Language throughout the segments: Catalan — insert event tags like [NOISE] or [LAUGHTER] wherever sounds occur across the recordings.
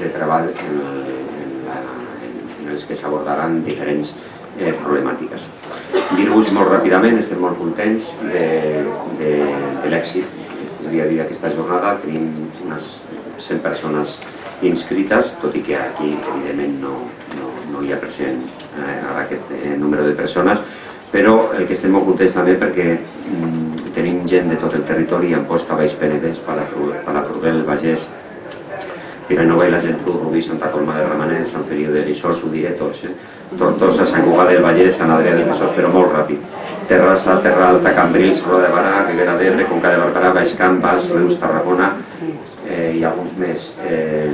de treball en, en, la, en els que s'abordaran diferents eh, problemàtiques. Dir-vos molt ràpidament, estem molt contents de, de, de l'èxit, podria dir, d'aquesta jornada. Tenim unes 100 persones inscrites, tot i que aquí, evidentment, no, no, no hi ha present eh, ara aquest eh, número de persones, però el que estem molt contents també perquè mm, tenim gent de tot el territori, Amposta, Baix Penedès, Palafrugel, Bagès, Vilanova i la Geltrú, Rubí, Santa Colma de Ramanet, Sant Feliu de Lixós, ho diré tots, eh? Tortosa, Sant Cugat del Vallès, Sant Adrià de Besòs, però molt ràpid. Terrassa, Terra Alta, Cambrils, Roda de Barà, Ribera d'Ebre, Conca de Barberà, Baix Camp, Vals, Reus, Tarragona eh, i alguns més. Eh,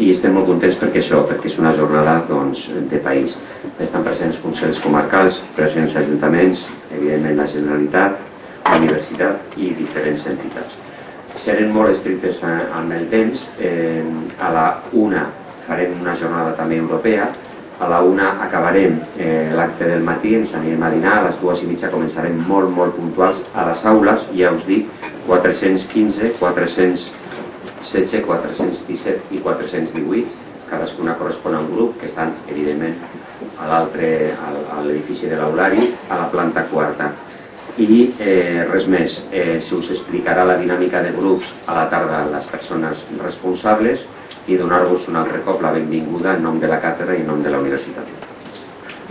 i estem molt contents perquè això, perquè és una jornada doncs, de país. Estan presents consells comarcals, presents ajuntaments, evidentment la Generalitat, la Universitat i diferents entitats serem molt estrictes amb el temps. Eh, a la una farem una jornada també europea, a la una acabarem eh, l'acte del matí, ens anirem a dinar, a les dues i mitja començarem molt, molt puntuals a les aules, ja us dic, 415, 416, 417 i 418, cadascuna correspon a un grup que estan, evidentment, a l'altre, a l'edifici de l'aulari, a la planta quarta i eh, res més, eh, se us explicarà la dinàmica de grups a la tarda a les persones responsables i donar-vos un altre cop la benvinguda en nom de la càtedra i en nom de la universitat.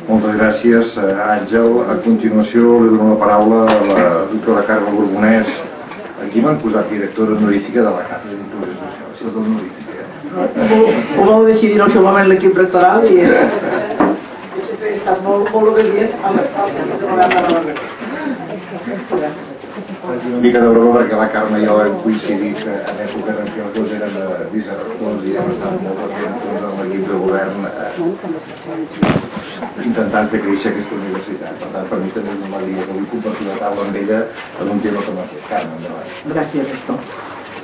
Moltes gràcies, eh, Àngel. A continuació li dono la paraula a la doctora Carme Borbonès. Aquí m'han posat directora honorífica de la càtedra d'Inclusió Social. Això honorífica. Eh? Ho, ho vau decidir en el seu moment l'equip rectoral i eh, sempre he estat molt, molt obedient a les faltes que s'han de la una mica de broma perquè la Carme i jo hem coincidit en èpoques en què els dos eren eh, vicerectors i hem estat molt atents amb l'equip de govern eh, intentant de créixer aquesta universitat. Per tant, per mi també és una alegria que vull compartir la taula amb ella en un tema com aquest. Carme, endavant. Gràcies, rector.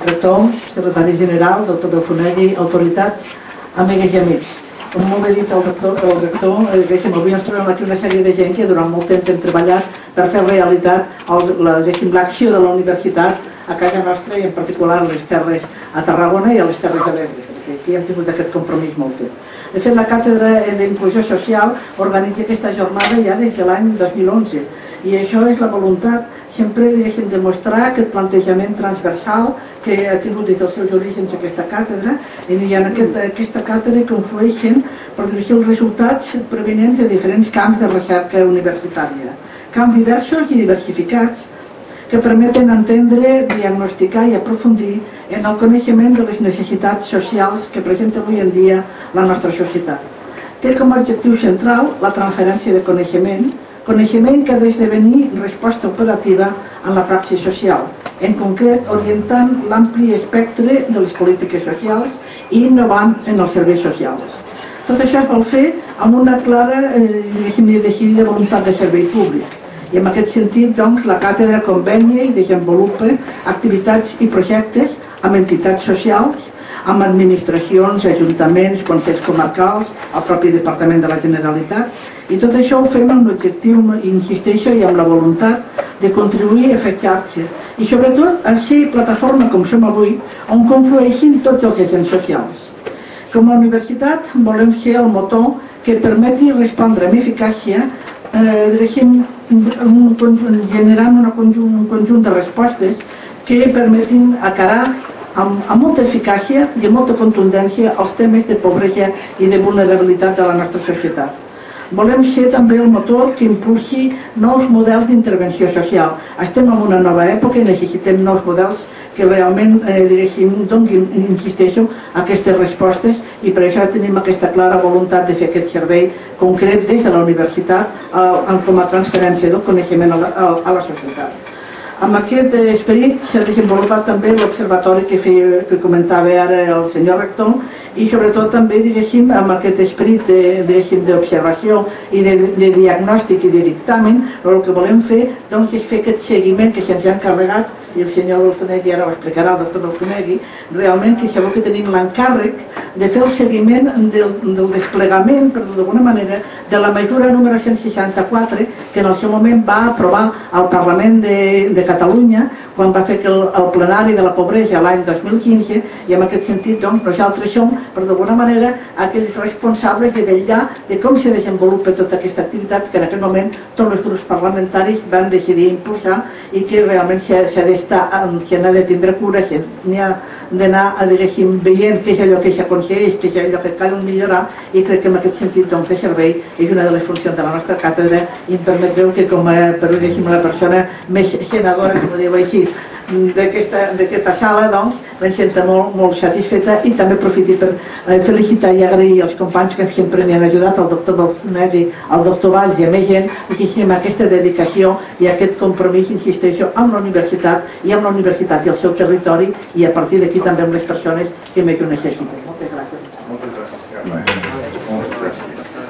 Rector, secretari general, doctor Belfonelli, autoritats, amigues i amics com molt bé dit el rector, el rector eh, diguéssim, avui ens trobem aquí una sèrie de gent que durant molt temps hem treballat per fer realitat l'acció de la universitat a casa nostra i en particular a les terres a Tarragona i a les terres de l'Ebre, aquí hem tingut aquest compromís molt temps. De fet, la Càtedra d'Inclusió Social organitza aquesta jornada ja des de l'any 2011 i això és la voluntat sempre diguéssim demostrar aquest plantejament transversal que ha tingut des dels seus orígens aquesta càtedra. I en aquest, aquesta càtedra conflueixen per dir els resultats provenents de diferents camps de recerca universitària. Camps diversos i diversificats que permeten entendre, diagnosticar i aprofundir en el coneixement de les necessitats socials que presenta avui en dia la nostra societat. Té com a objectiu central la transferència de coneixement, coneixement que ha d'esdevenir resposta operativa en la praxi social, en concret orientant l'ampli espectre de les polítiques socials i innovant en els serveis socials. Tot això es vol fer amb una clara eh, decidida voluntat de servei públic, i en aquest sentit, doncs, la càtedra convenia i desenvolupa activitats i projectes amb entitats socials, amb administracions, ajuntaments, consells comarcals, el propi Departament de la Generalitat, i tot això ho fem amb l'objectiu, insisteixo, i amb la voluntat de contribuir a fer xarxa i sobretot a ser plataforma com som avui on conflueixin tots els agents socials. Com a universitat volem ser el motor que permeti respondre amb eficàcia eh, un conjunt, generant una conjunt, un conjunt de respostes que permetin acarar amb, amb molta eficàcia i amb molta contundència els temes de pobresa i de vulnerabilitat de la nostra societat. Volem ser també el motor que impulsi nous models d'intervenció social. Estem en una nova època i necessitem nous models que realment, eh, diguéssim, donin, insisteixo, aquestes respostes i per això tenim aquesta clara voluntat de fer aquest servei concret des de la universitat eh, com a transferència del coneixement a la, a la societat. Amb aquest esperit s'ha desenvolupat també l'observatori que, feia, que comentava ara el senyor rector i sobretot també, diguéssim, amb aquest esperit d'observació i de, de diagnòstic i de dictamen, el que volem fer doncs, és fer aquest seguiment que se'ns ha encarregat i el senyor Belfonegui ara ho explicarà el doctor Belfonegui, realment que sabeu que tenim l'encàrrec de fer el seguiment del, del desplegament, per d'alguna manera, de la mesura número 164 que en el seu moment va aprovar al Parlament de, de Catalunya quan va fer el, plenari de la pobresa l'any 2015 i en aquest sentit doncs, nosaltres som per d'alguna manera aquells responsables de vetllar de com se desenvolupa tota aquesta activitat que en aquest moment tots els grups parlamentaris van decidir impulsar i que realment d'estar, s'ha de tindre cura, n'hi ha d'anar, diguéssim, veient què és allò que s'aconsegueix, què és allò que cal millorar i crec que en aquest sentit doncs, fer servei és una de les funcions de la nostra càtedra i em permetreu que com a, per diguéssim, la persona més senadora, com ho diu així, d'aquesta sala, doncs, me'n sento molt, molt satisfeta i també aprofiti per eh, felicitar i agrair als companys que sempre m'han ajudat, el doctor Balfoneri, el doctor Valls i a més gent, moltíssim aquesta dedicació i aquest compromís, insisteixo, amb la universitat i amb la universitat i el seu territori i a partir d'aquí també amb les persones que més ho necessiten. Moltes gràcies. Moltes gràcies.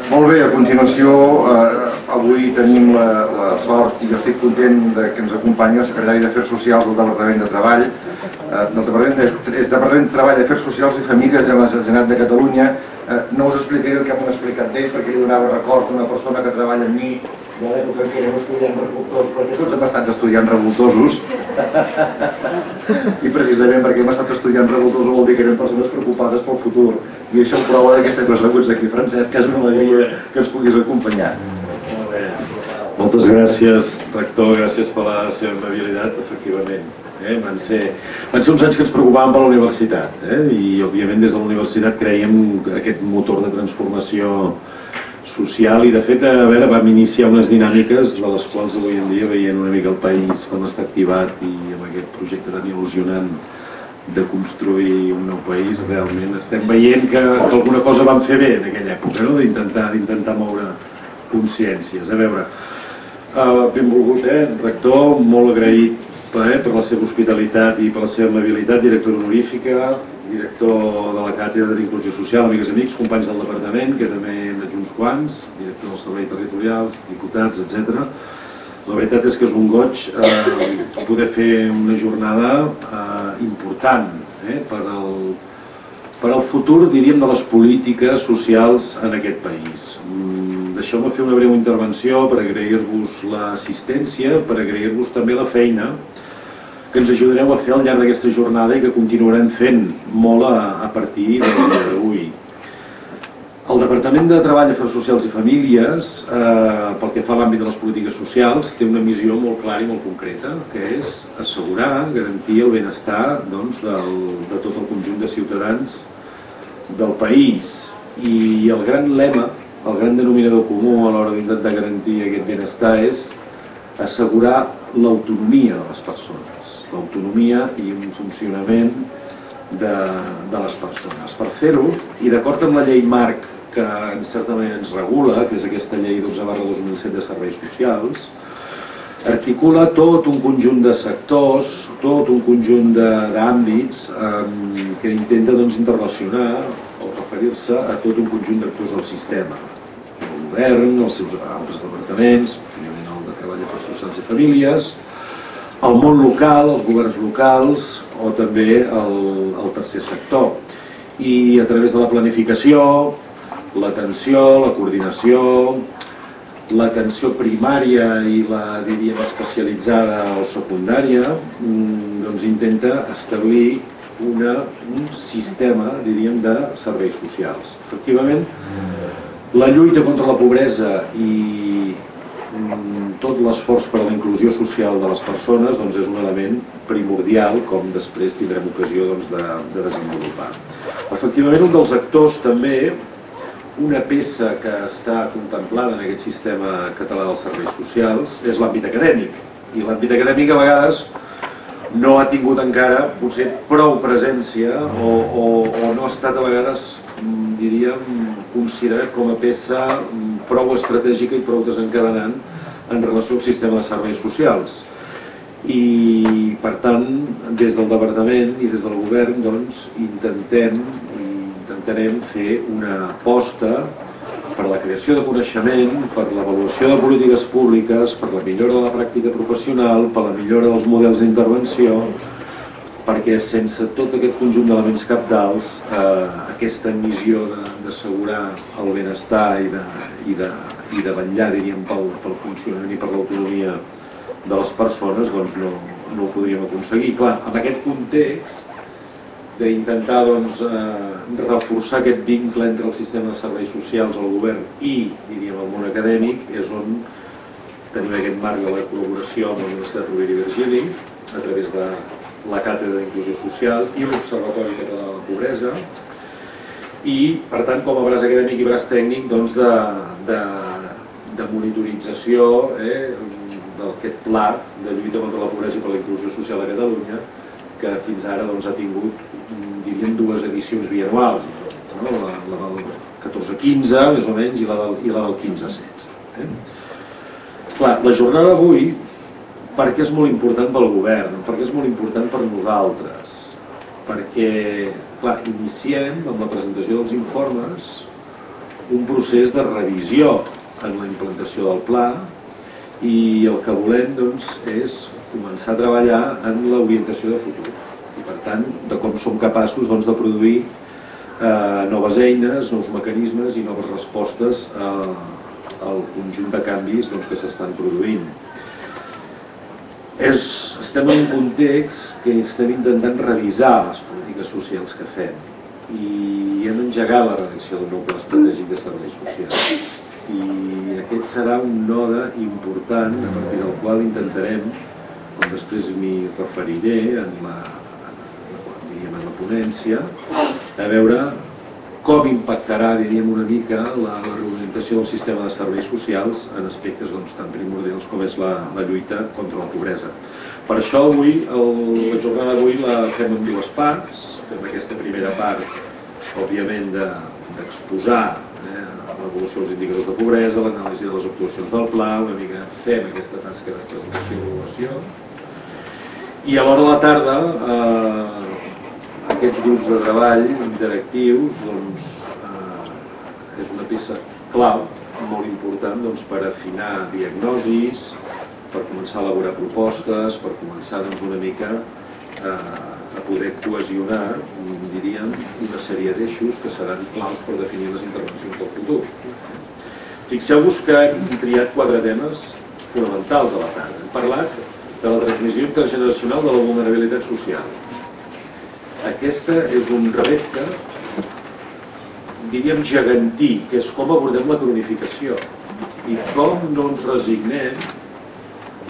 Molt bé, a continuació, eh, avui tenim la, la sort i jo estic content de que ens acompanyi el secretari d'Afers Socials del Departament de Treball, eh, del Departament de, és Departament de Treball, Afers Socials i Famílies de la Generalitat de Catalunya. Eh, no us explicaré el que m'han explicat d'ell perquè li donava record una persona que treballa amb mi de l'època què érem estudiants revoltosos, perquè tots hem estat estudiants revoltosos. [LAUGHS] I precisament perquè hem estat estudiants revoltosos vol dir que eren persones preocupades pel futur. I això ho prova d'aquesta cosa que aquí, Francesc, que és una alegria que ens puguis acompanyar. Moltes gràcies, rector, gràcies per la seva amabilitat, efectivament. Eh? Van, ser, van ser uns anys que ens preocupàvem per la universitat eh? i òbviament des de la universitat creiem aquest motor de transformació social i de fet a veure, vam iniciar unes dinàmiques de les quals avui en dia veient una mica el país com està activat i amb aquest projecte tan il·lusionant de construir un nou país realment estem veient que, que alguna cosa vam fer bé en aquella època no? d'intentar moure consciències a veure, uh, benvolgut eh? rector, molt agraït eh, per la seva hospitalitat i per la seva amabilitat, directora honorífica director de la Càtedra d'Inclusió Social, amigues i amics, companys del departament, que també hem veig uns quants, director dels serveis territorials, diputats, etc. La veritat és que és un goig eh, poder fer una jornada eh, important eh, per, al, per al futur, diríem, de les polítiques socials en aquest país. Mm, Deixeu-me fer una breu intervenció per agrair-vos l'assistència, per agrair-vos també la feina que ens ajudareu a fer al llarg d'aquesta jornada i que continuarem fent molt a, a partir d'avui. El Departament de Treball, Afers Socials i Famílies, eh, pel que fa a l'àmbit de les polítiques socials, té una missió molt clara i molt concreta, que és assegurar, garantir el benestar doncs, del, de tot el conjunt de ciutadans del país. I el gran lema, el gran denominador comú a l'hora d'intentar garantir aquest benestar és assegurar l'autonomia de les persones, l'autonomia i un funcionament de, de les persones. Per fer-ho, i d'acord amb la llei marc que en certa manera ens regula, que és aquesta llei 12 barra 2007 de serveis socials, articula tot un conjunt de sectors, tot un conjunt d'àmbits eh, que intenta doncs, interrelacionar referir-se a tot un conjunt d'actors del sistema. El govern, els seus altres departaments, Socials i Famílies, el món local, els governs locals o també el, el tercer sector. I a través de la planificació, l'atenció, la coordinació, l'atenció primària i la, diríem, especialitzada o secundària, mm, doncs intenta establir una, un sistema, diríem, de serveis socials. Efectivament, la lluita contra la pobresa i tot l'esforç per a la inclusió social de les persones doncs, és un element primordial com després tindrem ocasió doncs, de, de desenvolupar. Efectivament, un dels actors també, una peça que està contemplada en aquest sistema català dels serveis socials és l'àmbit acadèmic. I l'àmbit acadèmic a vegades no ha tingut encara potser prou presència o, o, o no ha estat a vegades, diríem, considerat com a peça prou estratègica i prou desencadenant en relació al sistema de serveis socials. I, per tant, des del Departament i des del Govern doncs, intentem i intentarem fer una aposta per la creació de coneixement, per l'avaluació de polítiques públiques, per la millora de la pràctica professional, per la millora dels models d'intervenció, perquè sense tot aquest conjunt d'elements capdals, eh, aquesta missió d'assegurar el benestar i de, i de, i de vetllar diríem, pel, pel funcionament i per l'autonomia de les persones doncs no, no ho podríem aconseguir. Clar, en aquest context d'intentar doncs, eh, reforçar aquest vincle entre el sistema de serveis socials, el govern i diríem, el món acadèmic és on tenim aquest marc de la col·laboració amb la Universitat Rovira i Virgili a través de la Càtedra d'Inclusió Social i l'Observatori Català de la Pobresa. I, per tant, com a braç acadèmic i braç tècnic doncs, de, de, de monitorització eh, d'aquest pla de lluita contra la pobresa i per la inclusió social a Catalunya que fins ara doncs, ha tingut, diríem, dues edicions bianuals, no? la, la del 14-15, més o menys, i la del, i la del 15-16. Eh? Clar, la jornada d'avui perquè és molt important pel govern, perquè és molt important per nosaltres, perquè, clar, iniciem amb la presentació dels informes un procés de revisió en la implantació del pla i el que volem doncs, és començar a treballar en l'orientació de futur i per tant de com som capaços doncs, de produir eh, noves eines, nous mecanismes i noves respostes eh, al conjunt de canvis doncs, que s'estan produint. És, estem en un context que estem intentant revisar les polítiques socials que fem i hem engegat la redacció d'un nou pla estratègic de serveis socials i aquest serà un node important a partir del qual intentarem, després m'hi referiré en la, diríem, en la ponència, a veure com impactarà, diríem una mica, la, la reorientació del sistema de serveis socials en aspectes doncs, tan primordials com és la, la lluita contra la pobresa. Per això avui, el, la jornada d'avui la fem en dues parts, fem aquesta primera part, òbviament, d'exposar de, eh, l'evolució dels indicadors de pobresa, l'anàlisi de les actuacions del pla, una mica fem aquesta tasca de presentació i avaluació, i a l'hora de la tarda eh, aquests grups de treball interactius doncs, eh, és una peça clau, molt important doncs, per afinar diagnosis, per començar a elaborar propostes, per començar doncs, una mica eh, a poder cohesionar, diríem, una sèrie d'eixos que seran claus per definir les intervencions del futur. Fixeu-vos que hem triat quatre temes fonamentals a la tarda. Hem parlat de la transmissió intergeneracional de la vulnerabilitat social, aquesta és un repte, diríem, gegantí, que és com abordem la cronificació i com no ens resignem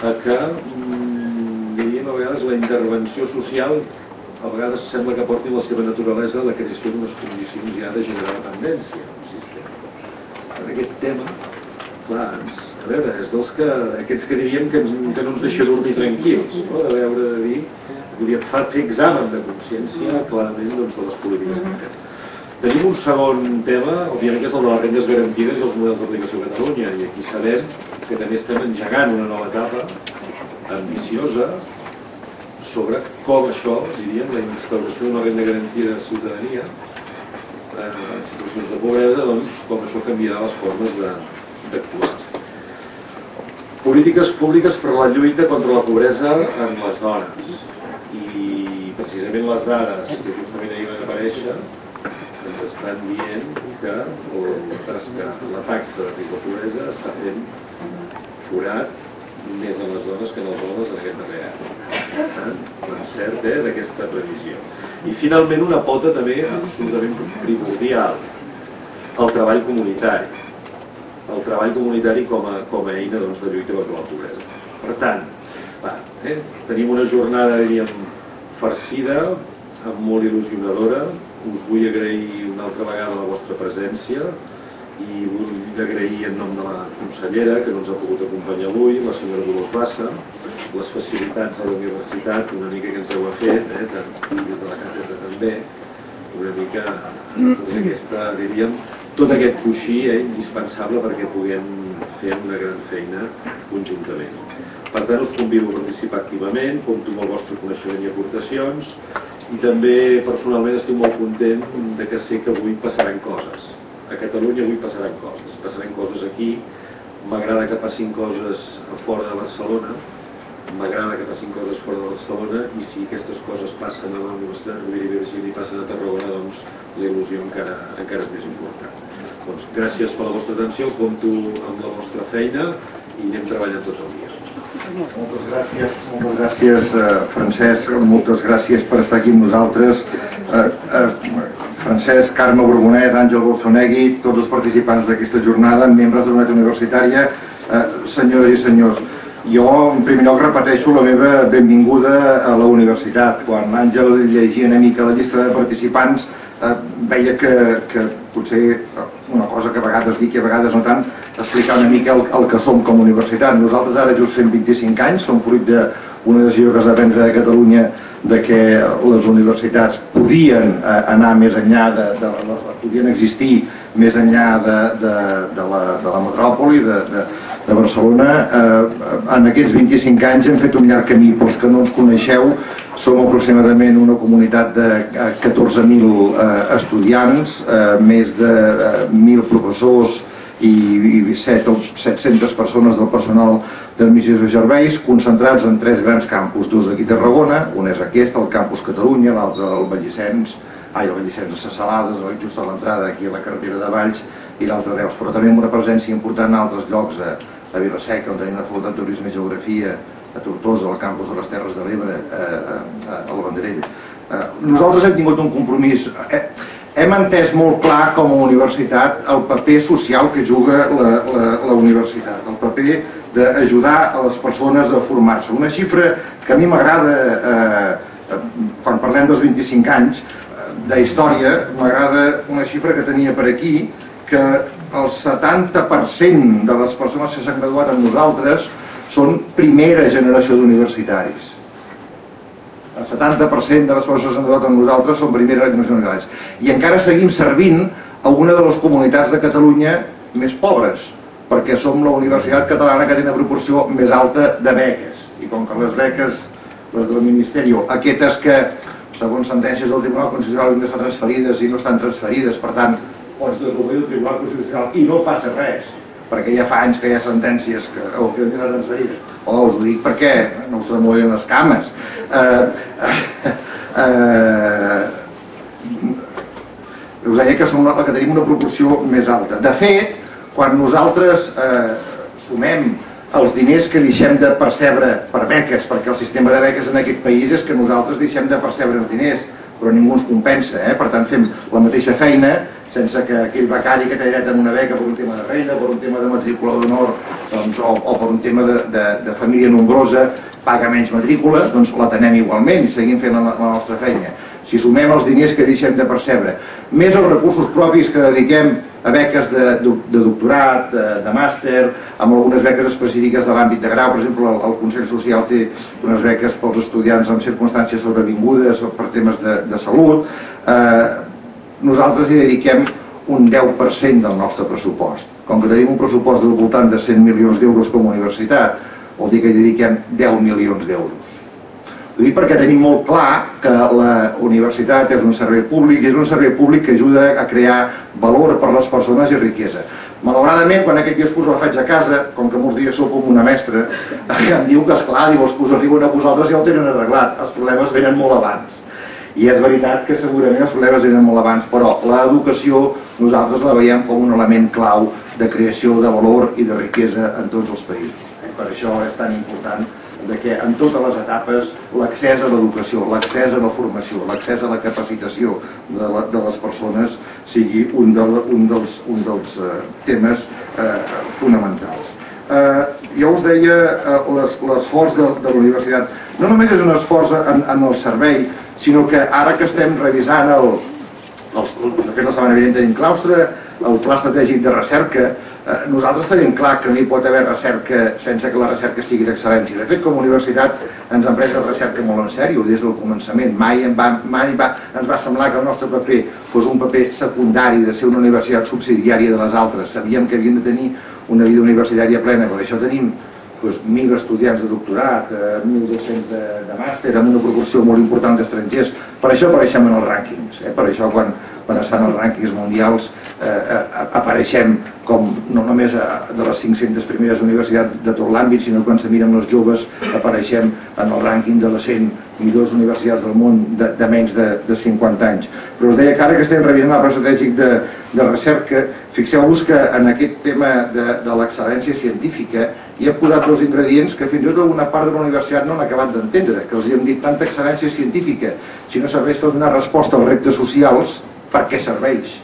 a que, mm, diríem, a vegades la intervenció social a vegades sembla que porti la seva naturalesa a la creació d'unes condicions ja de generar tendència en un sistema. En aquest tema, clar, ens, a veure, és dels que, aquests que diríem que, que no ens deixa dormir tranquils, no? de veure, de dir, Vull dir, et fa fer examen de consciència clarament doncs, de les polítiques que fem. Tenim un segon tema, òbviament, que és el de les rendes garantides i els models d'aplicació a Catalunya, i aquí sabem que també estem engegant una nova etapa ambiciosa sobre com això, diríem, la instauració d'una renda garantida de ciutadania en situacions de pobresa, doncs, com això canviarà les formes d'actuar. Polítiques públiques per la lluita contra la pobresa en les dones i precisament les dades que justament ahir van aparèixer ens estan dient que tasca, la taxa de risc de pobresa està fent forat més en les dones que en els homes en aquest darrer any. L'encert eh, d'aquesta previsió. I finalment una pota també absolutament primordial, el treball comunitari. El treball comunitari com a, com a eina doncs, de lluita contra la pobresa. Per tant, va, eh, tenim una jornada, diríem, farcida, molt il·lusionadora. Us vull agrair una altra vegada la vostra presència i vull agrair en nom de la consellera que no ens ha pogut acompanyar avui, la senyora Dolors Bassa, les facilitats de la universitat, una mica que ens heu fet, eh, des de la càtedra també, una mica tota aquesta, diríem, tot aquest coixí eh, indispensable perquè puguem fer una gran feina conjuntament. Per tant, us convido a participar activament, compto amb el vostre coneixement i aportacions i també personalment estic molt content de que sé que avui passaran coses. a Catalunya avui passaran coses. Passaran coses aquí, m'agrada que passin coses fora de Barcelona, m'agrada que passin coses fora de Barcelona i si aquestes coses passen a la Universitat Rovira i Virgili i passen a Tarragona, doncs la il·lusió encara, encara és més important. Doncs gràcies per la vostra atenció, compto amb la vostra feina i anem treballant tot el dia. Moltes gràcies, moltes gràcies eh, Francesc, moltes gràcies per estar aquí amb nosaltres. Eh, eh, Francesc, Carme Borbonès, Àngel Bolzonegui, tots els participants d'aquesta jornada, membres de la Unitat Universitària, eh, senyores i senyors, jo en primer lloc repeteixo la meva benvinguda a la universitat. Quan Àngel llegia una mica la llista de participants eh, veia que, que potser una cosa que a vegades dic i a vegades no tant, explicar una mica el, el que som com a universitat. Nosaltres ara just fem 25 anys, som fruit d'una decisió que es va prendre a Catalunya de que les universitats podien eh, anar més enllà, de, de, de, podien existir més enllà de, de, de, la, de la metròpoli, de, de, de Barcelona. Eh, en aquests 25 anys hem fet un llarg camí. Pels que no ens coneixeu, som aproximadament una comunitat de 14.000 eh, estudiants, eh, més de 1.000 professors, i, i 7 o 700 persones del personal d'administració de serveis concentrats en tres grans campus, dos aquí a Tarragona, un és aquest, el campus Catalunya, l'altre el Vallicens, ai, el Vallicens a Ses Salades, just a l'entrada aquí a la carretera de Valls, i l'altre Reus, però també amb una presència important a altres llocs, a, a Vilaseca, on tenim la Facultat de Turisme i Geografia, a Tortosa, al campus de les Terres de l'Ebre, a, a, a la Vendrell. Eh, nosaltres hem tingut un compromís, eh, hem entès molt clar com a universitat el paper social que juga la, la, la universitat, el paper d'ajudar a les persones a formar-se. Una xifra que a mi m'agrada, eh, eh, quan parlem dels 25 anys, de història, m'agrada una xifra que tenia per aquí, que el 70% de les persones que s'han graduat amb nosaltres són primera generació d'universitaris. El 70% de les persones que s'han graduat amb nosaltres són primera generació d'universitaris. I encara seguim servint a una de les comunitats de Catalunya més pobres, perquè som la universitat catalana que té una proporció més alta de beques. I com que les beques, les del Ministeri, aquestes que segons sentències del Tribunal Constitucional han d'estar transferides i no estan transferides, per tant, pots desobeir el Tribunal Constitucional i no passa res, perquè ja fa anys que hi ha sentències que, oh, que han d'estar transferides. Oh, us ho dic perquè no us tremolen les cames. Eh, eh, eh, us deia que som la que tenim una proporció més alta. De fet, quan nosaltres eh, sumem els diners que deixem de percebre per beques, perquè el sistema de beques en aquest país és que nosaltres deixem de percebre els diners, però ningú ens compensa, eh? per tant fem la mateixa feina sense que aquell becari que té dret a una beca per un tema de renda, per un tema de matrícula d'honor doncs, o, o per un tema de, de, de família nombrosa paga menys matrícula, doncs la tenem igualment i seguim fent la, la nostra feina. Si sumem els diners que deixem de percebre, més els recursos propis que dediquem a beques de, de, de doctorat, de, de màster, amb algunes beques específiques de l'àmbit de grau, per exemple el, el Consell Social té unes beques pels estudiants en circumstàncies sobrevingudes o per temes de, de salut, eh, nosaltres hi dediquem un 10% del nostre pressupost. Com que tenim un pressupost del voltant de 100 milions d'euros com a universitat, vol dir que hi dediquem 10 milions d'euros. Ho dic perquè tenim molt clar que la universitat és un servei públic i és un servei públic que ajuda a crear valor per les persones i riquesa. Malauradament, quan aquest discurs el faig a casa, com que molts dies sou com una mestra, [LAUGHS] em diu que, esclar, diu, els que us arriben a vosaltres ja ho tenen arreglat, els problemes venen molt abans. I és veritat que segurament els problemes venen molt abans, però l'educació nosaltres la veiem com un element clau de creació de valor i de riquesa en tots els països. Per això és tan important de que en totes les etapes l'accés a l'educació, l'accés a la formació, l'accés a la capacitació de, la, de les persones sigui un, de, un dels, un dels uh, temes uh, fonamentals. Uh, jo us deia uh, l'esforç de, de la universitat no només és un esforç en, en el servei, sinó que ara que estem revisant el, els, la setmana vinent tenim claustre, el pla estratègic de recerca, eh, nosaltres tenim clar que no hi pot haver recerca sense que la recerca sigui d'excel·lència. De fet, com a universitat ens hem pres la recerca molt en sèrio des del començament. Mai, va, mai va, ens va semblar que el nostre paper fos un paper secundari de ser una universitat subsidiària de les altres. Sabíem que havíem de tenir una vida universitària plena, per això tenim doncs, 1.000 estudiants de doctorat, eh, 1.200 de, de màster, amb una proporció molt important d'estrangers. Per això apareixem en els rànquings. Eh? Per això quan, fan els rànquings mundials eh, eh, apareixem com no només de les 500 primeres universitats de tot l'àmbit, sinó quan se miren els joves apareixem en el rànquing de les 100 millors universitats del món de, de menys de, de 50 anys. Però us deia que ara que estem revisant el pla estratègic de, de recerca, fixeu-vos que en aquest tema de, de l'excel·lència científica hi hem posat dos ingredients que fins i tot alguna part de la universitat no han acabat d'entendre, que els hi hem dit tanta excel·lència científica, si no serveix per donar resposta als reptes socials, per què serveix?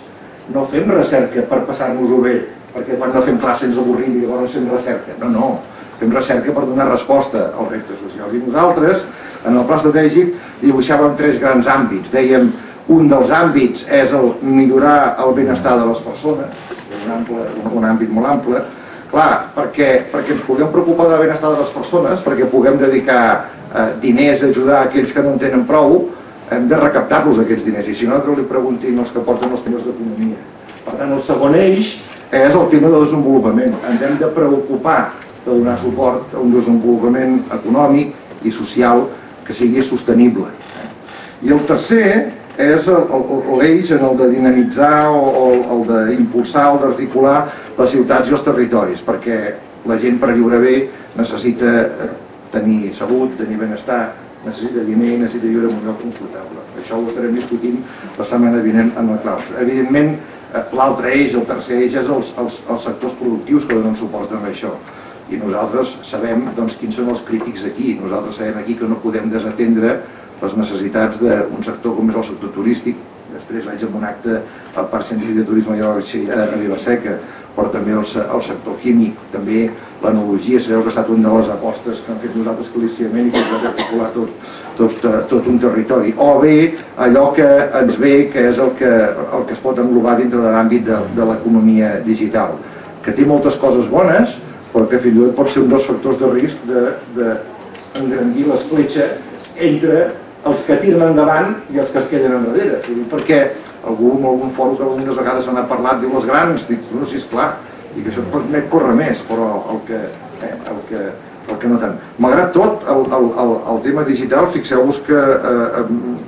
No fem recerca per passar-nos-ho bé, perquè quan no fem classe ens avorrim i llavors fem recerca. No, no, fem recerca per donar resposta als reptes socials. I nosaltres, en el pla estratègic, dibuixàvem tres grans àmbits. Dèiem, un dels àmbits és el millorar el benestar de les persones, és un, ample, un, un àmbit molt ample, clar, perquè, perquè ens puguem preocupar del benestar de les persones, perquè puguem dedicar eh, diners a ajudar aquells que no en tenen prou, hem de recaptar-los aquests diners, i si no que li preguntin els que porten els temes d'economia. Per tant, el segon eix és el tema de desenvolupament. Ens hem de preocupar de donar suport a un desenvolupament econòmic i social que sigui sostenible. I el tercer és l'eix en el de dinamitzar o el d'impulsar o d'articular les ciutats i els territoris, perquè la gent per viure bé necessita tenir salut, tenir benestar, necessita diner i necessita viure en un lloc confortable. Això ho estarem discutint la setmana vinent en el claustre. Evidentment, eh, l'altre eix, el tercer eix, és els, els, els sectors productius que donen suport a això. I nosaltres sabem doncs, quins són els crítics aquí. Nosaltres sabem aquí que no podem desatendre les necessitats d'un sector com és el sector turístic. Després vaig a un acte al Parc Científic de Turisme a Vilaseca, però també el, sector químic, també l'enologia, sabeu que ha estat una de les apostes que han fet nosaltres claríssimament i que ens ha articular tot, tot, eh, tot un territori. O bé allò que ens ve, que és el que, el que es pot englobar dintre de l'àmbit de, de l'economia digital, que té moltes coses bones, però que fins i tot pot ser un dels factors de risc d'engrandir de, de l'escletxa entre els que tiren endavant i els que es queden enrere. Perquè algú en algun fòrum que algunes vegades se n'ha parlat, diu les grans, dic, no, si és clar, dic, això et permet córrer més, però el que, eh, el que, el que no tant. Malgrat tot, el, el, el, el tema digital, fixeu-vos que eh, en,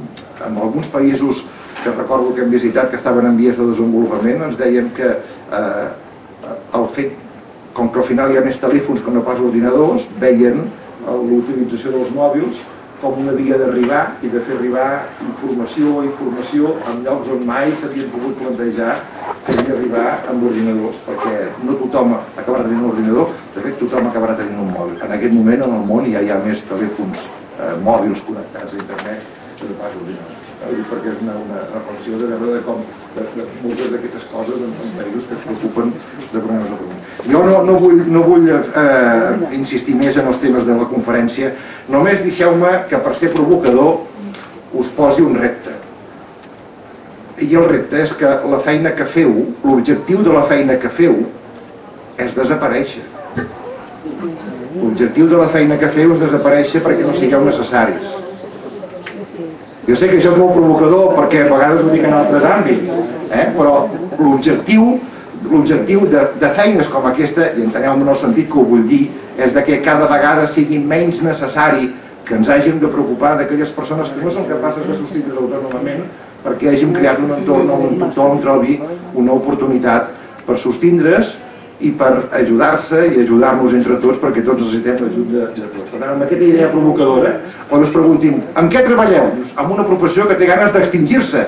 en alguns països que recordo que hem visitat, que estaven en vies de desenvolupament, ens deien que eh, el fet, com que al final hi ha més telèfons que no pas ordinadors, veien l'utilització dels mòbils com una via d'arribar i de fer arribar informació o informació en llocs on mai s'havien pogut plantejar fer-hi arribar amb ordinadors, perquè no tothom acabarà tenint un ordinador, de fet tothom acabarà tenint un mòbil. En aquest moment en el món ja hi ha més telèfons eh, mòbils connectats a internet que no pas ordinadors perquè és una, una reflexió de veure de com de, de moltes d'aquestes coses en, en països que es preocupen de problemes de família. Jo no, no vull, no vull eh, insistir més en els temes de la conferència, només deixeu-me que per ser provocador us posi un repte. I el repte és que la feina que feu, l'objectiu de la feina que feu, és desaparèixer. L'objectiu de la feina que feu és desaparèixer perquè no sigueu necessaris jo sé que això és molt provocador perquè a vegades ho dic en altres àmbits, eh? però l'objectiu l'objectiu de, de feines com aquesta, i enteneu-me en el sentit que ho vull dir, és de que cada vegada sigui menys necessari que ens hàgim de preocupar d'aquelles persones que no són capaces de sostindre's autònomament perquè hàgim creat un entorn on tothom trobi una oportunitat per sostindre's i per ajudar-se i ajudar-nos entre tots perquè tots necessitem l'ajut de, tots. Per tant, amb aquesta idea provocadora, quan es preguntin en què treballeu? Amb una professió que té ganes d'extingir-se,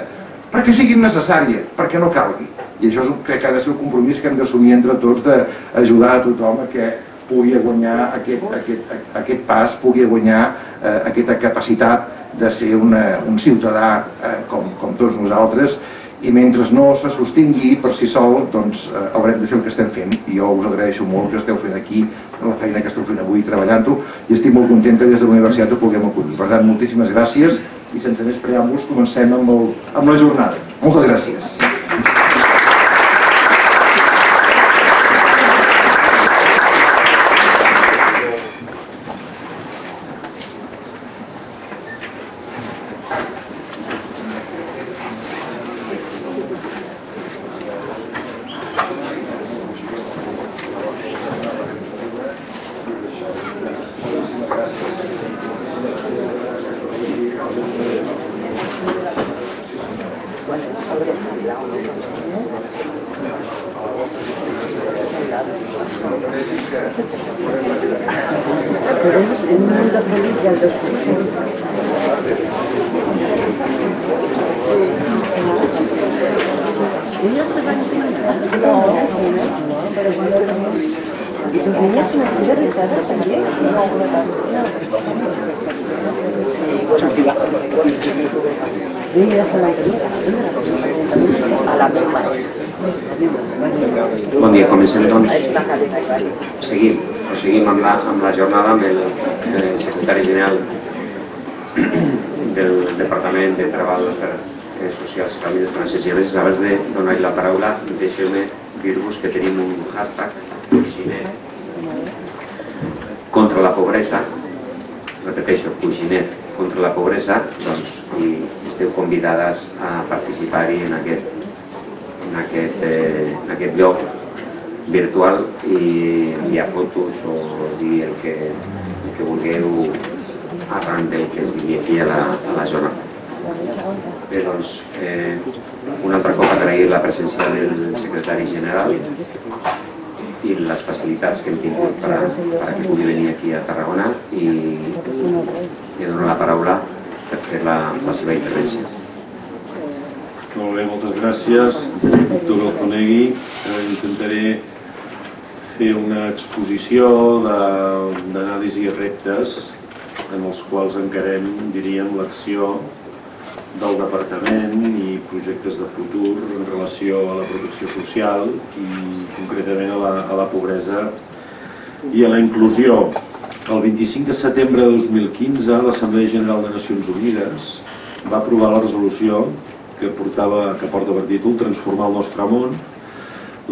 perquè sigui necessària, perquè no calgui. I això és, crec que ha de ser el compromís que hem d'assumir entre tots d'ajudar a tothom a que pugui guanyar aquest, aquest, aquest pas, pugui guanyar eh, aquesta capacitat de ser una, un ciutadà eh, com, com tots nosaltres i mentre no se sostingui per si sol, doncs eh, haurem de fer el que estem fent. I jo us agraeixo molt que esteu fent aquí, la feina que esteu fent avui treballant-ho, i estic molt content que des de la universitat ho puguem acollir. Per tant, moltíssimes gràcies i sense més preàmbuls comencem amb, el, amb la jornada. Moltes gràcies. Convidades a participar-hi en aquest en aquest, eh, en aquest lloc virtual i ha fotos o dir el que, el que vulgueu arran del que es digui aquí a la, a la zona. Bé, doncs, eh, un altre cop agrair la presència del secretari general i les facilitats que hem tingut per, per que pugui venir aquí a Tarragona i, i donar la paraula per fer la, la seva intervenció. Molt bé, moltes gràcies, doctor Galfonegui. Eh, intentaré fer una exposició d'anàlisi reptes en els quals encarem, diríem, l'acció del departament i projectes de futur en relació a la protecció social i concretament a la, a la pobresa i a la inclusió. El 25 de setembre de 2015 l'Assemblea General de Nacions Unides va aprovar la resolució que, portava, que porta per títol Transformar el nostre món,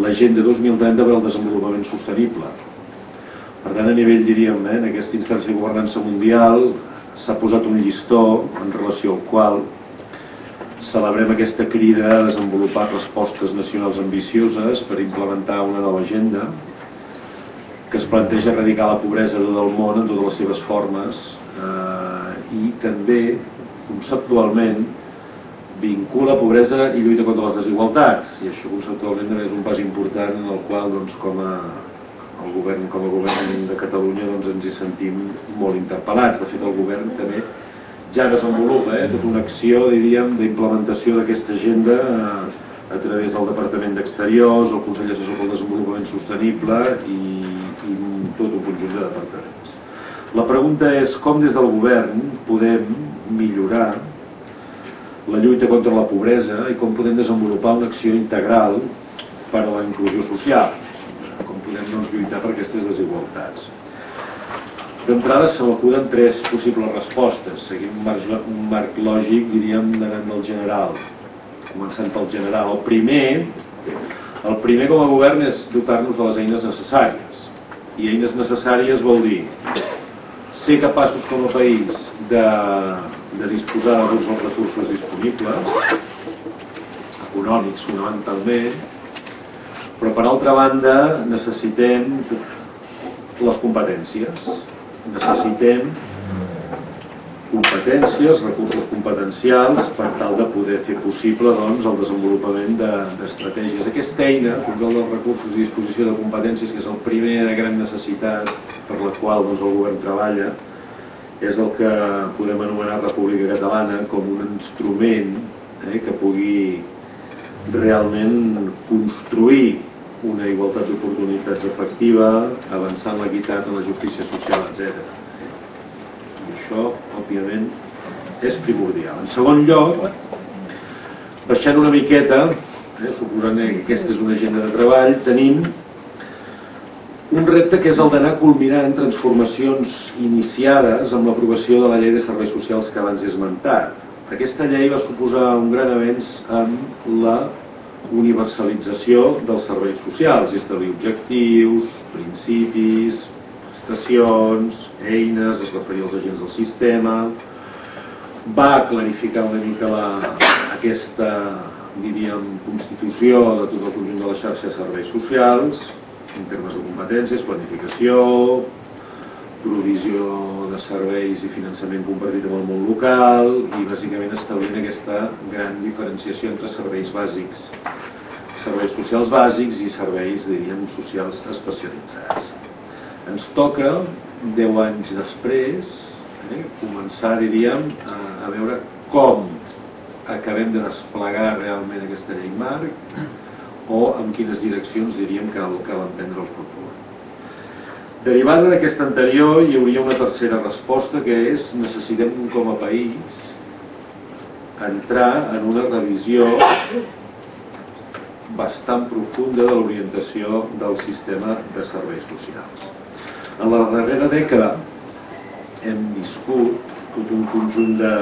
l'agenda 2030 per al desenvolupament sostenible. Per tant, a nivell, diríem, eh, en aquesta instància de governança mundial s'ha posat un llistó en relació al qual celebrem aquesta crida a desenvolupar respostes nacionals ambicioses per implementar una nova agenda que es planteja erradicar la pobresa de tot el món en totes les seves formes eh, i també conceptualment vincula pobresa i lluita contra les desigualtats i això conceptualment també és un pas important en el qual doncs, com a el govern, com a govern de Catalunya doncs, ens hi sentim molt interpel·lats. De fet, el govern també ja desenvolupa eh, tota una acció, diríem, d'implementació d'aquesta agenda eh, a través del Departament d'Exteriors, el Consell Assessor pel Desenvolupament Sostenible i, i tot un conjunt de departaments. La pregunta és com des del govern podem millorar la lluita contra la pobresa i com podem desenvolupar una acció integral per a la inclusió social, com podem doncs, lluitar per aquestes desigualtats. D'entrada se m'acuden tres possibles respostes, seguint un marc, un marc lògic, diríem, d'anant del general, començant pel general. El primer, el primer com a govern és dotar-nos de les eines necessàries. I eines necessàries vol dir ser capaços com a país de de disposar de tots els recursos disponibles, econòmics fonamentalment, però per altra banda necessitem les competències, necessitem competències, recursos competencials per tal de poder fer possible doncs, el desenvolupament d'estratègies. De, Aquesta eina, control dels recursos i disposició de competències, que és la primera gran necessitat per la qual doncs, el govern treballa, és el que podem anomenar República Catalana com un instrument eh, que pugui realment construir una igualtat d'oportunitats efectiva, avançar en l'equitat, en la justícia social, etc. I això, òbviament, és primordial. En segon lloc, baixant una miqueta, eh, suposant que aquesta és una agenda de treball, tenim un repte que és el d'anar culminant transformacions iniciades amb l'aprovació de la llei de serveis socials que abans he esmentat. Aquesta llei va suposar un gran avenç amb la universalització dels serveis socials i establir objectius, principis, prestacions, eines, es referia als agents del sistema, va clarificar una mica la, aquesta diríem, constitució de tot el conjunt de la xarxa de serveis socials, en termes de competències, planificació, provisió de serveis i finançament compartit amb el món local i bàsicament establint aquesta gran diferenciació entre serveis bàsics, serveis socials bàsics i serveis, diríem, socials especialitzats. Ens toca 10 anys després, eh, començar, diríem, a, a veure com acabem de desplegar realment aquesta llei marc o en quines direccions diríem que cal, emprendre el futur. Derivada d'aquesta anterior hi hauria una tercera resposta que és necessitem com a país entrar en una revisió bastant profunda de l'orientació del sistema de serveis socials. En la darrera dècada hem viscut tot un conjunt de,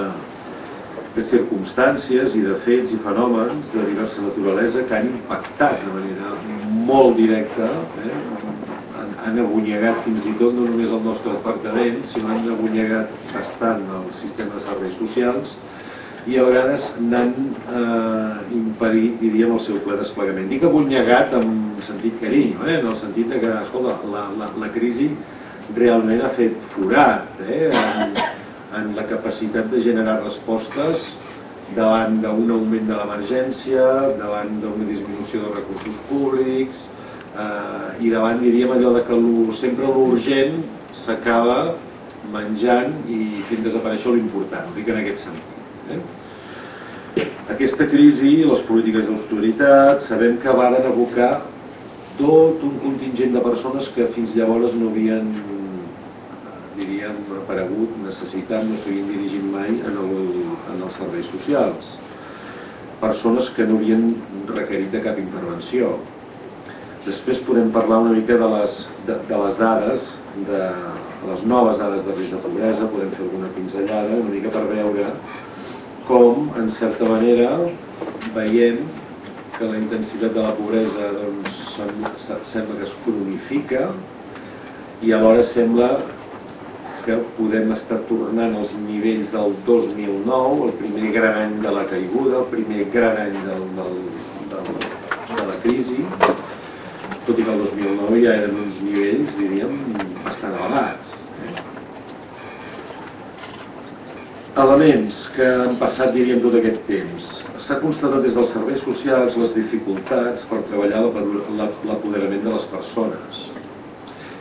de circumstàncies i de fets i fenòmens de diversa naturalesa que han impactat de manera molt directa eh, han abunyegat fins i tot no només el nostre departament, sinó han abunyegat bastant el sistema de serveis socials i a vegades n'han eh, impedit, diríem, el seu ple desplegament. Dic abunyegat en sentit carinyo, eh? en el sentit de que, escolta, la, la, la crisi realment ha fet forat eh? en, en la capacitat de generar respostes davant d'un augment de l'emergència, davant d'una disminució dels recursos públics, eh, i davant diríem allò de que lo, sempre l'urgent s'acaba menjant i fent desaparèixer l'important, ho dic en aquest sentit. Eh? Aquesta crisi, les polítiques d'austeritat, sabem que varen abocar tot un contingent de persones que fins llavors no havien diríem, aparegut, necessitat, no s'havien dirigit mai en, el, en els serveis socials. Persones que no havien requerit de cap intervenció, Després podem parlar una mica de les, de, de les dades, de les noves dades de risc de pobresa, podem fer alguna pinzellada, una mica per veure com, en certa manera, veiem que la intensitat de la pobresa doncs, sembla que es cronifica i alhora sembla que podem estar tornant als nivells del 2009, el primer gran any de la caiguda, el primer gran any del, del, del, de la crisi, tot i que el 2009 ja eren uns nivells, diríem, bastant elevats. Eh? Elements que han passat, diríem, tot aquest temps. S'ha constatat des dels serveis socials les dificultats per treballar l'apoderament de les persones.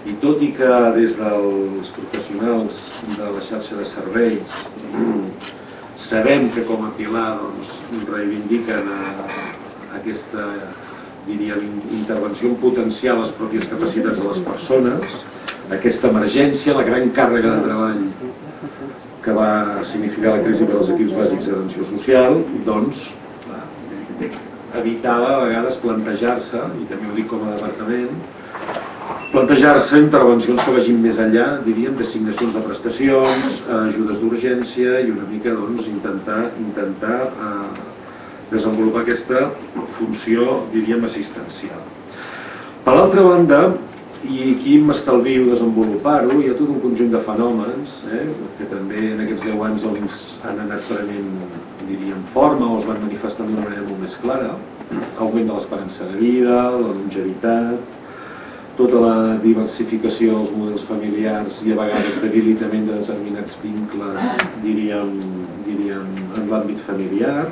I tot i que des dels professionals de la xarxa de serveis sabem que com a pilar doncs, reivindiquen a, a aquesta diríem, intervenció en potenciar les pròpies capacitats de les persones, aquesta emergència, la gran càrrega de treball que va significar la crisi per als equips bàsics d'atenció social, doncs evitava a vegades plantejar-se, i també ho dic com a departament, plantejar-se intervencions que vagin més enllà, diríem, d'assignacions de prestacions, ajudes d'urgència i una mica doncs, intentar, intentar eh, desenvolupar aquesta funció, diríem, assistencial. Per l'altra banda, i aquí m'estalvio desenvolupar-ho, hi ha tot un conjunt de fenòmens eh, que també en aquests 10 anys doncs, han anat prenent, diríem, forma o es van manifestar d'una manera molt més clara. Augment de l'esperança de vida, la longevitat, tota la diversificació dels models familiars i a vegades debilitament de determinats vincles, diríem, diríem en l'àmbit familiar,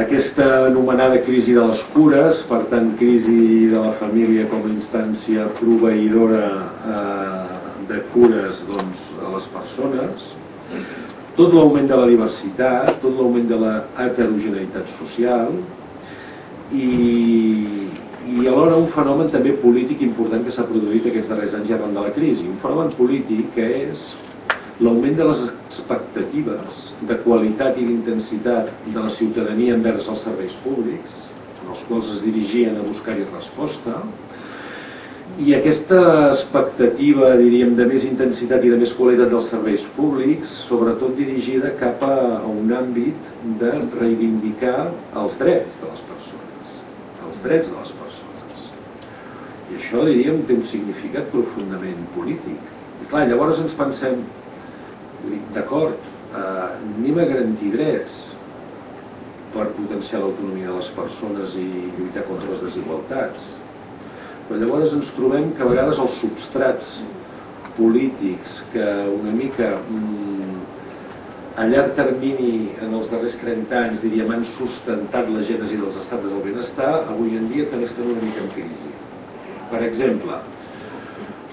aquesta anomenada crisi de les cures, per tant crisi de la família com a instància proveïdora eh, de cures doncs, a les persones, tot l'augment de la diversitat, tot l'augment de la heterogeneïtat social i, i alhora un fenomen també polític important que s'ha produït aquests darrers anys arran de la crisi, un fenomen polític que és l'augment de les expectatives de qualitat i d'intensitat de la ciutadania envers els serveis públics, en els quals es dirigien a buscar-hi resposta, i aquesta expectativa, diríem, de més intensitat i de més qualitat dels serveis públics, sobretot dirigida cap a un àmbit de reivindicar els drets de les persones, els drets de les persones. I això, diríem, té un significat profundament polític. I clar, llavors ens pensem, d'acord, eh, anem a garantir drets per potenciar l'autonomia de les persones i lluitar contra les desigualtats. Però llavors ens trobem que a vegades els substrats polítics que una mica mm, a llarg termini en els darrers 30 anys diríem han sustentat la gènesi dels estats del benestar avui en dia també estan una mica en crisi. Per exemple,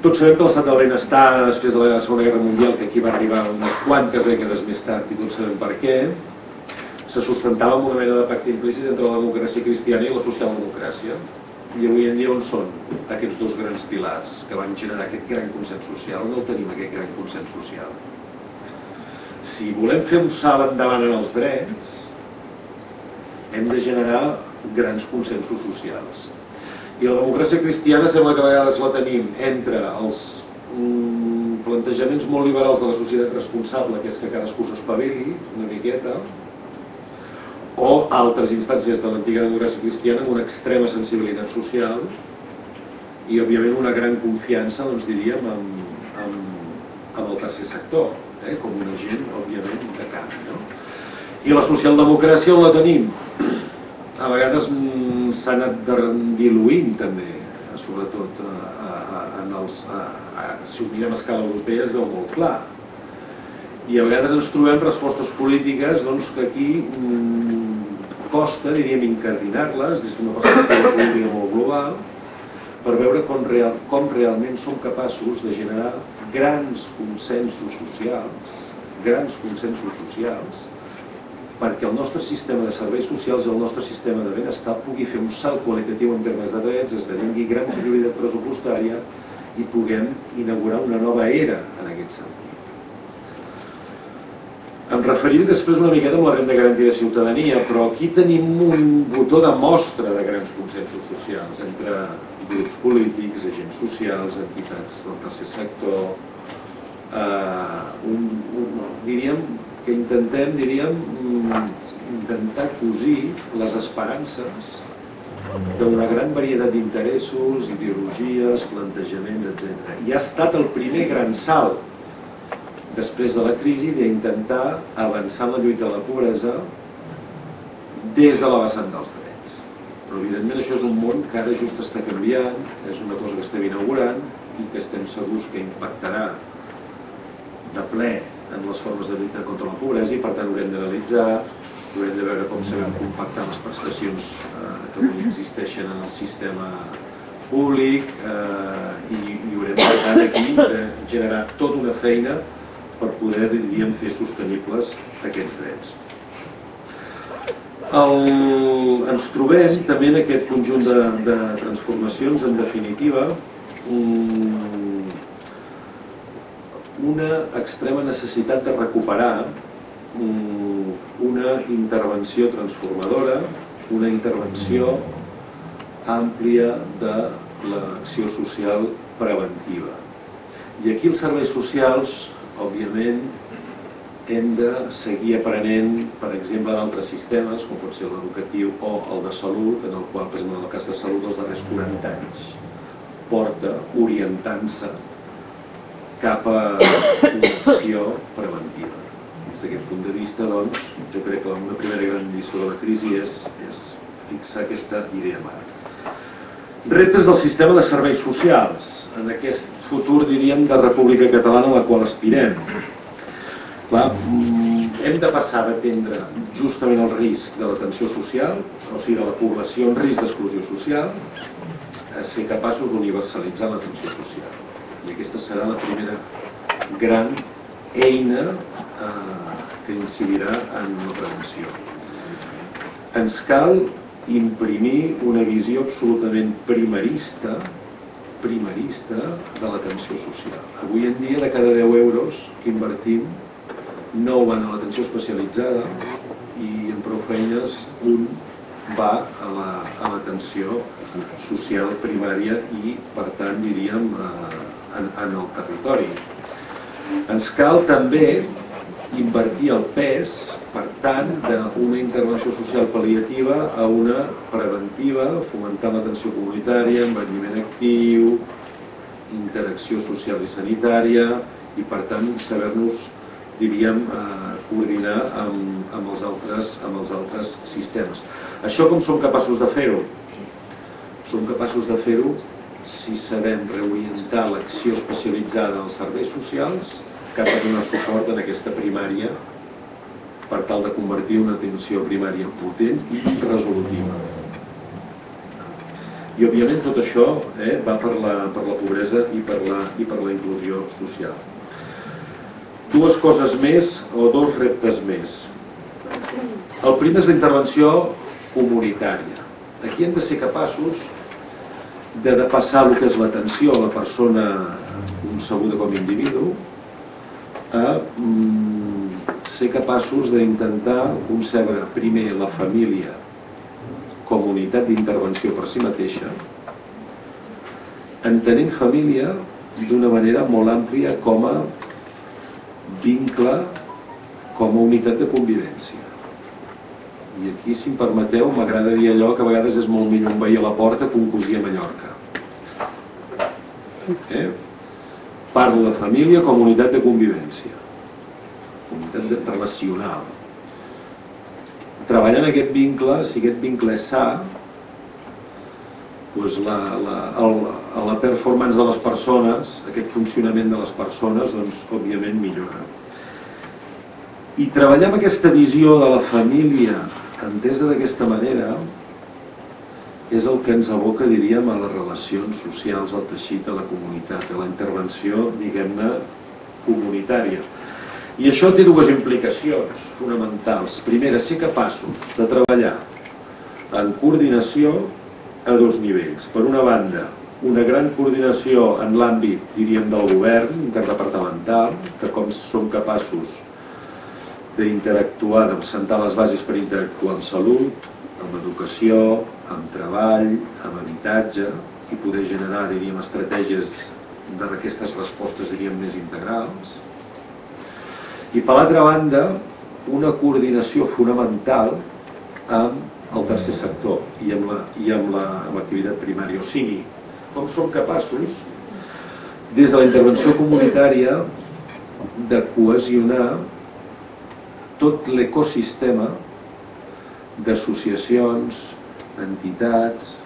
tots sabem que l'estat del benestar després de la Segona Guerra Mundial, que aquí va arribar unes quantes dècades més tard i tots sabem per què, se sustentava amb una mena de pacte implícit entre la democràcia cristiana i la socialdemocràcia. I avui en dia on són aquests dos grans pilars que van generar aquest gran consens social? On el tenim, aquest gran consens social? Si volem fer un salt endavant en els drets, hem de generar grans consensos socials. I la democràcia cristiana sembla que a vegades la tenim entre els mm, plantejaments molt liberals de la societat responsable, que és que cadascú s'espavili una miqueta, o altres instàncies de l'antiga democràcia cristiana amb una extrema sensibilitat social i, òbviament, una gran confiança, doncs diríem, amb, amb, amb el tercer sector, eh? com un agent, òbviament, de canvi. No? I la socialdemocràcia on la tenim? A vegades mm, s'ha anat diluint també, sobretot a, a, en els, si ho mirem a escala europea es veu molt clar. I a vegades ens trobem respostes polítiques doncs, que aquí mm, costa, diríem, incardinar-les des d'una perspectiva política molt global per veure com, real, com realment som capaços de generar grans consensos socials, grans consensos socials, perquè el nostre sistema de serveis socials i el nostre sistema de benestar pugui fer un salt qualitatiu en termes de drets, esdevingui gran prioritat pressupostària i puguem inaugurar una nova era en aquest sentit. Em referiré després una miqueta amb la renda garantida de ciutadania, però aquí tenim un botó de mostra de grans consensos socials entre grups polítics, agents socials, entitats del tercer sector, eh, un, un, diríem que intentem, diríem, mm, intentar cosir les esperances d'una gran varietat d'interessos, ideologies, plantejaments, etc. I ha estat el primer gran salt després de la crisi d'intentar avançar en la lluita de la pobresa des de la vessant dels drets. Però evidentment això és un món que ara just està canviant, és una cosa que estem inaugurant i que estem segurs que impactarà de ple en les formes de lluita contra la pobresa i per tant haurem d'analitzar, haurem de veure com sabem compactar les prestacions eh, que avui existeixen en el sistema públic eh, i, i haurem per tant aquí de generar tota una feina per poder, diríem, fer sostenibles aquests drets. El, ens trobem també en aquest conjunt de, de transformacions, en definitiva, un, una extrema necessitat de recuperar una intervenció transformadora, una intervenció àmplia de l'acció social preventiva. I aquí els serveis socials, òbviament, hem de seguir aprenent, per exemple, d'altres sistemes, com pot ser l'educatiu o el de salut, en el qual, per exemple, en el cas de salut, els darrers 40 anys porta orientant-se cap a una acció preventiva. Des d'aquest punt de vista, doncs, jo crec que una primera gran lliçó de la crisi és, és fixar aquesta idea marc. Reptes del sistema de serveis socials, en aquest futur, diríem, de República Catalana a la qual aspirem. Clar, mm, hem de passar d'atendre justament el risc de l'atenció social, o sigui, de la població en risc d'exclusió social, a ser capaços d'universalitzar l'atenció social i aquesta serà la primera gran eina eh, que incidirà en la prevenció. Ens cal imprimir una visió absolutament primarista primarista de l'atenció social. Avui en dia, de cada 10 euros que invertim, 9 van a l'atenció especialitzada i en prou feines un va a l'atenció la, social primària i, per tant, diríem, eh, en, en el territori. Ens cal també invertir el pes, per tant, d'una intervenció social pal·liativa a una preventiva, fomentar l'atenció comunitària, envelliment actiu, interacció social i sanitària i, per tant, saber-nos, diríem, eh, coordinar amb, amb, els altres, amb els altres sistemes. Això com som capaços de fer-ho? Som capaços de fer-ho si sabem reorientar l'acció especialitzada dels serveis socials cap a donar suport en aquesta primària per tal de convertir una atenció primària potent i resolutiva. I òbviament tot això eh, va per la, per la pobresa i per la, i per la inclusió social. Dues coses més o dos reptes més. El primer és la intervenció comunitària. Aquí hem de ser capaços de, de passar el que és l'atenció a la persona concebuda com a individu a mm, ser capaços d'intentar concebre primer la família com unitat d'intervenció per si mateixa, entenent família d'una manera molt àmplia com a vincle, com a unitat de convivència. I aquí, si em permeteu, m'agrada dir allò que a vegades és molt millor un veí a la porta que un cosí a Mallorca. Eh? Parlo de família com unitat de convivència, unitat de relacional. Treballant aquest vincle, si aquest vincle és sa, doncs la, la, el, la performance de les persones, aquest funcionament de les persones, doncs, òbviament millora. I treballar amb aquesta visió de la família entesa d'aquesta manera és el que ens aboca, diríem, a les relacions socials, al teixit, a la comunitat, a la intervenció, diguem-ne, comunitària. I això té dues implicacions fonamentals. Primera, ser capaços de treballar en coordinació a dos nivells. Per una banda, una gran coordinació en l'àmbit, diríem, del govern interdepartamental, de com som capaços d'interactuar, de sentar les bases per interactuar amb salut, amb educació, amb treball, amb habitatge i poder generar, diríem, estratègies d'aquestes respostes, diríem, més integrals. I per l'altra banda, una coordinació fonamental amb el tercer sector i amb l'activitat la, amb primària. O sigui, com som capaços, des de la intervenció comunitària, de cohesionar tot l'ecosistema d'associacions, entitats,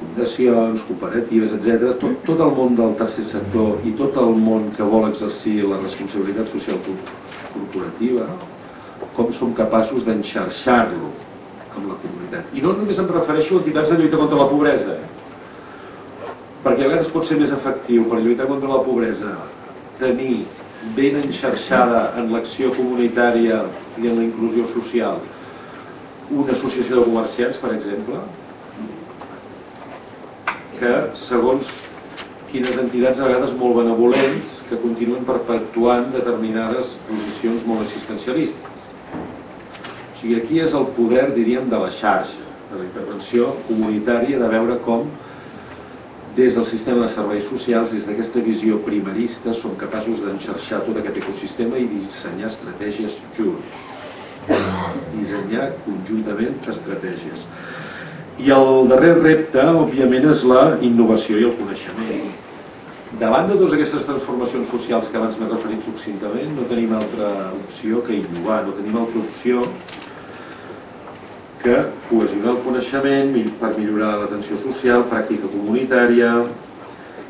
fundacions, cooperatives, etc. Tot, tot el món del tercer sector i tot el món que vol exercir la responsabilitat social corporativa, com som capaços d'enxarxar-lo amb la comunitat. I no només em refereixo a entitats de lluita contra la pobresa, eh? perquè a vegades pot ser més efectiu per lluitar contra la pobresa tenir ben enxarxada en l'acció comunitària i en la inclusió social una associació de comerciants, per exemple, que segons quines entitats a vegades molt benevolents que continuen perpetuant determinades posicions molt assistencialistes. O sigui, aquí és el poder, diríem, de la xarxa, de la intervenció comunitària, de veure com des del sistema de serveis socials, des d'aquesta visió primarista, som capaços d'enxarxar tot aquest ecosistema i dissenyar estratègies junts dissenyar conjuntament estratègies. I el darrer repte, òbviament, és la innovació i el coneixement. Davant de totes aquestes transformacions socials que abans m'he referit succintament, no tenim altra opció que innovar, no tenim altra opció que cohesionar el coneixement per millorar l'atenció social, pràctica comunitària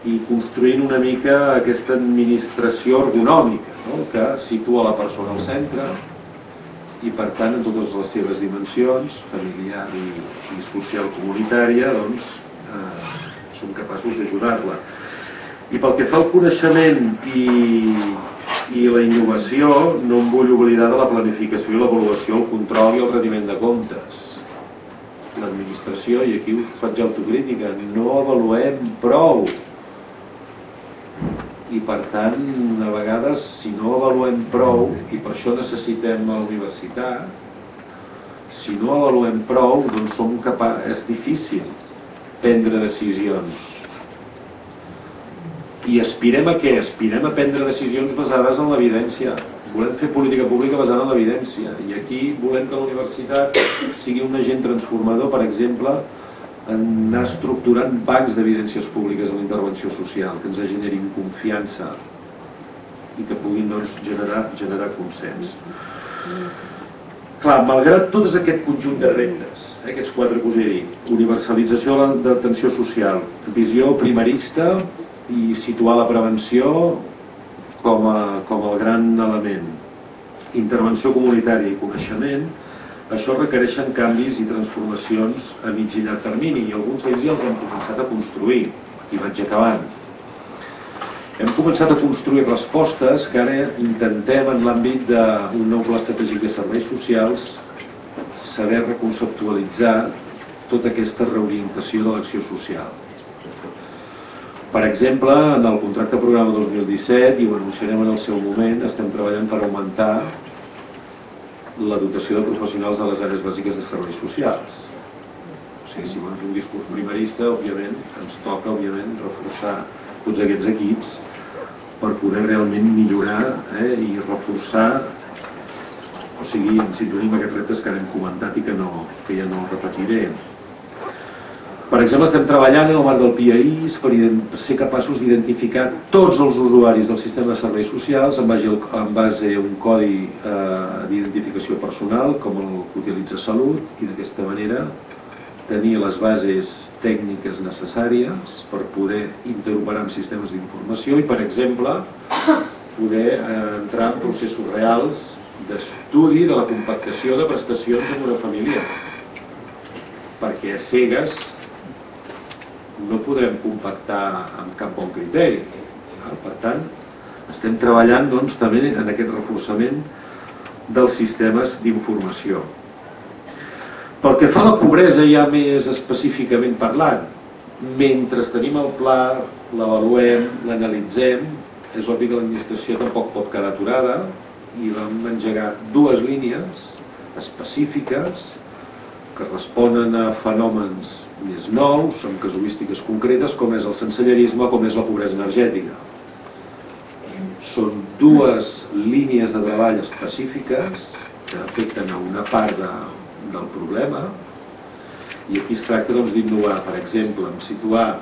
i construint una mica aquesta administració ergonòmica no? que situa la persona al centre, i per tant en totes les seves dimensions, familiar i, i social comunitària, doncs eh, som capaços d'ajudar-la. I pel que fa al coneixement i, i la innovació, no em vull oblidar de la planificació i l'avaluació, el control i el rendiment de comptes. L'administració, i aquí us faig autocrítica, no avaluem prou i per tant a vegades si no avaluem prou i per això necessitem la universitat si no avaluem prou doncs som capaç, és difícil prendre decisions i aspirem a què? Aspirem a prendre decisions basades en l'evidència volem fer política pública basada en l'evidència i aquí volem que la universitat sigui un agent transformador per exemple anar estructurant bancs d'evidències públiques en la intervenció social que ens generin confiança i que puguin doncs, generar, generar consens. Clar, malgrat tot aquest conjunt de reptes, eh, aquests quatre que us he dit, universalització de l'atenció social, visió primarista i situar la prevenció com, a, com el gran element, intervenció comunitària i coneixement, això requereixen canvis i transformacions a mig i llarg termini i alguns d'ells ja els hem començat a construir i vaig acabant. Hem començat a construir respostes que ara intentem en l'àmbit d'un nou pla estratègic de serveis socials saber reconceptualitzar tota aquesta reorientació de l'acció social. Per exemple, en el contracte programa 2017, i ho anunciarem en el seu moment, estem treballant per augmentar la dotació de professionals de les àrees bàsiques de serveis socials. O sigui, si volem fer un discurs primarista, òbviament, ens toca, òbviament, reforçar tots aquests equips per poder realment millorar eh, i reforçar o sigui, en sintonia amb aquests reptes que hem comentat i que, no, que ja no repetiré. Per exemple, estem treballant en el marc del PIAIS per ser capaços d'identificar tots els usuaris del sistema de serveis socials en base, en base a un codi eh, d'identificació personal com el que utilitza Salut i d'aquesta manera tenir les bases tècniques necessàries per poder interoperar amb sistemes d'informació i, per exemple, poder eh, entrar en processos reals d'estudi de la compactació de prestacions en una família. Perquè a cegues no podrem compactar amb cap bon criteri. Per tant, estem treballant doncs, també en aquest reforçament dels sistemes d'informació. Pel que fa a la pobresa ja més específicament parlant, mentre tenim el pla, l'avaluem, l'analitzem, és obvi que l'administració tampoc pot quedar aturada i vam engegar dues línies específiques que responen a fenòmens més nous, amb casuístiques concretes, com és el sensellerisme, com és la pobresa energètica. Són dues línies de treball específiques que afecten a una part de, del problema i aquí es tracta doncs, d'innovar, per exemple, en situar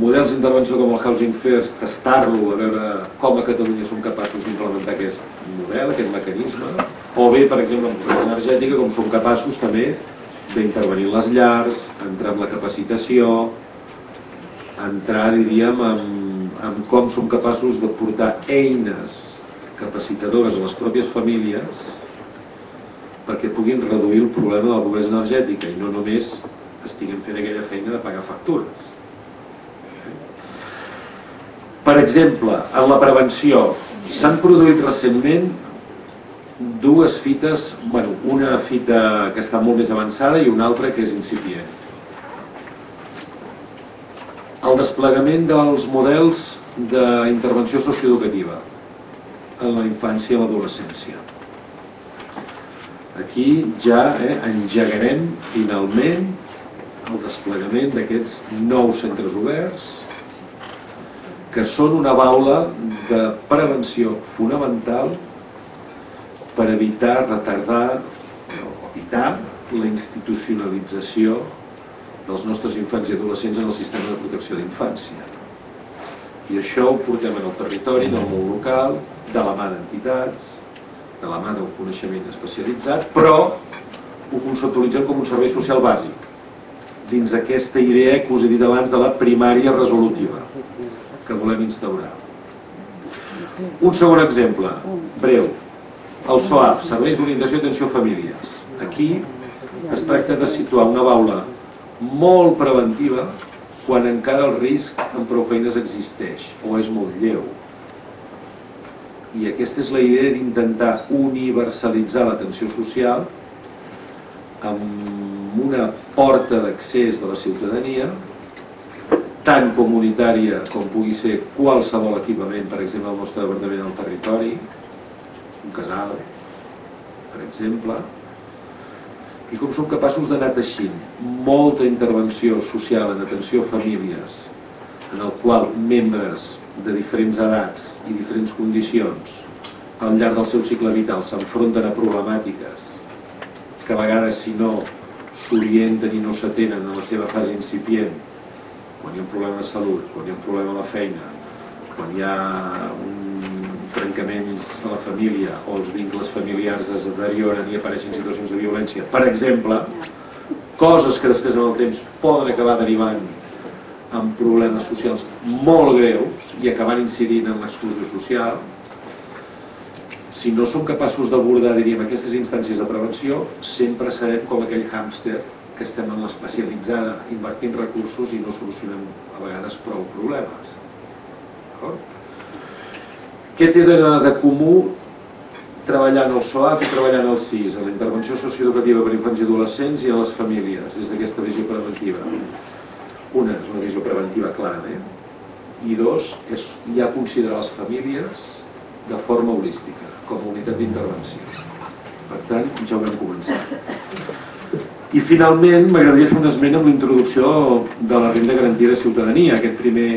models d'intervenció com el Housing First, tastar-lo, a veure com a Catalunya som capaços d'implementar aquest model, aquest mecanisme, o bé, per exemple, en pobresa energètica, com som capaços també d'intervenir les llars, entrar en la capacitació, entrar, diríem, en, en com som capaços de portar eines capacitadores a les pròpies famílies perquè puguin reduir el problema de la pobresa energètica i no només estiguem fent aquella feina de pagar factures. Per exemple, en la prevenció, s'han produït recentment dues fites, bueno, una fita que està molt més avançada i una altra que és incipient. El desplegament dels models d'intervenció socioeducativa en la infància i l'adolescència. Aquí ja eh, engegarem finalment el desplegament d'aquests nous centres oberts que són una baula de prevenció fonamental per evitar, retardar o evitar la institucionalització dels nostres infants i adolescents en el sistema de protecció d'infància. I això ho portem en el territori, en el món local, de la mà d'entitats, de la mà del coneixement especialitzat, però ho conceptualitzem com un servei social bàsic, dins aquesta idea que us he dit abans de la primària resolutiva que volem instaurar. Un segon exemple, breu, el SOAP, Serveis d'Orientació i Atenció a Famílies. Aquí es tracta de situar una baula molt preventiva quan encara el risc en prou feines existeix o és molt lleu. I aquesta és la idea d'intentar universalitzar l'atenció social amb una porta d'accés de la ciutadania tan comunitària com pugui ser qualsevol equipament, per exemple, el nostre departament al territori, un casal, per exemple, i com som capaços d'anar teixint molta intervenció social en atenció a famílies, en el qual membres de diferents edats i diferents condicions al llarg del seu cicle vital s'enfronten a problemàtiques que a vegades si no s'orienten i no s'atenen en la seva fase incipient quan hi ha un problema de salut, quan hi ha un problema a la feina, quan hi ha un trencaments a la família o els vincles familiars es deterioren i apareixen situacions de violència, per exemple, coses que després en el temps poden acabar derivant en problemes socials molt greus i acabar incidint en l'exclusió social, si no som capaços d'abordar, diríem, aquestes instàncies de prevenció, sempre serem com aquell hàmster que estem en l'especialitzada invertint recursos i no solucionem a vegades prou problemes. D'acord? Què té de, de comú treballar en el SOAF i treballar en el CIS, en la intervenció socioeducativa per infants i adolescents i a les famílies, des d'aquesta visió preventiva? Una és una visió preventiva clarament, i dos és ja considerar les famílies de forma holística, com a unitat d'intervenció. Per tant, ja ho vam començar. I finalment m'agradaria fer un esment amb la introducció de la renda garantida de ciutadania. Aquest primer,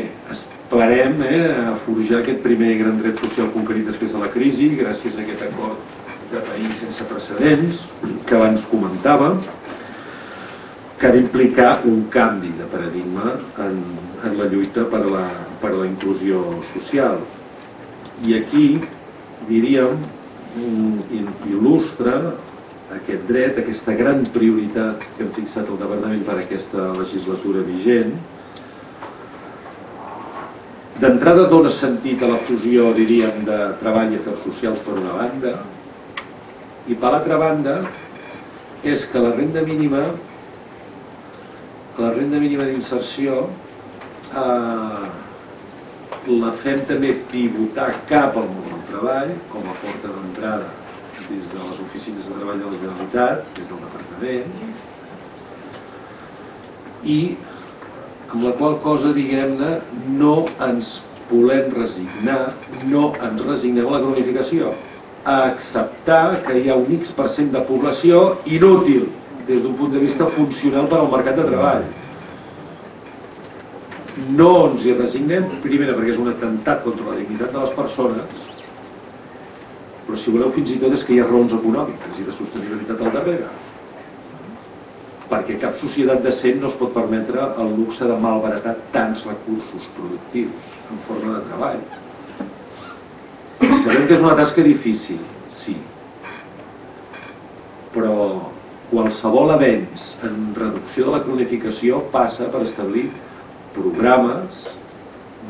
esperem eh, a forjar aquest primer gran dret social conquerit després de la crisi, gràcies a aquest acord de país sense precedents que abans comentava, que ha d'implicar un canvi de paradigma en, en la lluita per la, per la inclusió social. I aquí, diríem, il·lustra aquest dret, aquesta gran prioritat que hem fixat el Departament per aquesta legislatura vigent. D'entrada dona sentit a la fusió, diríem, de treball i afers socials per una banda, i per l'altra banda és que la renda mínima la renda mínima d'inserció eh, la fem també pivotar cap al món del treball com a porta d'entrada des de les oficines de treball de la Generalitat, des del Departament, i amb la qual cosa, diguem-ne, no ens volem resignar, no ens resignem a la cronificació, a acceptar que hi ha un X% de població inútil des d'un punt de vista funcional per al mercat de treball. No ens hi resignem, primera perquè és un atemptat contra la dignitat de les persones, però si voleu fins i tot és que hi ha raons econòmiques i de sostenibilitat al darrere perquè cap societat decent no es pot permetre el luxe de malbaratar tants recursos productius en forma de treball. Sabem que és una tasca difícil, sí, però qualsevol avenç en reducció de la cronificació passa per establir programes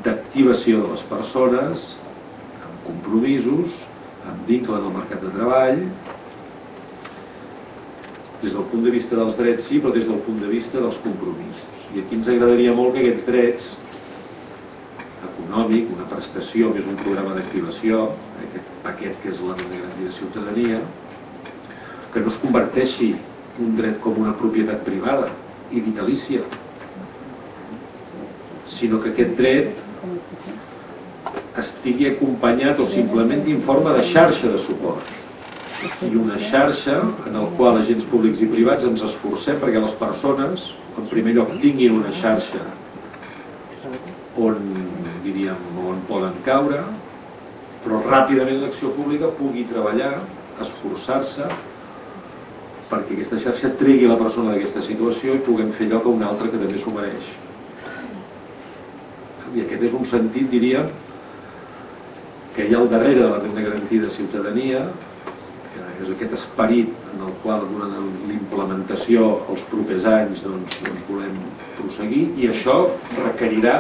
d'activació de les persones amb compromisos amb vincle en el mercat de treball, des del punt de vista dels drets sí, però des del punt de vista dels compromisos. I aquí ens agradaria molt que aquests drets, econòmic, una prestació que és un programa d'activació, aquest paquet que és la renda de ciutadania, que no es converteixi un dret com una propietat privada i vitalícia, sinó que aquest dret estigui acompanyat o simplement d'informe de xarxa de suport i una xarxa en el qual agents públics i privats ens esforcem perquè les persones en primer lloc tinguin una xarxa on diríem on poden caure però ràpidament l'acció pública pugui treballar esforçar-se perquè aquesta xarxa tregui la persona d'aquesta situació i puguem fer lloc a una altra que també s'ho mereix. I aquest és un sentit, diríem, que hi ha al darrere de la renda garantida de ciutadania, és aquest esperit en el qual durant l'implementació els propers anys doncs, doncs volem proseguir i això requerirà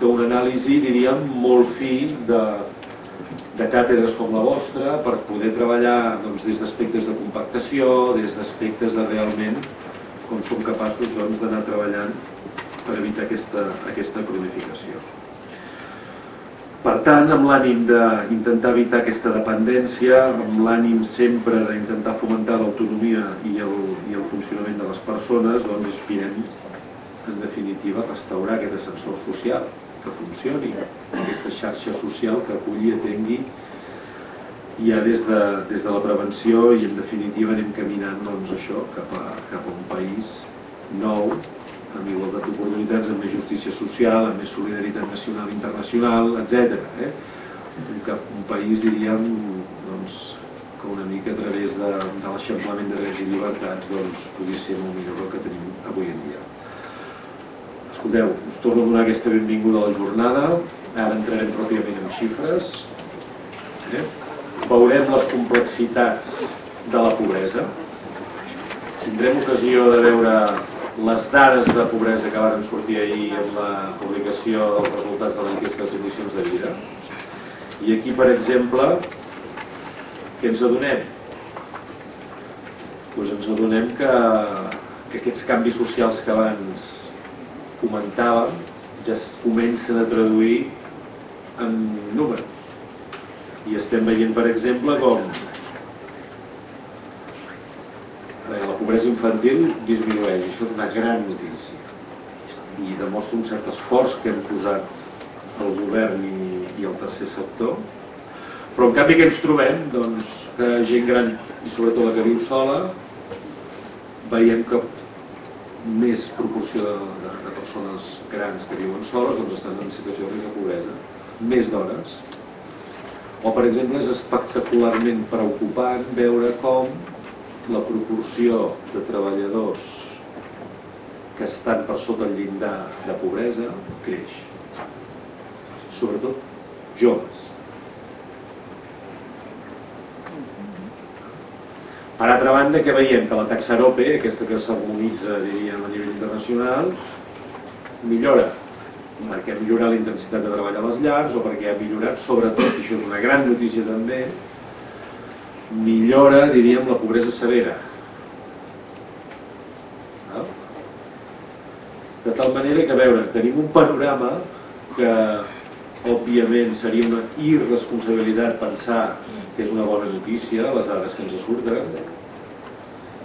d'una anàlisi, diríem, molt fi de, de càtedres com la vostra per poder treballar doncs, des d'aspectes de compactació, des d'aspectes de realment com som capaços doncs, d'anar treballant per evitar aquesta, aquesta cronificació. Per tant, amb l'ànim d'intentar evitar aquesta dependència, amb l'ànim sempre d'intentar fomentar l'autonomia i, el, i el funcionament de les persones, doncs aspirem, en definitiva, a restaurar aquest ascensor social que funcioni, aquesta xarxa social que aculli atengui ja des de, des de la prevenció i en definitiva anem caminant doncs, això cap a, cap a un país nou amb igualtat d'oportunitats, amb més justícia social, amb més solidaritat nacional i internacional, etc. Eh? Un, un país, diríem, doncs, que una mica a través de, de l'eixamplament de drets i llibertats doncs, pugui ser molt millor que tenim avui en dia. Escolteu, us torno a donar aquesta benvinguda a la jornada, ara entrarem pròpiament en xifres, eh? veurem les complexitats de la pobresa, tindrem ocasió de veure les dades de pobresa que van sortir ahir amb la publicació dels resultats de l'enquesta de condicions de vida. I aquí, per exemple, què ens adonem? Doncs ens adonem que, que aquests canvis socials que abans comentàvem ja es comencen a traduir en números. I estem veient, per exemple, com eh, la pobresa infantil disminueix, això és una gran notícia. I demostra un cert esforç que hem posat el govern i, i el tercer sector, però en canvi que ens trobem? Doncs que gent gran, i sobretot la que viu sola, veiem que més proporció de, de, de persones grans que viuen soles doncs estan en situació de risc de pobresa. Més dones. O, per exemple, és espectacularment preocupant veure com la proporció de treballadors que estan per sota el llindar de pobresa creix. Sobretot joves. Per altra banda, que veiem que la taxa AROPE, aquesta que s'harmonitza a nivell internacional, millora perquè ha millorat la intensitat de treball a les llars o perquè ha millorat, sobretot, i això és una gran notícia també, millora, diríem, la pobresa severa. De tal manera que, a veure, tenim un panorama que, òbviament, seria una irresponsabilitat pensar que és una bona notícia, les dades que ens surten.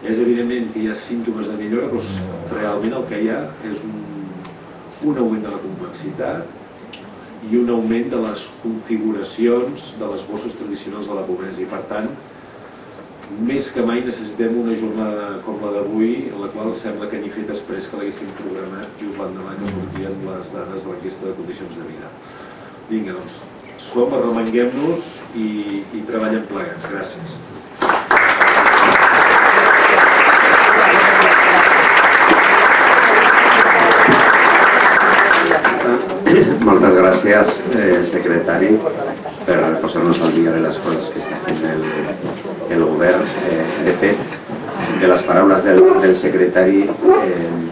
És evidentment que hi ha símptomes de millora, però realment el que hi ha és un, un augment de la complexitat i un augment de les configuracions de les bosses tradicionals de la pobresa. I per tant, més que mai necessitem una jornada com la d'avui, en la qual sembla que ni fet després que l'haguéssim programat just l'endemà que sortien les dades de l'enquesta de condicions de vida. Vinga, doncs, som, arremanguem-nos i, i treballem plegats. Gràcies. Moltes gràcies, eh, secretari, per posar-nos al dia de les coses que està fent el, el govern. Eh, de fet, de les paraules del, del secretari eh,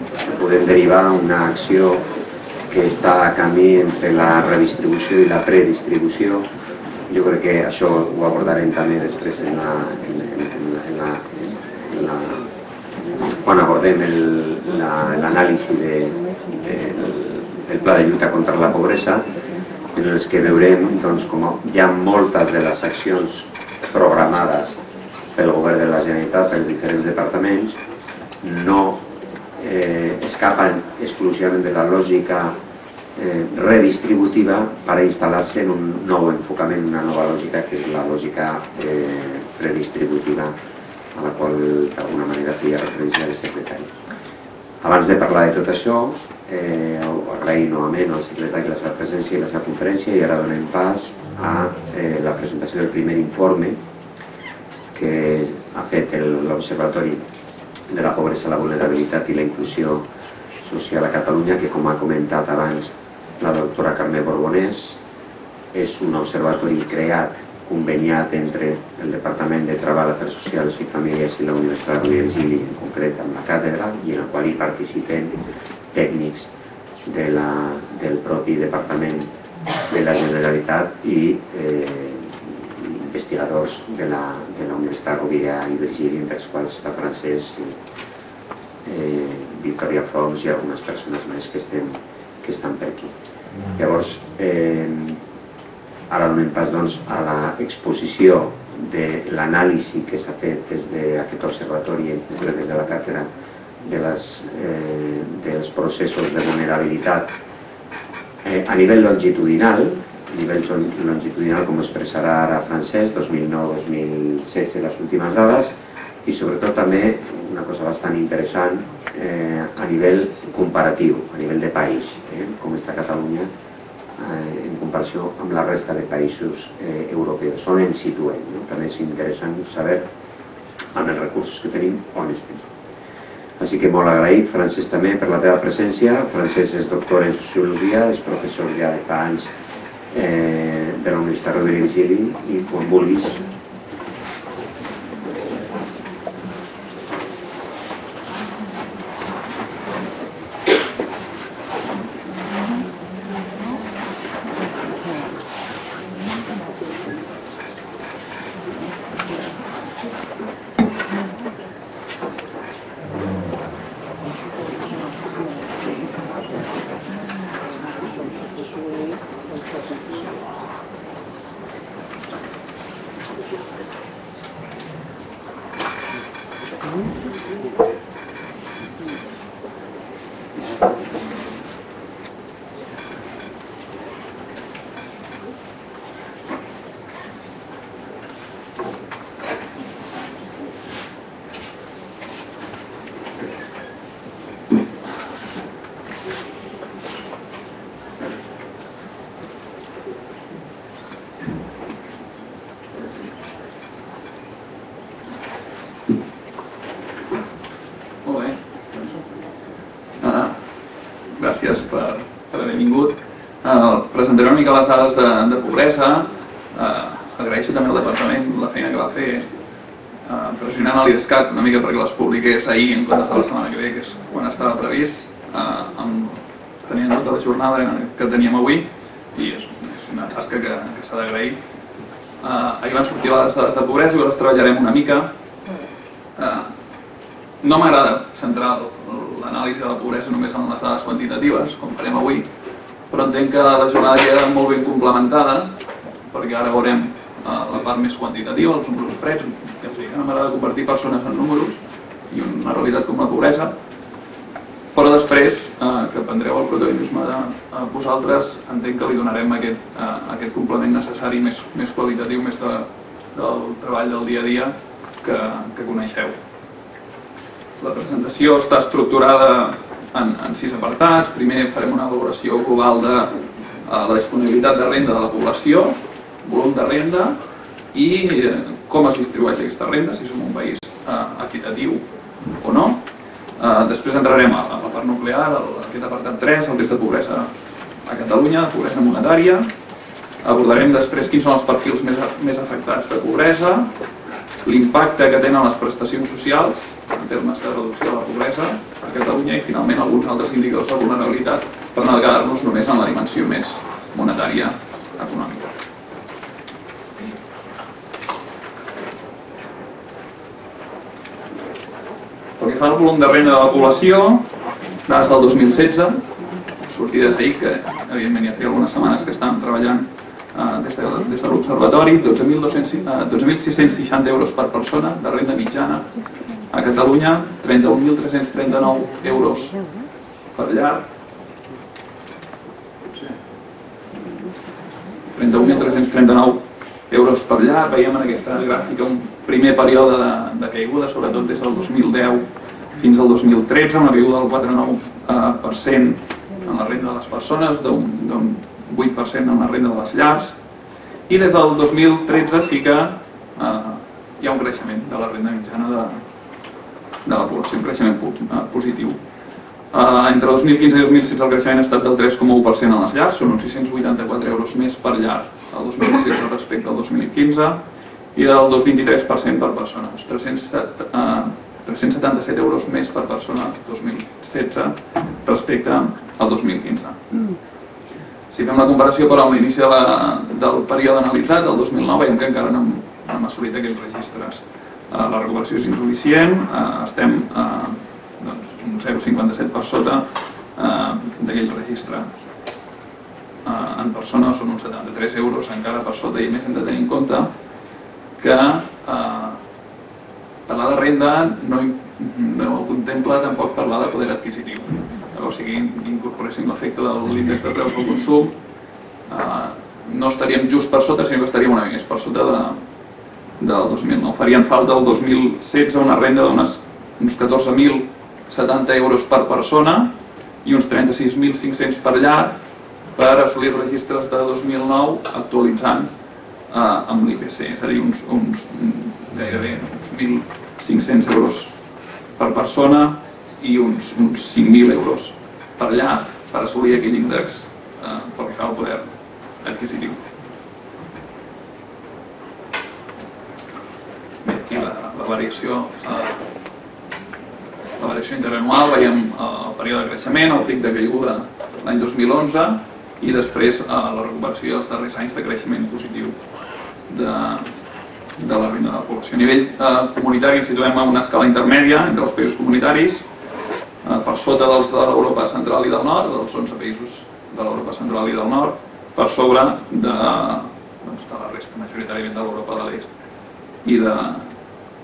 derivar una acció que està a camí entre la redistribució i la predistribució. Jo crec que això ho abordarem també després en la, en, en, en la, en la, quan abordem l'anàlisi la, de, de, del pla de lluita contra la pobresa, en els que veurem doncs, com hi ha moltes de les accions programades pel govern de la Generalitat, pels diferents departaments, no eh, escapen exclusivament de la lògica eh, redistributiva per instal·lar-se en un nou enfocament, una nova lògica, que és la lògica eh, redistributiva a la qual d'alguna manera feia referència el secretari. Abans de parlar de tot això, eh, agrair novament al secretari la seva presència i la seva conferència i ara donem pas a eh, la presentació del primer informe que ha fet l'Observatori de la Pobresa, la Vulnerabilitat i la Inclusió Social a Catalunya, que com ha comentat abans la doctora Carme Borbonès, és un observatori creat, conveniat entre el Departament de Treball, Afers Socials i Famílies i la Universitat de Virgili, en concret amb la càtedra, i en el qual hi participen tècnics de la, del propi Departament de la Generalitat i eh, investigadors de la, de la Universitat Rovira i Virgili, entre els quals està Francesc i eh, Victoria Fons i algunes persones més que, estem, que estan per aquí. Llavors, eh, ara donem pas doncs, a l'exposició de l'anàlisi que s'ha fet des d'aquest observatori, en concret des de la càtedra, de les, eh, dels processos de vulnerabilitat eh, a nivell longitudinal, a nivell longitudinal com expressarà ara Francesc, 2009-2016 les últimes dades, i sobretot també una cosa bastant interessant eh, a nivell comparatiu, a nivell de país, eh, com està Catalunya eh, en comparació amb la resta de països eh, europeus, on ens situem. No? També és interessant saber amb els recursos que tenim on estem. Així que molt agraït, Francesc, també per la teva presència. Francesc és doctor en Sociologia, és professor ja de fa anys eh, de la Universitat Rovira i Virgili i quan vulguis Molt bé. Uh, gràcies per, per haver vingut. Uh, presentaré una mica les dades de, de pobresa. Uh, agraeixo també al departament la feina que va fer uh, pressionant a l'IDESCAT una mica perquè les publiqués ahir en comptes de la setmana que ve, que és quan estava previst, uh, amb, tenint en compte la jornada que teníem avui i és, és una tasca que, que s'ha d'agrair. Uh, ahir van sortir les dades de pobresa i les treballarem una mica. Uh, no m'agrada centrar l'anàlisi de la pobresa només en les dades quantitatives, com farem avui, però entenc que la jornada queda molt ben complementada, perquè ara veurem eh, la part més quantitativa, els números freds, que o sigui, no m'agrada convertir persones en números i una realitat com la pobresa, però després eh, que prendreu el protagonisme de eh, vosaltres, entenc que li donarem aquest, eh, aquest complement necessari més, més qualitatiu, més de, del treball del dia a dia que, que coneixeu. La presentació està estructurada en, en sis apartats. Primer farem una valoració global de eh, la disponibilitat de renda de la població, volum de renda i eh, com es distribueix aquesta renda, si som un país eh, equitatiu o no. Eh, després entrarem a, a la part nuclear, a aquest apartat 3, el test de pobresa a Catalunya, de pobresa monetària. Abordarem després quins són els perfils més, més afectats de pobresa, l'impacte que tenen les prestacions socials en termes de reducció de la pobresa a Catalunya i finalment alguns altres indicadors de vulnerabilitat per no quedar-nos només en la dimensió més monetària econòmica. Pel que fa al volum de renda de la població, dades del 2016, sortides ahir, que evidentment ja feia algunes setmanes que estàvem treballant des de, des de l'Observatori, 12.660 eh, euros per persona de renda mitjana. A Catalunya, 31.339 euros per llar. 31.339 euros per llar. Veiem en aquesta gràfica un primer període de, de caiguda, sobretot des del 2010 fins al 2013, una caiguda del 4,9% en la renda de les persones, d'un 8% en la renda de les llars i des del 2013 sí que eh, hi ha un creixement de la renda mitjana de, de la població, un creixement eh, positiu. Eh, entre 2015 i 2016 el creixement ha estat del 3,1% en les llars, són uns 684 euros més per llar el 2016 respecte al 2015 i del 2,23% per persona, uns 307, eh, 377 euros més per persona el 2016 respecte al 2015. Si fem la comparació però amb l'inici de la, del període analitzat, del 2009, veiem que encara no hem, no hem assolit aquells registres. Eh, la recuperació és insuficient, eh, estem eh, doncs, un 0,57 per sota eh, d'aquell registre. Eh, en persona són uns 73 euros encara per sota i més hem de tenir en compte que parlar de renda no, no contempla tampoc parlar de poder adquisitiu o sigui, incorporéssim l'efecte de l'índex de preus al consum, eh, no estaríem just per sota, sinó que estaríem una mica més per sota de, del 2009. Farien falta el 2016 una renda d'uns 14.070 euros per persona i uns 36.500 per llar per assolir registres de 2009 actualitzant eh, amb l'IPC, és a dir, uns, uns gairebé uns 1.500 euros per persona i uns, uns 5.000 euros per allà per assolir aquell índex eh, pel que fa al poder adquisitiu. Bé, aquí la, la variació eh, la variació interanual, veiem eh, el període de creixement, el pic de caiguda l'any 2011 i després eh, la recuperació dels darrers anys de creixement positiu de, de la renda de la població. A nivell eh, comunitari ens situem a una escala intermèdia entre els països comunitaris, per sota dels de l'Europa central i del nord, dels 11 països de l'Europa central i del nord, per sobre de, doncs, de la resta, majoritàriament de l'Europa de l'est i, de,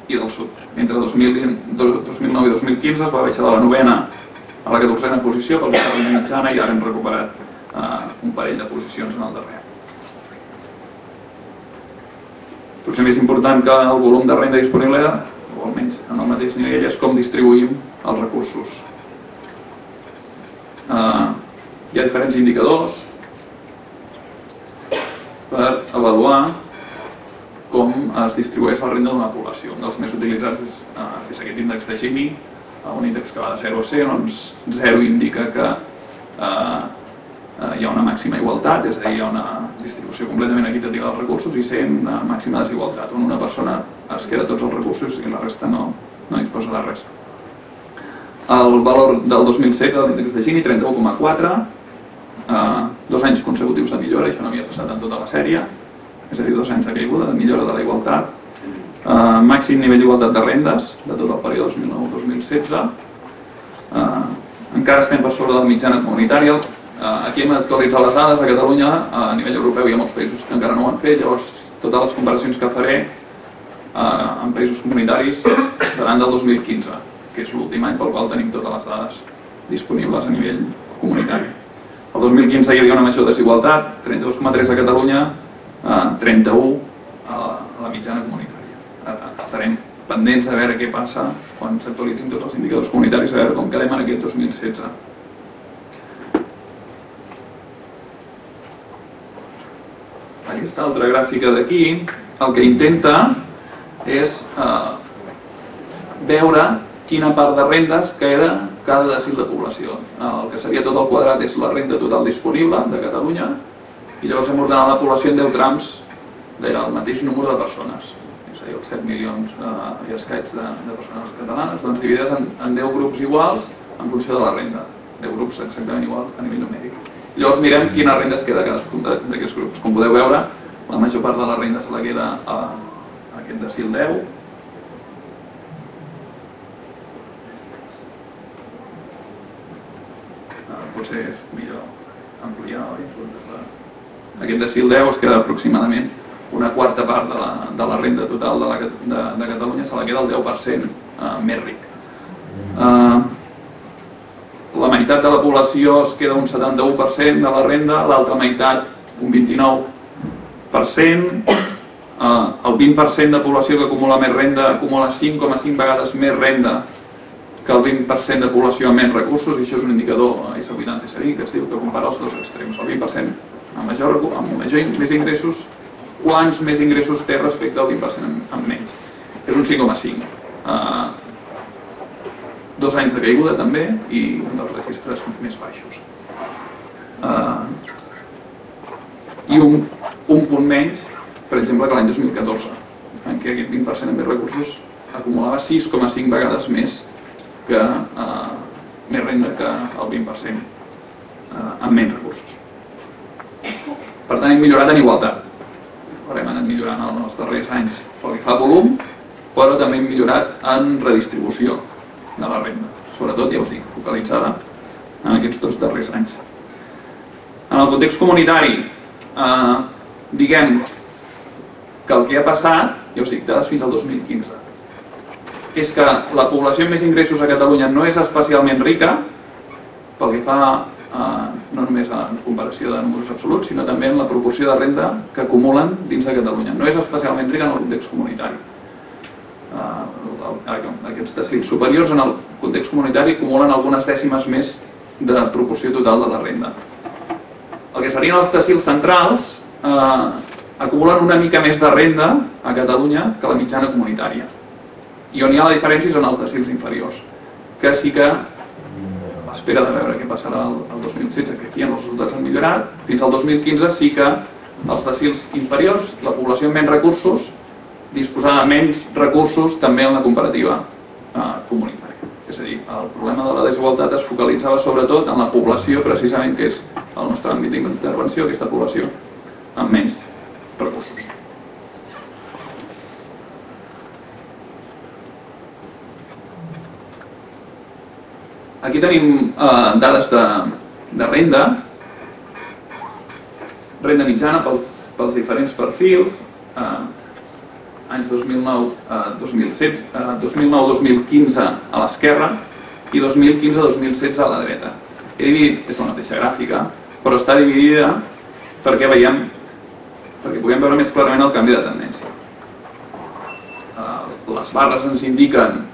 i del sud. Entre 2000, i- do- 2009 i 2015 es va baixar de la novena a la catorzena posició pel que fa a la mitjana i ara hem recuperat eh, un parell de posicions en el darrer. Potser més important que el volum de renda disponible, o almenys en el mateix nivell, és com distribuïm els recursos. Eh, hi ha diferents indicadors per avaluar com es distribueix la renda d'una població. Un dels més utilitzats és, eh, és aquest índex de Gini, eh, un índex que va de 0 a 100, on 0 indica que hi ha una màxima igualtat, és a dir, hi ha una distribució completament equitativa dels recursos i 100 una màxima desigualtat, on una persona es queda tots els recursos i la resta no, no disposa de res. El valor del 2016 de l'índex de Gini, 31,4, eh, dos anys consecutius de millora, això no havia passat en tota la sèrie, és a dir, dos anys de caiguda, de millora de la igualtat, eh, màxim nivell d'igualtat de rendes de tot el període 2009-2016, eh, encara estem per sobre de la mitjana comunitària, eh, aquí hem actualitzat les dades. A Catalunya, a nivell europeu hi ha molts països que encara no ho han fet, llavors totes les comparacions que faré eh, en països comunitaris seran del 2015, que és l'últim any pel qual tenim totes les dades disponibles a nivell comunitari. El 2015 hi havia una major desigualtat, 32,3 a Catalunya, eh, 31 a la mitjana comunitària. Eh, Estarem pendents a veure què passa quan s'actualitzin tots els indicadors comunitaris, a veure com quedem en aquest 2016. Aquesta altra gràfica d'aquí el que intenta és eh, veure quina part de rendes queda cada decil de població. El que seria tot el quadrat és la renda total disponible de Catalunya i llavors hem ordenat la població en 10 trams del mateix número de persones. És a dir, els 7 milions eh, i escaig de, de persones catalanes, doncs dividides en, en 10 grups iguals en funció de la renda. 10 grups exactament iguals a nivell numèric. Llavors mirem quina renda es queda cadascun d'aquests grups. Com podeu veure, la major part de la renda se la queda a, a aquest decil 10, potser és millor ampliar, oi? Aquest decil 10 es queda aproximadament una quarta part de la, de la renda total de, la, de, de Catalunya se la queda el 10% eh, més ric. Eh, la meitat de la població es queda un 71% de la renda, l'altra meitat un 29%, eh, el 20% de població que acumula més renda acumula 5,5 vegades més renda que el 20% de població amb menys recursos, i això és un indicador a ISA 80 SRI que es diu que compara els dos extrems. El 20% amb, major, amb major, més ingressos, quants més ingressos té respecte al 20% amb, menys? És un 5,5. Uh, dos anys de caiguda també i un dels registres més baixos. Uh, I un, un punt menys, per exemple, que l'any 2014, en què aquest 20% amb més recursos acumulava 6,5 vegades més que eh, més renda que el 20% eh, amb menys recursos. Per tant, hem millorat en igualtat. Ara hem anat millorant en els darrers anys pel que fa volum, però també hem millorat en redistribució de la renda. Sobretot, ja us dic, focalitzada en aquests dos darrers anys. En el context comunitari, eh, diguem que el que ha passat, ja us dic, dades fins al 2015, és que la població amb més ingressos a Catalunya no és especialment rica, pel que fa eh, no només en comparació de números absoluts, sinó també en la proporció de renda que acumulen dins de Catalunya. No és especialment rica en el context comunitari. Eh, aquests decils superiors en el context comunitari acumulen algunes dècimes més de proporció total de la renda. El que serien els decils centrals eh, acumulen una mica més de renda a Catalunya que la mitjana comunitària i on hi ha la diferència són els decils inferiors, que sí que, a l'espera de veure què passarà el, el 2016, que aquí els resultats han millorat, fins al 2015 sí que els decils inferiors, la població amb menys recursos, disposava de menys recursos també en la comparativa eh, comunitària. És a dir, el problema de la desigualtat es focalitzava sobretot en la població, precisament, que és el nostre àmbit d'intervenció, aquesta població amb menys recursos. Aquí tenim eh, dades de, de renda, renda mitjana pels, pels diferents perfils. Eh, anys 2009-2016, eh, 2009-2015 a l'esquerra i 2015-2016 a la dreta. He dividit, és la mateixa gràfica, però està dividida perquè veiem perquè puguem veure més clarament el canvi de tendència. Eh, les barres ens indiquen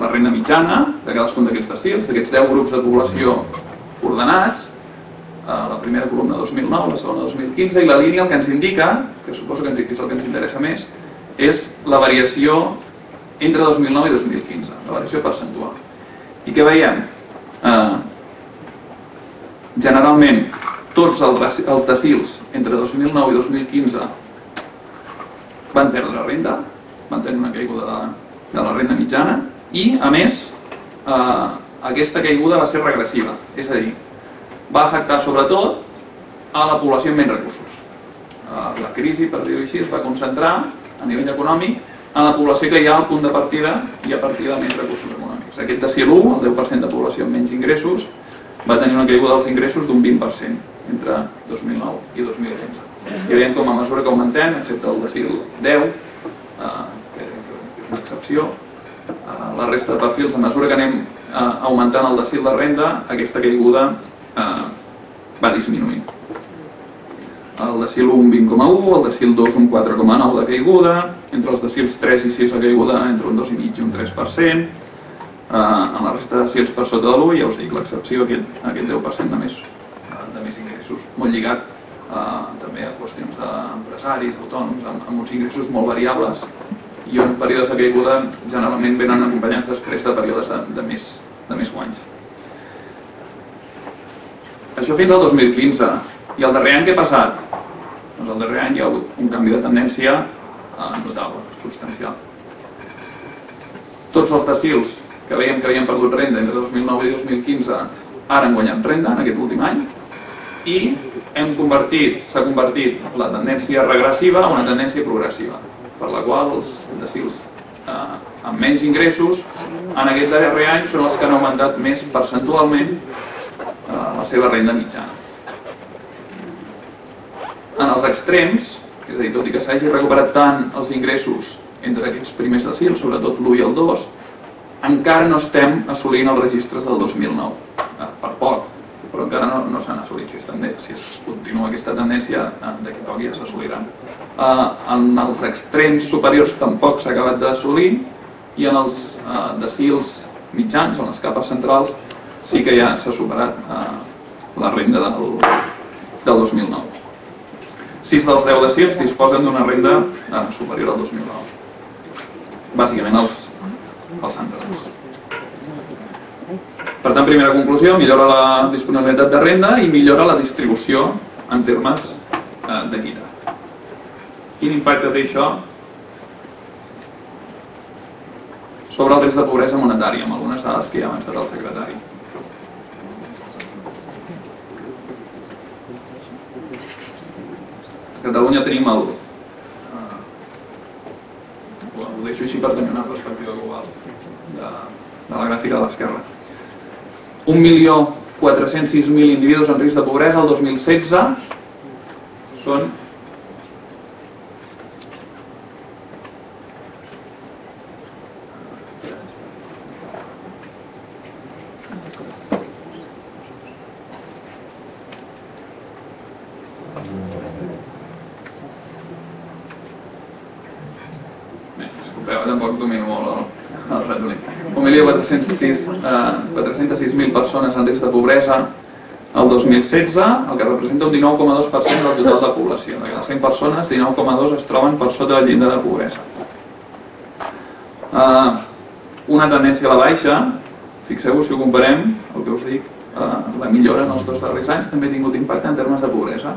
la renda mitjana de cadascun d'aquests decils, d'aquests 10 grups de població ordenats, eh, la primera columna 2009, la segona 2015, i la línia el que ens indica, que suposo que és el que ens interessa més, és la variació entre 2009 i 2015, la variació percentual. I què veiem? Eh, generalment, tots els decils entre 2009 i 2015 van perdre renda, van tenir una caiguda de, de la renda mitjana i, a més, eh, aquesta caiguda va ser regressiva, és a dir, va afectar sobretot a la població amb menys recursos. Eh, la crisi, per dir-ho així, es va concentrar a nivell econòmic en la població que hi ha al punt de partida i a partir de menys recursos econòmics. Aquest decil 1, el 10% de població amb menys ingressos, va tenir una caiguda dels ingressos d'un 20% entre 2009 i 2015. I veiem com a mesura que augmentem, excepte el decil 10, eh, que és una excepció, la resta de perfils, a mesura que anem eh, augmentant el decil de renda, aquesta caiguda eh, va disminuint. El decil 1 un 20,1, el decil 2 un 4,9 de caiguda, entre els decils 3 i 6 la caiguda entre un 2,5 i un 3%, eh, en la resta de decils per sota de l'1, ja us dic l'excepció, aquest, aquest 10% de més de més ingressos, molt lligat eh, també a qüestions d'empresaris, autònoms, amb uns ingressos molt variables i on períodes de caiguda generalment venen acompanyats després de períodes de, de, més, de més guanys. Això fins al 2015. I el darrer any què ha passat? Doncs el darrer any hi ha hagut un canvi de tendència eh, notable, substancial. Tots els decils que veiem que havien perdut renda entre 2009 i 2015 ara han guanyat renda en aquest últim any i hem convertit, s'ha convertit la tendència regressiva a una tendència progressiva, per la qual els decils eh, amb menys ingressos en aquest darrer any són els que han augmentat més percentualment eh, la seva renda mitjana. En els extrems, és a dir, tot i que s'hagi recuperat tant els ingressos entre aquests primers decils, sobretot l'1 i el 2, encara no estem assolint els registres del 2009, eh, per poc, però encara no, s'han assolit. Si es, si es continua aquesta tendència, d'aquí poc ja s'assoliran. Eh, en els extrems superiors tampoc s'ha acabat d'assolir i en els eh, decils mitjans, en les capes centrals, sí que ja s'ha superat eh, la renda del, del 2009. 6 dels 10 decils disposen d'una renda eh, superior al 2009. Bàsicament els, centrals. Per tant, primera conclusió, millora la disponibilitat de renda i millora la distribució en termes eh, d'equitat. Quin impacte té això sobre el risc de pobresa monetària, amb algunes dades que ja ha avançat el secretari. A Catalunya tenim el... Eh, ho deixo així per tenir una perspectiva global de, de la gràfica de l'esquerra. 1.406.000 individus en risc de pobresa el 2016 són Bé, disculpeu, tampoc domino molt el, el ratolí. 1.406.000 eh, persones en risc de pobresa el 2016, el que representa un 19,2% del total de població. De cada 100 persones, 19,2 es troben per sota del llindar de pobresa. Eh, una tendència a la baixa, fixeu-vos si ho comparem, el que us dic, eh, la millora en els dos darrers anys també ha tingut impacte en termes de pobresa.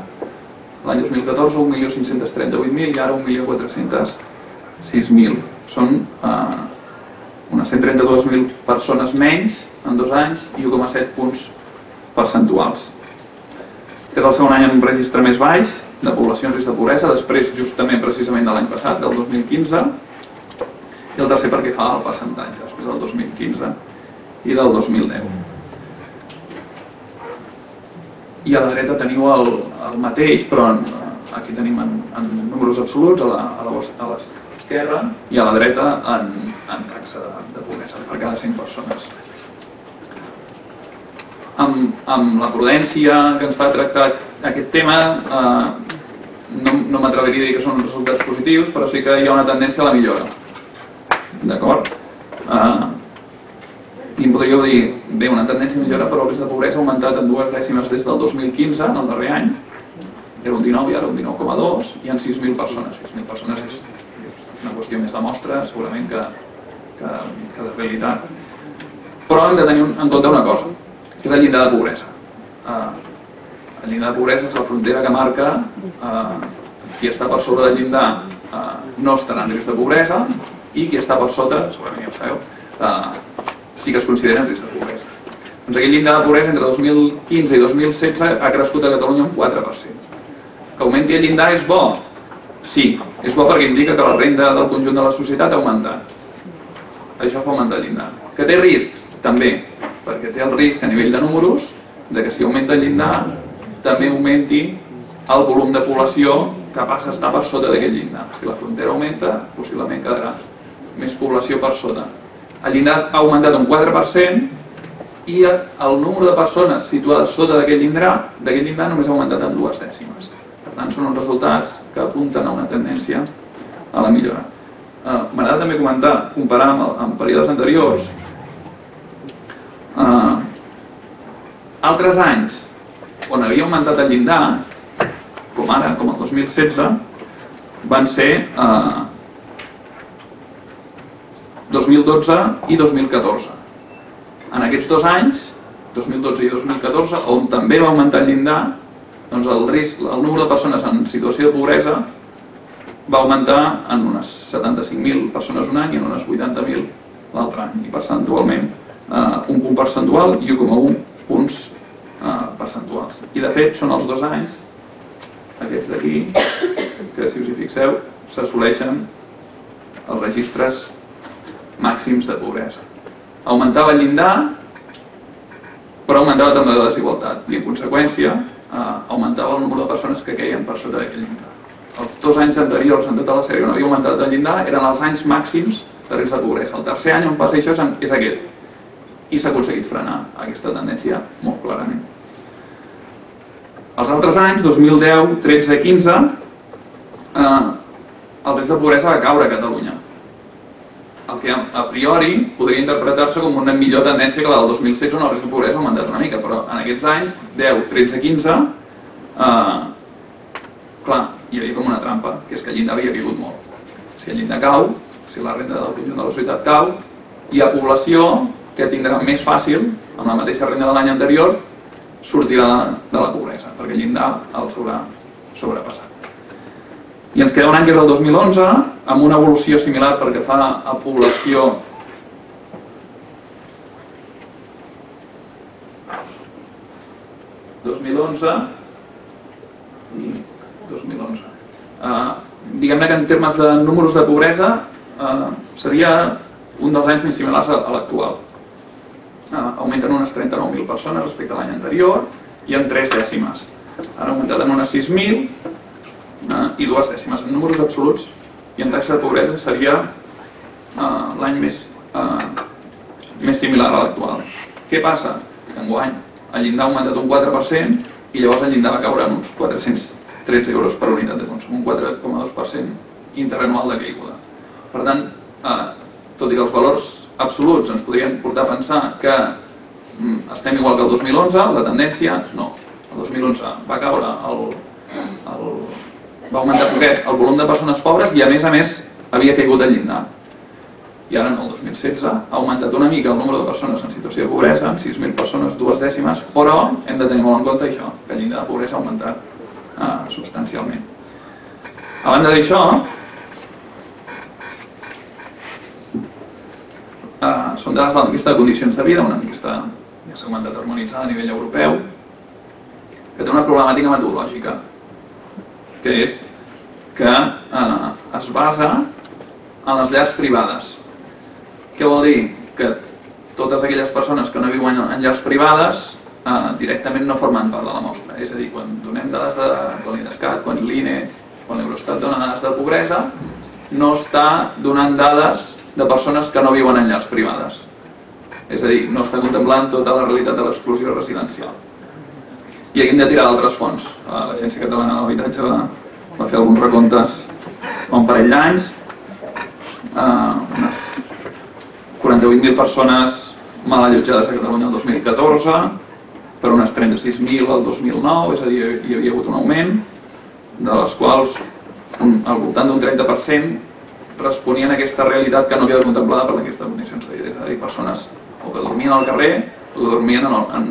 L'any 2014 1.538.000 i ara 1.406.000. Són eh, unes 132.000 persones menys en dos anys i 1,7 punts percentuals. És el segon any un registre més baix de població en risc de pobresa, després justament precisament de l'any passat, del 2015, i el tercer perquè fa el percentatge, després del 2015 i del 2010. I a la dreta teniu el, el mateix, però en, aquí tenim en, en números absoluts, a la, a la, a les, esquerra i a la dreta en, en taxa de, de pobresa per cada 100 persones. Amb, amb la prudència que ens fa tractar aquest tema, eh, no, no m'atreviria a dir que són resultats positius, però sí que hi ha una tendència a la millora. D'acord? Eh, I em podríeu dir, bé, una tendència a millora, però el risc de pobresa ha augmentat en dues dècimes des del 2015, en el darrer any, era un 19 i ara un 19,2, i en 6.000 persones. 6.000 persones és una qüestió més de mostra, segurament, que, que, que de realitat. Però hem de tenir en compte una cosa, que és el llindar de pobresa. Uh, el llindar de pobresa és la frontera que marca uh, qui està per sobre del llindar uh, no estarà en risc de pobresa i qui està per sota, segurament ja ho sabeu, uh, sí que es considera en risc de pobresa. Doncs aquest llindar de pobresa entre 2015 i 2016 ha crescut a Catalunya un 4%. Que augmenti el llindar és bo? Sí, és bo perquè indica que la renda del conjunt de la societat ha augmentat. Això fa augmentar el llindar. Que té riscs? També, perquè té el risc a nivell de números de que si augmenta el llindar també augmenti el volum de població que passa a estar per sota d'aquest llindar. Si la frontera augmenta, possiblement quedarà més població per sota. El llindar ha augmentat un 4% i el número de persones situades sota d'aquest llindar, d'aquest llindar només ha augmentat en dues dècimes. Per tant, són uns resultats que apunten a una tendència a la millora. Uh, M'agrada també comentar, comparar amb, amb períodes anteriors, uh, altres anys on havia augmentat el llindar, com ara, com el 2016, van ser uh, 2012 i 2014. En aquests dos anys, 2012 i 2014, on també va augmentar el llindar, doncs el, risc, el número de persones en situació de pobresa va augmentar en unes 75.000 persones un any i en unes 80.000 l'altre any. I percentualment, eh, un punt percentual i 1,1 punts eh, percentuals. I de fet són els dos anys, aquests d'aquí, que si us hi fixeu, s'assoleixen els registres màxims de pobresa. Augmentava el llindar, però augmentava també la desigualtat i en conseqüència eh, augmentava el número de persones que queien per sota d'aquell llindar. Els dos anys anteriors en tota la sèrie on havia augmentat el llindar eren els anys màxims de risc de pobresa. El tercer any on passa això és aquest. I s'ha aconseguit frenar aquesta tendència molt clarament. Els altres anys, 2010, 13, 15, eh, el risc de pobresa va caure a Catalunya. El que a priori podria interpretar-se com una millor tendència que la del 2016 on el risc de pobresa ha augmentat una mica, però en aquests anys, 10, 13, 15, eh, clar, hi havia com una trampa, que és que el llindar havia caigut molt. Si el llindar cau, si la renda del conjunt de la societat cau, hi ha població que tindrà més fàcil, amb la mateixa renda de l'any anterior, sortirà de la pobresa, perquè el llindar el s'haurà sobrepassat. I ens queda un any que és el 2011, amb una evolució similar perquè fa a població ...2011 i 2011. Uh, Diguem-ne que en termes de números de pobresa uh, seria un dels anys més similars a, a l'actual. Uh, augmenten unes 39.000 persones respecte a l'any anterior i en 3 dècimes. Han augmentat en unes 6.000 uh, i dues dècimes. En números absoluts i en taxa de pobresa seria uh, l'any més, uh, més similar a l'actual. Què passa? Que enguany el llindar ha augmentat un 4% i llavors el llindar va caure en uns 413 euros per unitat de consum, un 4,2% interanual de caiguda. Per tant, eh, tot i que els valors absoluts ens podrien portar a pensar que mm, estem igual que el 2011, la tendència, no. El 2011 va caure el, el, va augmentar poquet el volum de persones pobres i a més a més havia caigut el llindar i ara en el 2016 ha augmentat una mica el número de persones en situació de pobresa, en 6.000 persones, dues dècimes, però hem de tenir molt en compte això, que el llindar de pobresa ha augmentat eh, substancialment. A banda d'això, eh, són dades de l'enquesta de condicions de vida, una enquesta, ja s'ha comentat, harmonitzada a nivell europeu, que té una problemàtica metodològica, que és que eh, es basa en les llars privades. Què vol dir? Que totes aquelles persones que no viuen en llars privades eh, directament no formen part de la mostra. És a dir, quan donem dades de quan l'IDESCAT, quan l'INE, quan l'Eurostat dona dades de pobresa, no està donant dades de persones que no viuen en llars privades. És a dir, no està contemplant tota la realitat de l'exclusió residencial. I aquí hem de tirar d'altres fonts. Eh, L'Agència Catalana de l'Habitatge va, va fer alguns recomptes fa un parell d'anys, eh, unes 48.000 persones mal allotjades a Catalunya el 2014, per unes 36.000 el 2009, és a dir, hi havia hagut un augment, de les quals un, al voltant d'un 30% responien a aquesta realitat que no queda contemplada per aquesta condicions de és a dir, persones o que dormien al carrer o que dormien en, el, en,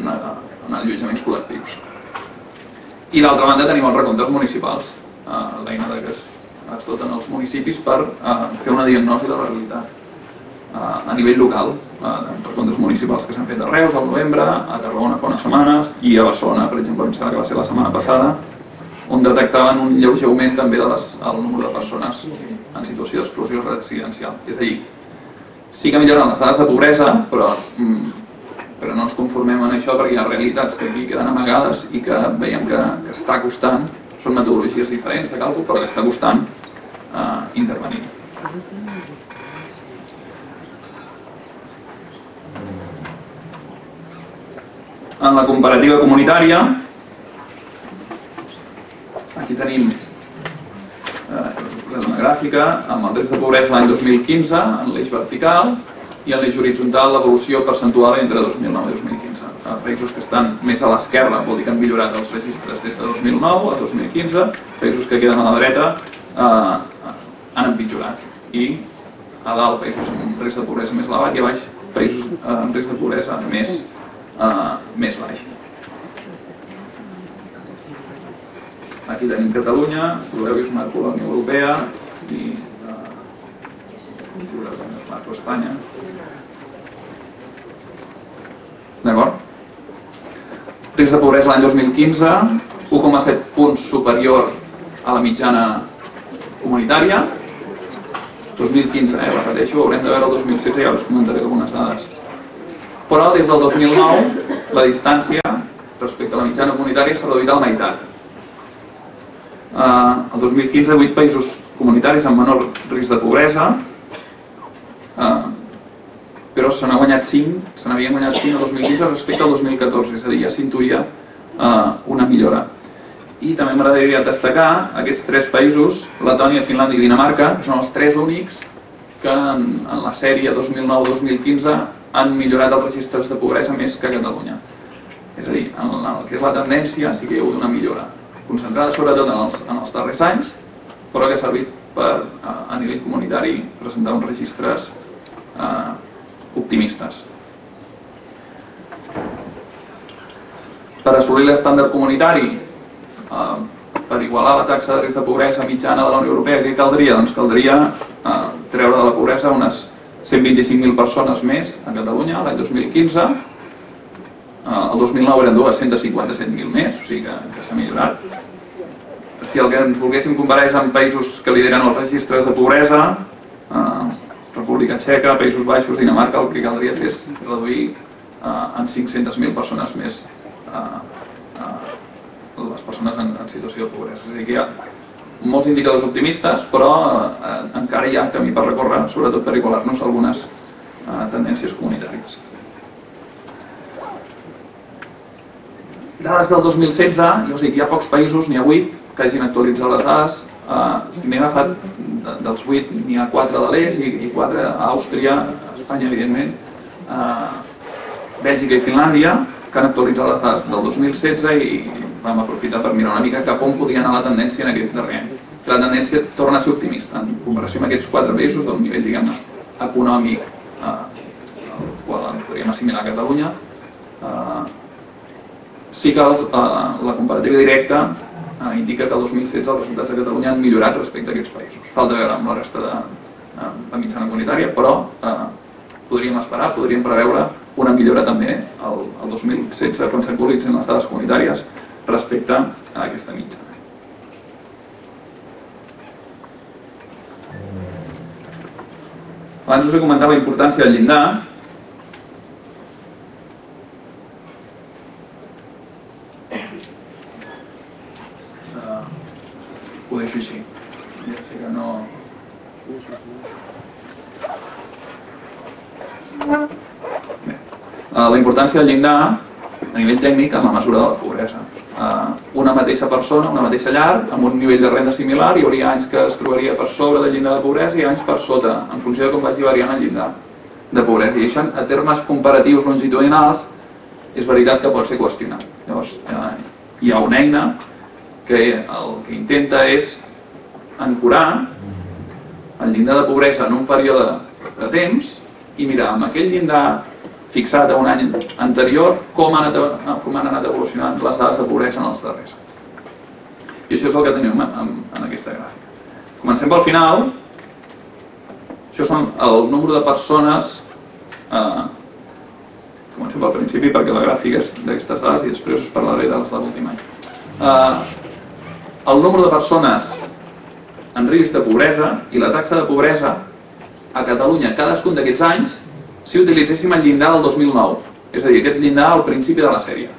en allotjaments col·lectius. I d'altra banda tenim els recomptes municipals, eh, l'eina que es, es doten els municipis per eh, fer una diagnosi de la realitat eh, a nivell local, eh, recomptes municipals que s'han fet a Reus al novembre, a Tarragona fa unes setmanes i a Barcelona, per exemple, em sembla que va ser la setmana passada, on detectaven un lleuger augment també del de número de persones en situació d'exclusió residencial. És a dir, sí que milloren les dades de pobresa, però, mm, però no ens conformem en això perquè hi ha realitats que aquí queden amagades i que veiem que, que està costant, són metodologies diferents de càlcul, però que està costant eh, intervenir. En la comparativa comunitària, aquí tenim eh, una gràfica amb el risc de pobresa l'any 2015 en l'eix vertical i en l'eix horitzontal l'evolució percentual entre 2009 i 2015. A països que estan més a l'esquerra vol dir que han millorat els registres des de 2009 a 2015, països que queden a la dreta eh, han empitjorat. I a dalt països amb risc de pobresa més elevat i a baix països eh, amb risc de pobresa més, eh, més baix. Aquí tenim Catalunya, que és una colònia europea i eh, veureu també es marco Espanya. D'acord? Risc de pobresa l'any 2015, 1,7 punts superior a la mitjana comunitària. 2015, eh, repeteixo, haurem de veure el 2016, ja us comentaré algunes dades. Però des del 2009 la distància respecte a la mitjana comunitària s'ha reduït a la meitat. Eh, el 2015, 8 països comunitaris amb menor risc de pobresa, eh, però se n'ha guanyat 5, se n'havien guanyat 5 el 2015 respecte al 2014, és a dir, ja s'intuïa eh, una millora. I també m'agradaria destacar aquests tres països, Letònia, Finlàndia i Dinamarca, que són els tres únics que en, en la sèrie 2009-2015 han millorat els registres de pobresa més que Catalunya. És a dir, en el que és la tendència sí que hi ha hagut una millora, concentrada sobretot en els, en els darrers anys, però que ha servit per, a, a nivell comunitari, presentar uns registres eh, optimistes. Per assolir l'estàndard comunitari, eh, per igualar la taxa de risc de pobresa mitjana de la Unió Europea, què caldria? Doncs caldria eh, treure de la pobresa unes 125.000 persones més a Catalunya l'any 2015. Eh, el 2009 eren 257.000 més, o sigui que, que s'ha millorat. Si el que ens volguéssim comparar és amb països que lideren els registres de pobresa, eh, República Txeca, Països Baixos, Dinamarca, el que caldria fer és reduir eh, en 500.000 persones més eh, eh, les persones en, en situació de pobresa. És a dir, que hi ha molts indicadors optimistes, però eh, encara hi ha camí per recórrer, sobretot per igualar-nos algunes eh, tendències comunitàries. Dades del 2016, ja us dic, hi ha pocs països, n'hi ha 8, que hagin actualitzat les dades. Eh, N'he agafat de, dels 8, n'hi ha 4 de l'est i, i 4 a Àustria, a Espanya, evidentment, eh, Bèlgica i Finlàndia, que han actualitzat les dades del 2016 i vam aprofitar per mirar una mica cap on podia anar la tendència en aquest darrer any. La tendència torna a ser optimista en comparació amb aquests quatre països del nivell diguem econòmic eh, qual podríem assimilar a Catalunya. Eh, sí que els, eh, la comparativa directa eh, indica que el 2016 els resultats de Catalunya han millorat respecte a aquests països. Falta veure amb la resta de, eh, de mitjana comunitària, però eh, podríem esperar, podríem preveure una millora també el, el 2016 quan s'actualitzin les dades comunitàries respecte a aquesta mitjana. Abans us he comentat la importància del llindar. Uh, ho deixo així. Ja que no Bé. Uh, la importància del llindar a nivell tècnic en la mesura de la pobresa. Uh, una mateixa persona, una mateixa llar, amb un nivell de renda similar, hi hauria anys que es trobaria per sobre del llindar de pobresa i anys per sota, en funció de com vagi variant el llindar de pobresa. I això, a termes comparatius longitudinals, és veritat que pot ser qüestionat. Llavors, eh, hi ha una eina que el que intenta és ancorar el llindar de pobresa en un període de temps i mirar amb aquell llindar fixat a un any anterior com han anat, com han anat evolucionant les dades de pobresa en els darrers anys. I això és el que tenim en, en, en aquesta gràfica. Comencem pel final. Això són el número de persones eh, comencem pel principi perquè la gràfica és d'aquestes dades i després us parlaré de les de l'últim any. Eh, el número de persones en risc de pobresa i la taxa de pobresa a Catalunya cadascun d'aquests anys si utilitzéssim el llindar del 2009, és a dir, aquest llindar al principi de la sèrie,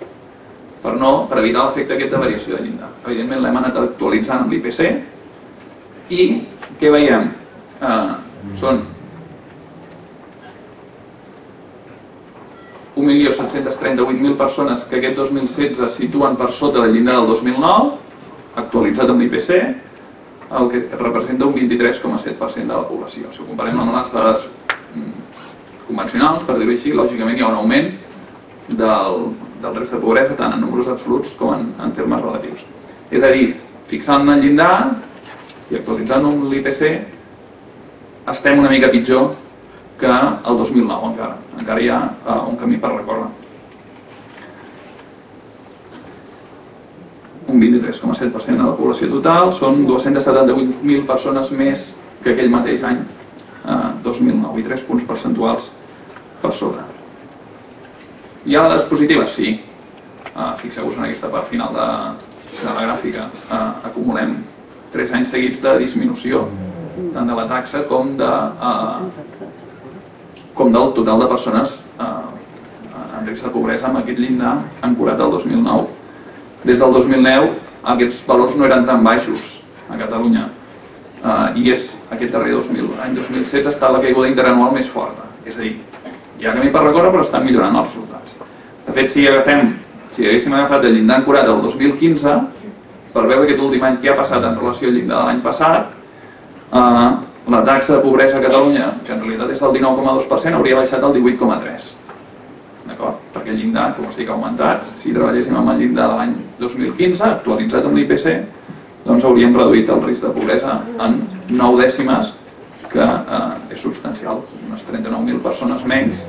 per, no, per evitar l'efecte aquest de variació de llindar. Evidentment l'hem anat actualitzant amb l'IPC i què veiem? Eh, són 1.738.000 persones que aquest 2016 situen per sota del llindar del 2009, actualitzat amb l'IPC, el que representa un 23,7% de la població. Si ho comparem amb les dades mm, convencionals, per dir-ho així, lògicament hi ha un augment del, del risc de pobresa tant en números absoluts com en, en termes relatius. És a dir, fixant el llindar i actualitzant l'IPC estem una mica pitjor que el 2009 encara. Encara hi ha uh, un camí per recórrer. Un 23,7% de la població total, són 278.000 persones més que aquell mateix any, 2009, i 3 punts percentuals per sobre. Hi ha dades positives? Sí. Uh, Fixeu-vos en aquesta part final de, de la gràfica. Uh, acumulem 3 anys seguits de disminució, tant de la taxa com de uh, com del total de persones en risc de pobresa amb aquest llindar ancorat al 2009. Des del 2009 aquests valors no eren tan baixos a Catalunya eh, i és aquest darrer 2000, any 2016 està la caiguda interanual més forta. És a dir, hi ha camí per recórrer però estan millorant els resultats. De fet, si agafem, si haguéssim agafat el llindar ancorat al 2015, per veure aquest últim any què ha passat en relació al llindar de l'any passat, eh, la taxa de pobresa a Catalunya, que en realitat és del 19,2%, hauria baixat al 18,3%. D'acord? Perquè el llindar, com us dic, ha augmentat. Si treballéssim amb el llindar de l'any 2015, actualitzat amb l'IPC, doncs hauríem reduït el risc de pobresa en 9 dècimes, que eh, és substancial, unes 39.000 persones menys,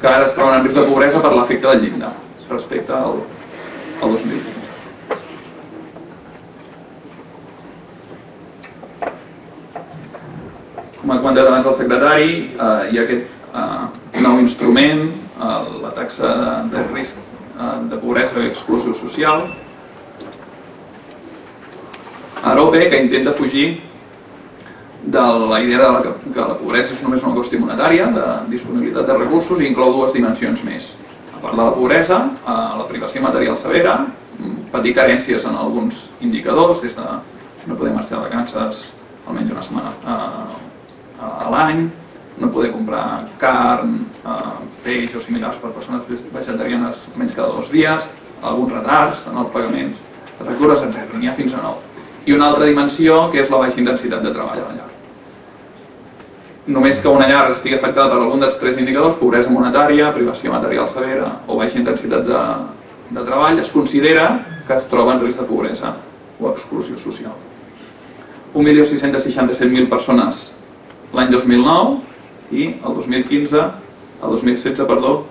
que ara es troben en risc de pobresa per l'efecte del llindar, respecte al, al 2015. com ha comentat abans el secretari, eh, hi ha aquest eh, nou instrument, eh, la taxa de, de risc eh, de pobresa i exclusió social, AROPE, que intenta fugir de la idea de la, que la pobresa és només una qüestió monetària, de disponibilitat de recursos, i inclou dues dimensions més. A part de la pobresa, eh, la privació material severa, patir carències en alguns indicadors, des de no poder marxar de vacances almenys una setmana eh, a l'any, no poder comprar carn, eh, peix o similars per persones vegetarianes menys cada dos dies, alguns retards en els pagaments de factures, etc. N'hi ha fins a nou. I una altra dimensió que és la baixa intensitat de treball a la llar. Només que una llar estigui afectada per algun dels tres indicadors, pobresa monetària, privació material severa o baixa intensitat de, de treball, es considera que es troba en risc de pobresa o exclusió social. 1.667.000 persones l'any 2009 i el 2015, el 2016, perdó,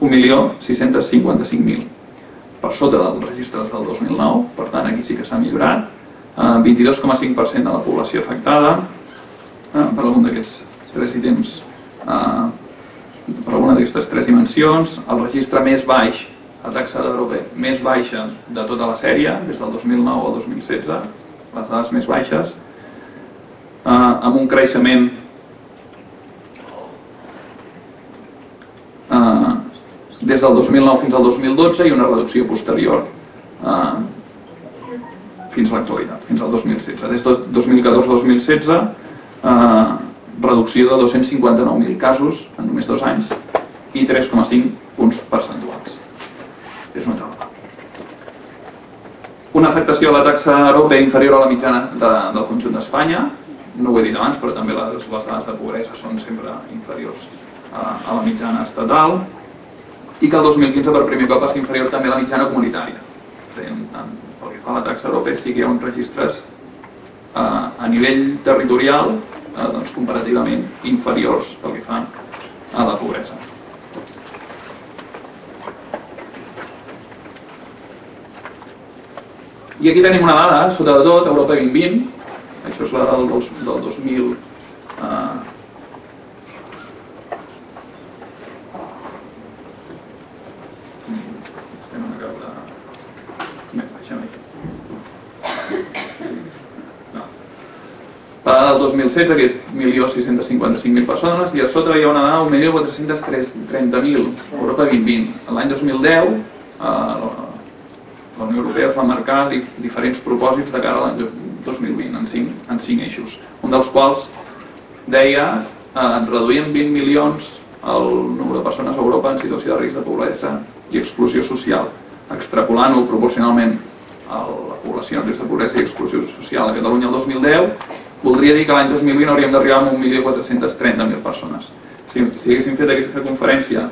1.655.000 per sota dels registres del 2009, per tant aquí sí que s'ha millorat, 22,5% de la població afectada, eh, per algun d'aquests tres ítems, eh, per alguna d'aquestes tres dimensions, el registre més baix, la taxa d'Europa més baixa de tota la sèrie, des del 2009 al 2016, les dades més baixes, eh, amb un creixement eh, des del 2009 fins al 2012 i una reducció posterior eh, fins a l'actualitat, fins al 2016. Des del 2014-2016 eh, reducció de 259.000 casos en només dos anys i 3,5 punts percentuals. És una taula. Una afectació a la taxa europea inferior a la mitjana de, del conjunt d'Espanya, no ho he dit abans, però també les, les dades de pobresa són sempre inferiors a, a la mitjana estatal, i que el 2015 per primer cop ser inferior també a la mitjana comunitària. Pel que fa a la taxa europea sí que hi ha uns registres eh, a nivell territorial eh, doncs, comparativament inferiors pel que fa a la pobresa. I aquí tenim una dada, sota de tot, Europa 2020, això és la del, dos, del 2000, eh, que no m'acabo de... Bé, deixem aquí. No. Del 2016, aquest 1.655.000 persones, i a sota hi ha una dada 1.430.000, Europa 2020. L'any 2010, eh, la Unió Europea es va marcar dif diferents propòsits de cara a l'any 2020 en cinc, en cinc eixos, un dels quals deia eh, reduir en 20 milions el número de persones a Europa en situació de risc de pobresa i exclusió social, extrapolant-ho proporcionalment a la població en risc de pobresa i exclusió social a Catalunya el 2010, voldria dir que l'any 2020 hauríem d'arribar a 1.430.000 persones. Si, si haguéssim fet aquesta conferència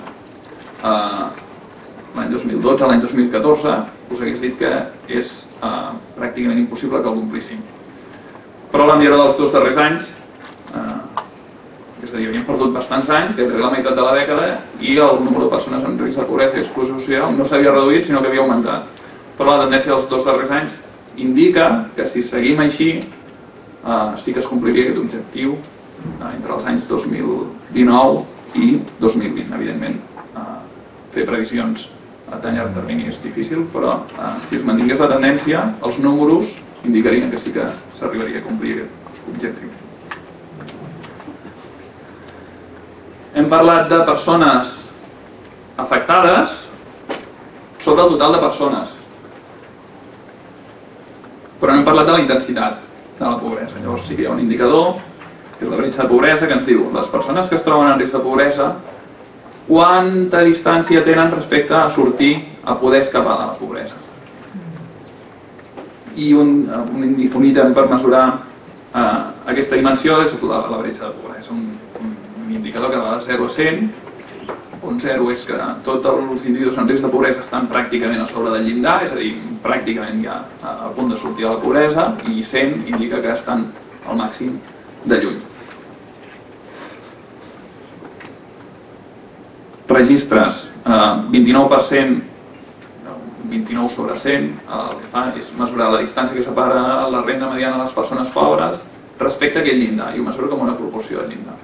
eh, l'any 2012, l'any 2014, us hagués dit que és eh, pràcticament impossible que el complíssim. Però la millora dels dos darrers anys, eh, és a dir, havíem perdut bastants anys, gairebé la meitat de la dècada, i el número de persones en risc de pobresa i exclusió social no s'havia reduït, sinó que havia augmentat. Però la tendència dels dos darrers anys indica que si seguim així, eh, sí que es compliria aquest objectiu eh, entre els anys 2019 i 2020, evidentment. Eh, fer previsions a tan llarg termini és difícil, però eh, si es mantingués la tendència, els números indicarien que sí que s'arribaria a complir aquest objectiu. Hem parlat de persones afectades sobre el total de persones, però no hem parlat de la intensitat de la pobresa. Llavors sí que hi ha un indicador, que és la bretxa de pobresa, que ens diu les persones que es troben en risc de pobresa quanta distància tenen respecte a sortir a poder escapar de la pobresa. I un, un, un ítem per mesurar eh, aquesta dimensió és la, la bretxa de pobresa, un, un indicador que va de 0 a 100, on 0 és que tots els individus en risc de pobresa estan pràcticament a sobre del llindar, és a dir, pràcticament ja a punt de sortir de la pobresa, i 100 indica que estan al màxim de lluny. registres, eh, 29%, 29 sobre 100, eh, el que fa és mesurar la distància que separa la renda mediana de les persones pobres respecte a aquell llindar, i ho mesura com una proporció de llindar.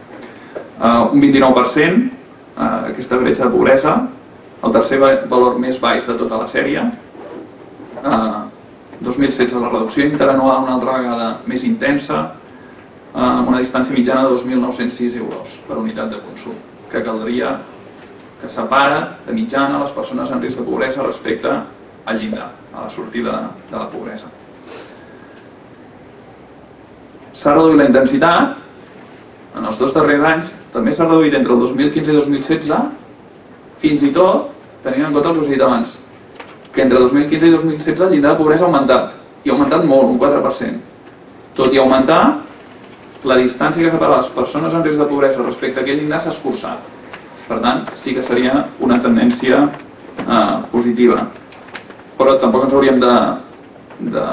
Eh, un 29%, eh, aquesta bretxa de pobresa, el tercer valor més baix de tota la sèrie, eh, 2016 la reducció interanual una altra vegada més intensa, eh, amb una distància mitjana de 2.906 euros per unitat de consum, que caldria que separa de mitjana les persones en risc de pobresa respecte al llindar, a la sortida de la pobresa. S'ha reduït la intensitat, en els dos darrers anys també s'ha reduït entre el 2015 i 2016, fins i tot, tenint en compte el que us he dit abans, que entre 2015 i 2016 el llindar de pobresa ha augmentat, i ha augmentat molt, un 4%. Tot i augmentar, la distància que separa les persones en risc de pobresa respecte a aquell llindar s'ha escurçat. Per tant, sí que seria una tendència eh, positiva. Però tampoc ens hauríem de, de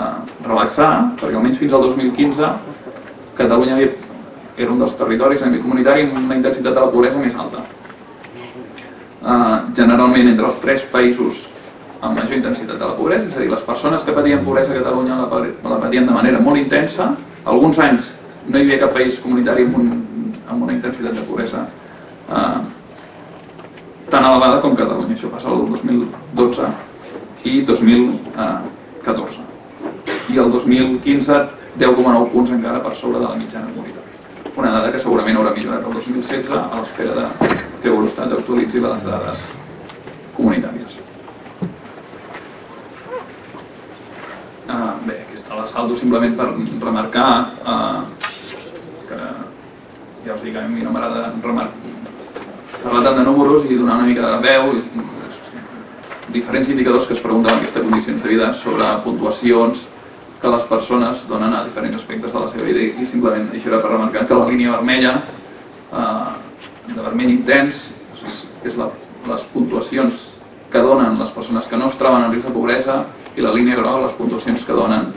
relaxar, perquè almenys fins al 2015 Catalunya era un dels territoris a nivell comunitari amb una intensitat de la pobresa més alta. Eh, generalment entre els tres països amb major intensitat de la pobresa, és a dir, les persones que patien pobresa a Catalunya la, patien de manera molt intensa. Alguns anys no hi havia cap país comunitari amb, un, amb una intensitat de pobresa eh, tan elevada com Catalunya. Això passa el 2012 i 2014. I el 2015 10,9 punts encara per sobre de la mitjana comunitària. Una dada que segurament haurà millorat el 2016 a l'espera de que Eurostat actualitzi les dades comunitàries. Uh, bé, aquí està la saldo simplement per remarcar uh, que ja us dic, a mi no m'agrada parlar tant de números i donar una mica de veu diferents indicadors que es pregunten en aquestes condicions de vida sobre puntuacions que les persones donen a diferents aspectes de la seva vida i simplement això era per remarcar que la línia vermella eh, de vermell intens és, les puntuacions que donen les persones que no es troben en risc de pobresa i la línia groga les puntuacions que donen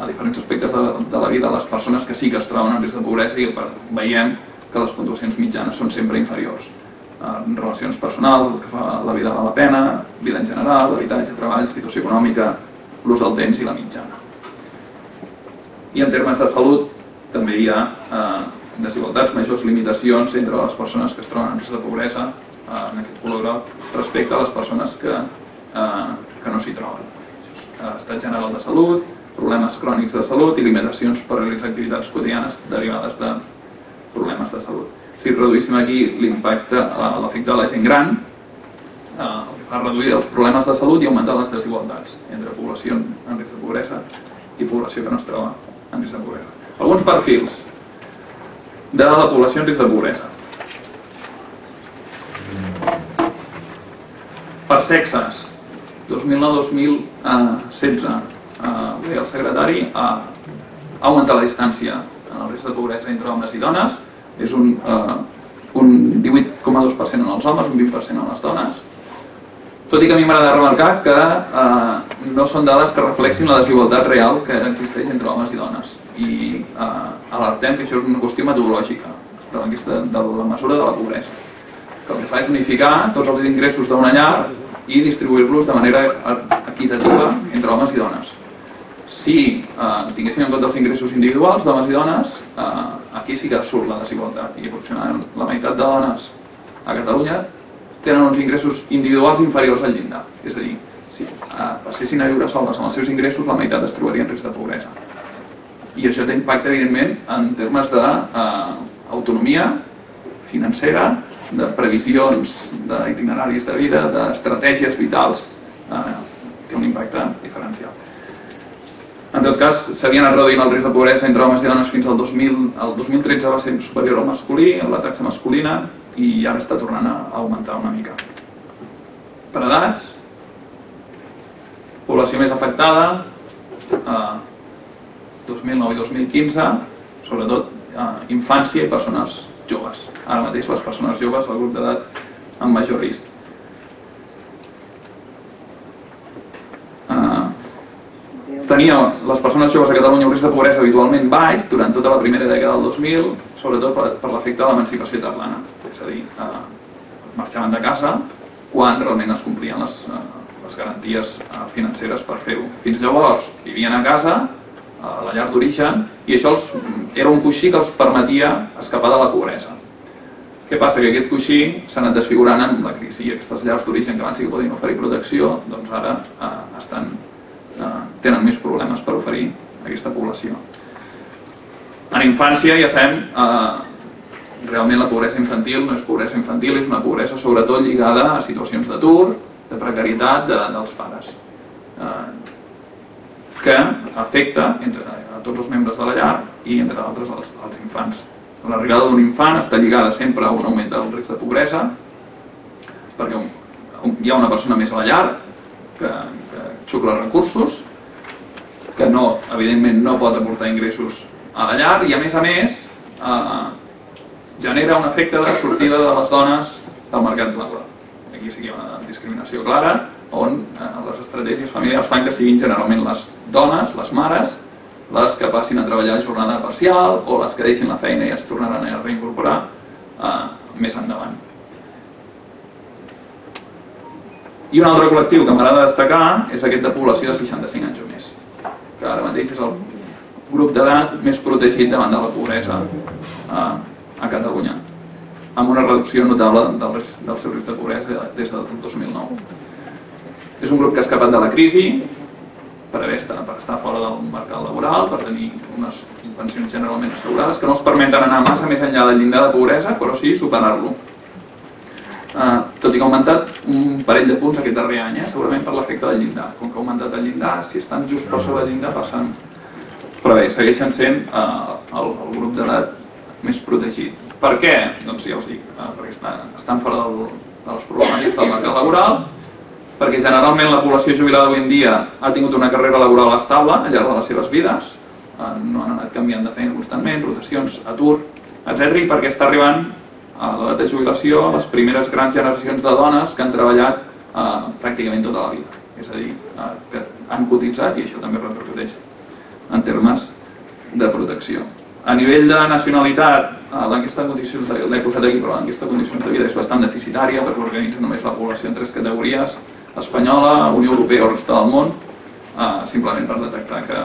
a diferents aspectes de, la vida les persones que sí que es troben en risc de pobresa i veiem que les puntuacions mitjanes són sempre inferiors en relacions personals, el que fa la vida val la pena, vida en general, l'habitatge, treball, situació econòmica, l'ús del temps i la mitjana. I en termes de salut també hi ha eh, desigualtats, majors limitacions entre les persones que es troben en risc de pobresa eh, en aquest color groc respecte a les persones que, eh, que no s'hi troben. Eh, estat general de salut, problemes crònics de salut i limitacions per realitzar activitats quotidianes derivades de problemes de salut si reduíssim aquí l'impacte, eh, l'efecte de la gent gran, eh, el que fa reduir els problemes de salut i augmentar les desigualtats entre població en risc de pobresa i població que no es troba en risc de pobresa. Alguns perfils de la població en risc de pobresa. Per sexes, 2009-2016, eh, el secretari, ha augmentat la distància en el risc de pobresa entre homes i dones, és un, eh, un 18,2% en els homes, un 20% en les dones. Tot i que a mi m'agrada remarcar que eh, no són dades que reflexin la desigualtat real que existeix entre homes i dones. I eh, alertem que això és una qüestió metodològica de la, de la mesura de la pobresa. Que el que fa és unificar tots els ingressos d'una llar i distribuir-los de manera equitativa entre homes i dones. Si eh, tinguéssim en compte els ingressos individuals d'homes i dones, eh, aquí sí que surt la desigualtat i aproximadament la meitat de dones a Catalunya tenen uns ingressos individuals inferiors al llindar. És a dir, si eh, passessin a viure soles amb els seus ingressos, la meitat es trobaria en risc de pobresa. I això té impacte, evidentment, en termes d'autonomia eh, financera, de previsions d'itineraris de vida, d'estratègies vitals, eh, té un impacte diferencial. En tot cas, s'havia anat reduint el risc de pobresa entre homes i dones fins al 2000, el 2013 va ser superior al masculí, la taxa masculina, i ara està tornant a augmentar una mica. Per edats, població més afectada, eh, 2009 i 2015, sobretot eh, infància i persones joves. Ara mateix les persones joves, el grup d'edat amb major risc. tenia les persones joves a Catalunya un risc de pobresa habitualment baix durant tota la primera dècada del 2000, sobretot per, per l'efecte de l'emancipació tardana. És a dir, eh, marxaven de casa quan realment es complien les, eh, les garanties eh, financeres per fer-ho. Fins llavors vivien a casa, a la llar d'origen, i això els, era un coixí que els permetia escapar de la pobresa. Què passa? Que aquest coixí s'ha anat desfigurant amb la crisi i aquestes llars d'origen que abans sí que podien oferir protecció, doncs ara eh, estan eh, tenen més problemes per oferir a aquesta població. En infància ja sabem, eh, realment la pobresa infantil no és pobresa infantil, és una pobresa sobretot lligada a situacions d'atur, de precarietat de, dels pares, eh, que afecta entre, a tots els membres de la llar i entre altres els, els infants. L'arribada d'un infant està lligada sempre a un augment del risc de pobresa, perquè un, un, hi ha una persona més a la llar que, xucla recursos, que no, evidentment no pot aportar ingressos a la llar i a més a més eh, genera un efecte de sortida de les dones del mercat laboral. Aquí sí que hi ha una discriminació clara on eh, les estratègies familiars fan que siguin generalment les dones, les mares, les que passin a treballar a jornada parcial o les que deixin la feina i es tornaran a reincorporar eh, més endavant. I un altre col·lectiu que m'agrada destacar és aquest de població de 65 anys o més, que ara mateix és el grup d'edat més protegit davant de la pobresa a, a Catalunya, amb una reducció notable del, del seu risc de pobresa des del 2009. És un grup que ha escapat de la crisi per, estar fora del mercat laboral, per tenir unes pensions generalment assegurades, que no els permeten anar massa més enllà del llindar de pobresa, però sí superar-lo eh, tot i que ha augmentat un parell de punts aquest darrer any, eh, segurament per l'efecte del llindar. Com que ha augmentat el llindar, si estan just per sobre el llindar passen... Però bé, segueixen sent eh, el grup d'edat més protegit. Per què? Doncs ja us dic, eh, perquè estan, estan fora del, de les problemàtiques del mercat laboral, perquè generalment la població jubilada avui en dia ha tingut una carrera laboral estable al llarg de les seves vides, eh, no han anat canviant de feina constantment, rotacions, atur, etc. i perquè està arribant a l'edat de jubilació les primeres grans generacions de dones que han treballat eh, pràcticament tota la vida. És a dir, eh, que han cotitzat i això també repercuteix en termes de protecció. A nivell de nacionalitat, eh, l'enquesta de condicions de l'he posat aquí, però l'enquesta de condicions de vida és bastant deficitària perquè organitza només la població en tres categories, espanyola, Unió Europea o resta del món, eh, simplement per detectar que,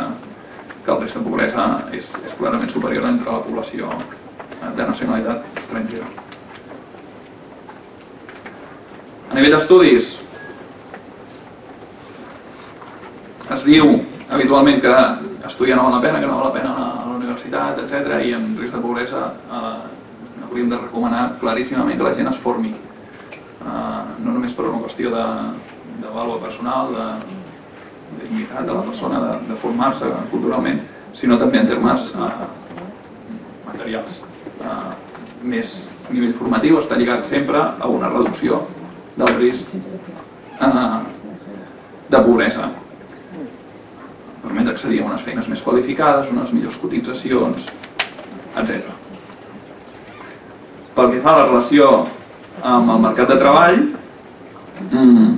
el risc de pobresa és, és clarament superior entre la població de nacionalitat estrangera. A nivell d'estudis, es diu habitualment que estudiar no val la pena, que no val la pena anar universitat, etc. i en risc de pobresa eh, hauríem de recomanar claríssimament que la gent es formi. Eh, no només per una qüestió de, de vàlua personal, de, de dignitat de la persona, de, de formar-se culturalment, sinó també en termes eh, materials. Eh, més nivell formatiu està lligat sempre a una reducció del risc eh, de pobresa. Permet accedir a unes feines més qualificades, unes millors cotitzacions, etc. Pel que fa a la relació amb el mercat de treball, mm,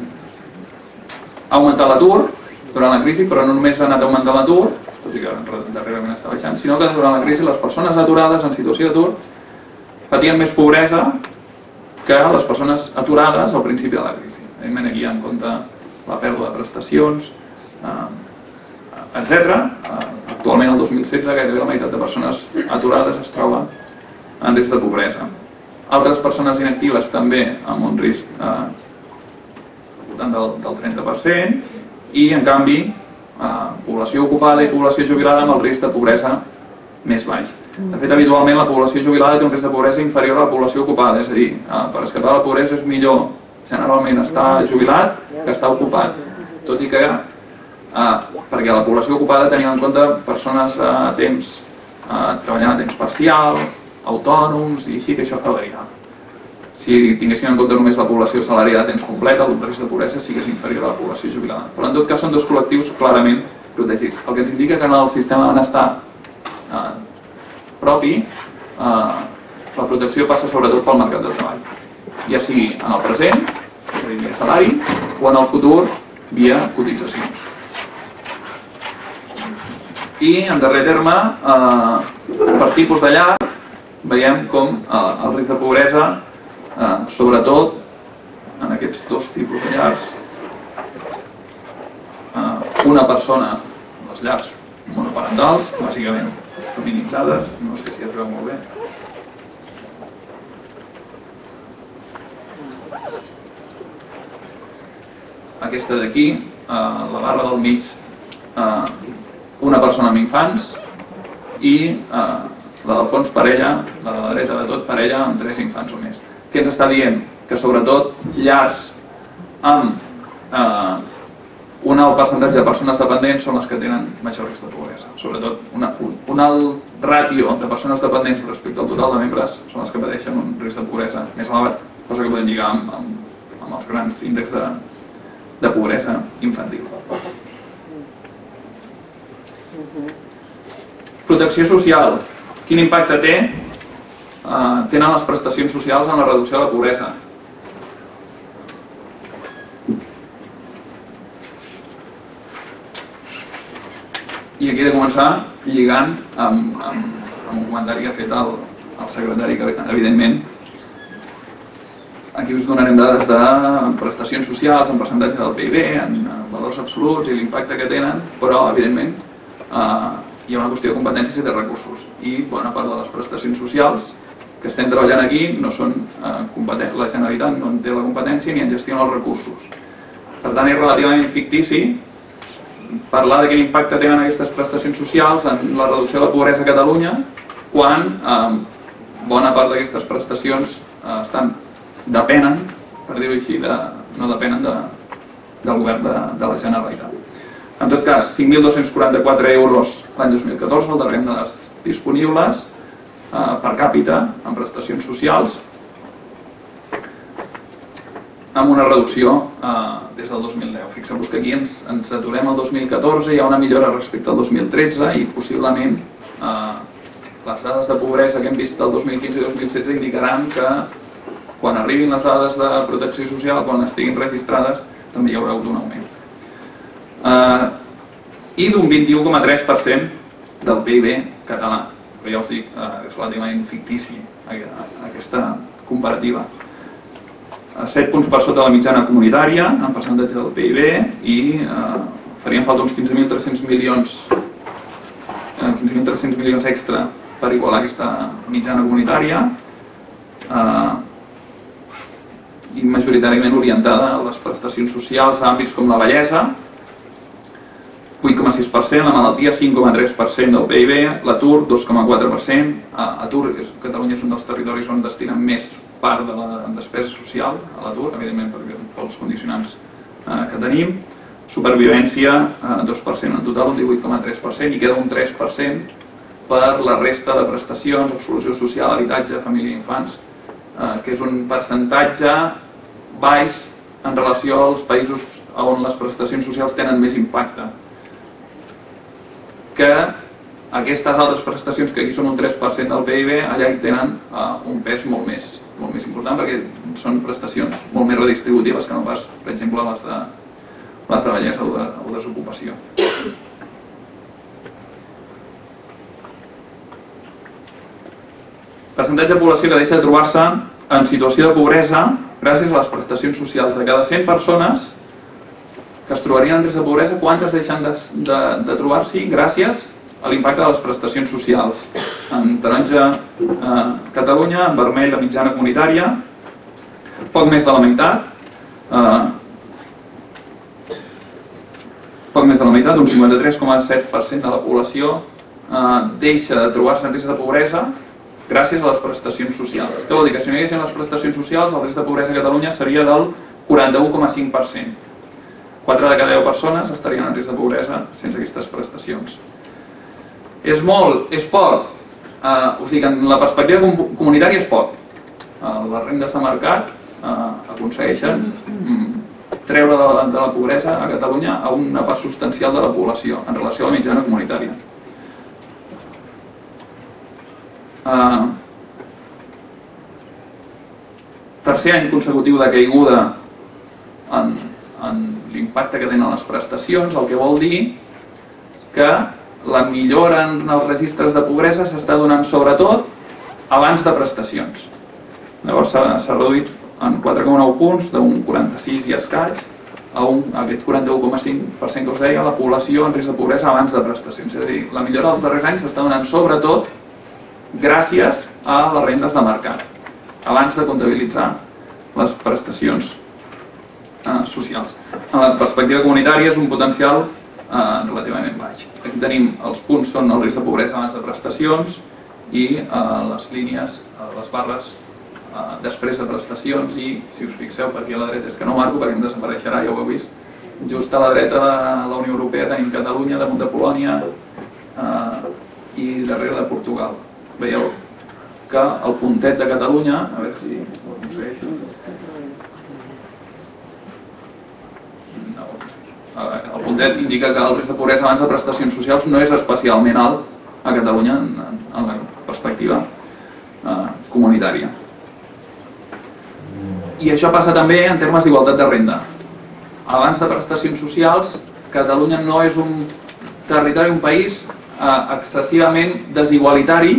ha augmentat l'atur durant la crisi, però no només ha anat augmentant l'atur, tot i que darrerament està baixant, sinó que durant la crisi les persones aturades en situació d'atur patien més pobresa que les persones aturades al principi de la crisi. Evidentment aquí hi ha en compte la pèrdua de prestacions, eh, etc. Actualment, el 2016, gairebé la meitat de persones aturades es troba en risc de pobresa. Altres persones inactives també amb un risc eh, del, del 30% i, en canvi, eh, població ocupada i població jubilada amb el risc de pobresa més baix. De fet, habitualment la població jubilada té un risc de pobresa inferior a la població ocupada, és a dir, eh, per escapar de la pobresa és millor generalment estar jubilat que estar ocupat, tot i que eh, perquè la població ocupada tenia en compte persones a temps, eh, treballant a temps parcial, autònoms i així que això fa variar. Si tinguessin en compte només la població salariada a temps complet, el risc de pobresa sí que és inferior a la població jubilada. Però en tot cas són dos col·lectius clarament protegits, el que ens indica que en el sistema de benestar eh, propi, eh, la protecció passa sobretot pel mercat de treball, ja sigui en el present, és a dir, via salari, o en el futur, via cotitzacions. I, en darrer terme, eh, per tipus de llar, veiem com eh, el risc de pobresa, eh, sobretot en aquests dos tipus de llars, eh, una persona, les llars monoparentals, bàsicament feminitzades, no sé si es veu molt bé. Aquesta d'aquí, eh, la barra del mig, eh, una persona amb infants i eh, la del fons parella, la de la dreta de tot parella amb tres infants o més. Què ens està dient? Que sobretot llars amb eh, un alt percentatge de persones dependents són les que tenen major risc de pobresa. Sobretot una, un, alt ràtio de persones dependents respecte al total de membres són les que pateixen un risc de pobresa més elevat, cosa que podem lligar amb, amb, amb els grans índexs de, de pobresa infantil. Protecció social. Quin impacte té? Uh, tenen les prestacions socials en la reducció de la pobresa. I aquí he de començar lligant amb, amb, amb un comentari que ha fet el, el secretari, que evidentment aquí us donarem dades de prestacions socials en percentatge del PIB, en, valors absoluts i l'impacte que tenen, però evidentment eh, hi ha una qüestió de competències i de recursos i bona part de les prestacions socials que estem treballant aquí no són eh, competents, la Generalitat no en té la competència ni en gestiona els recursos. Per tant, és relativament fictici parlar de quin impacte tenen aquestes prestacions socials en la reducció de la pobresa a Catalunya quan eh, bona part d'aquestes prestacions eh, estan, depenen, per dir-ho així, no depenen de, del govern de, de la Generalitat. En tot cas, 5.244 euros l'any 2014, el de les disponibles, eh, per càpita en prestacions socials amb una reducció eh, des del 2010. Fixeu-vos que aquí ens, ens aturem al 2014, hi ha una millora respecte al 2013 i possiblement eh, les dades de pobresa que hem vist del 2015 i 2016 indicaran que quan arribin les dades de protecció social, quan estiguin registrades, també hi haurà hagut un augment. Eh, I d'un 21,3% del PIB català. Però ja us dic, eh, és relativament fictici eh, aquesta comparativa. 7 punts per sota la mitjana comunitària en percentatge del PIB i eh, farien falta uns 15.300 milions eh, 15.300 milions extra per igualar aquesta mitjana comunitària eh, i majoritàriament orientada a les prestacions socials a àmbits com la bellesa 8,6%, la malaltia 5,3% del PIB, l'atur 2,4%, atur, Catalunya és un dels territoris on destinen més part de la despesa social a l'atur, evidentment pels condicionants eh, que tenim, supervivència eh, 2%, en total un 18,3% i queda un 3% per la resta de prestacions, solució social, habitatge, família i infants, eh, que és un percentatge baix en relació als països on les prestacions socials tenen més impacte que aquestes altres prestacions que aquí són un 3% del PIB allà hi tenen uh, un pes molt més, molt més important perquè són prestacions molt més redistributives que no pas, per exemple, les de, les de bellesa o, de, o desocupació. Percentatge de població que deixa de trobar-se en situació de pobresa gràcies a les prestacions socials. De cada 100 persones que es trobarien en risc de pobresa, quantes deixen de, de, de trobar-s'hi gràcies a l'impacte de les prestacions socials. En taronja eh, Catalunya, en vermell la mitjana comunitària, poc més de la meitat, eh, poc més de la meitat, un 53,7% de la població eh, deixa de trobar-se en risc de pobresa gràcies a les prestacions socials. Què vol dir? Que si no hi haguessin les prestacions socials, el risc de pobresa a Catalunya seria del 41,5%. 4 de cada 10 persones estarien en risc de pobresa sense aquestes prestacions. És molt, és poc, uh, us dic, en la perspectiva comunitària és poc. Uh, les rendes de mercat uh, aconsegueixen mm, treure de la, de la pobresa a Catalunya a una part substancial de la població en relació a la mitjana comunitària. Uh, tercer any consecutiu de caiguda en, en l'impacte que tenen les prestacions, el que vol dir que la millora en els registres de pobresa s'està donant sobretot abans de prestacions. Llavors s'ha reduït en 4,9 punts d'un 46 i escaig a, un, a aquest 41,5% que us deia la població en risc de pobresa abans de prestacions. És a dir, la millora dels darrers anys s'està donant sobretot gràcies a les rendes de mercat, abans de comptabilitzar les prestacions eh, socials. En la perspectiva comunitària és un potencial eh, relativament baix. Aquí tenim els punts són el risc de pobresa abans de prestacions i eh, les línies, eh, les barres eh, després de prestacions i si us fixeu per aquí a la dreta és que no marco perquè em desapareixerà, ja ho heu vist just a la dreta de la Unió Europea tenim Catalunya, damunt de Polònia eh, i darrere de Portugal veieu que el puntet de Catalunya a veure si ho aconsegueixo Eh, el puntet indica que el risc de pobresa abans de prestacions socials no és especialment alt a Catalunya en, en la perspectiva eh, comunitària. I això passa també en termes d'igualtat de renda. Abans de prestacions socials, Catalunya no és un territori, un país eh, excessivament desigualitari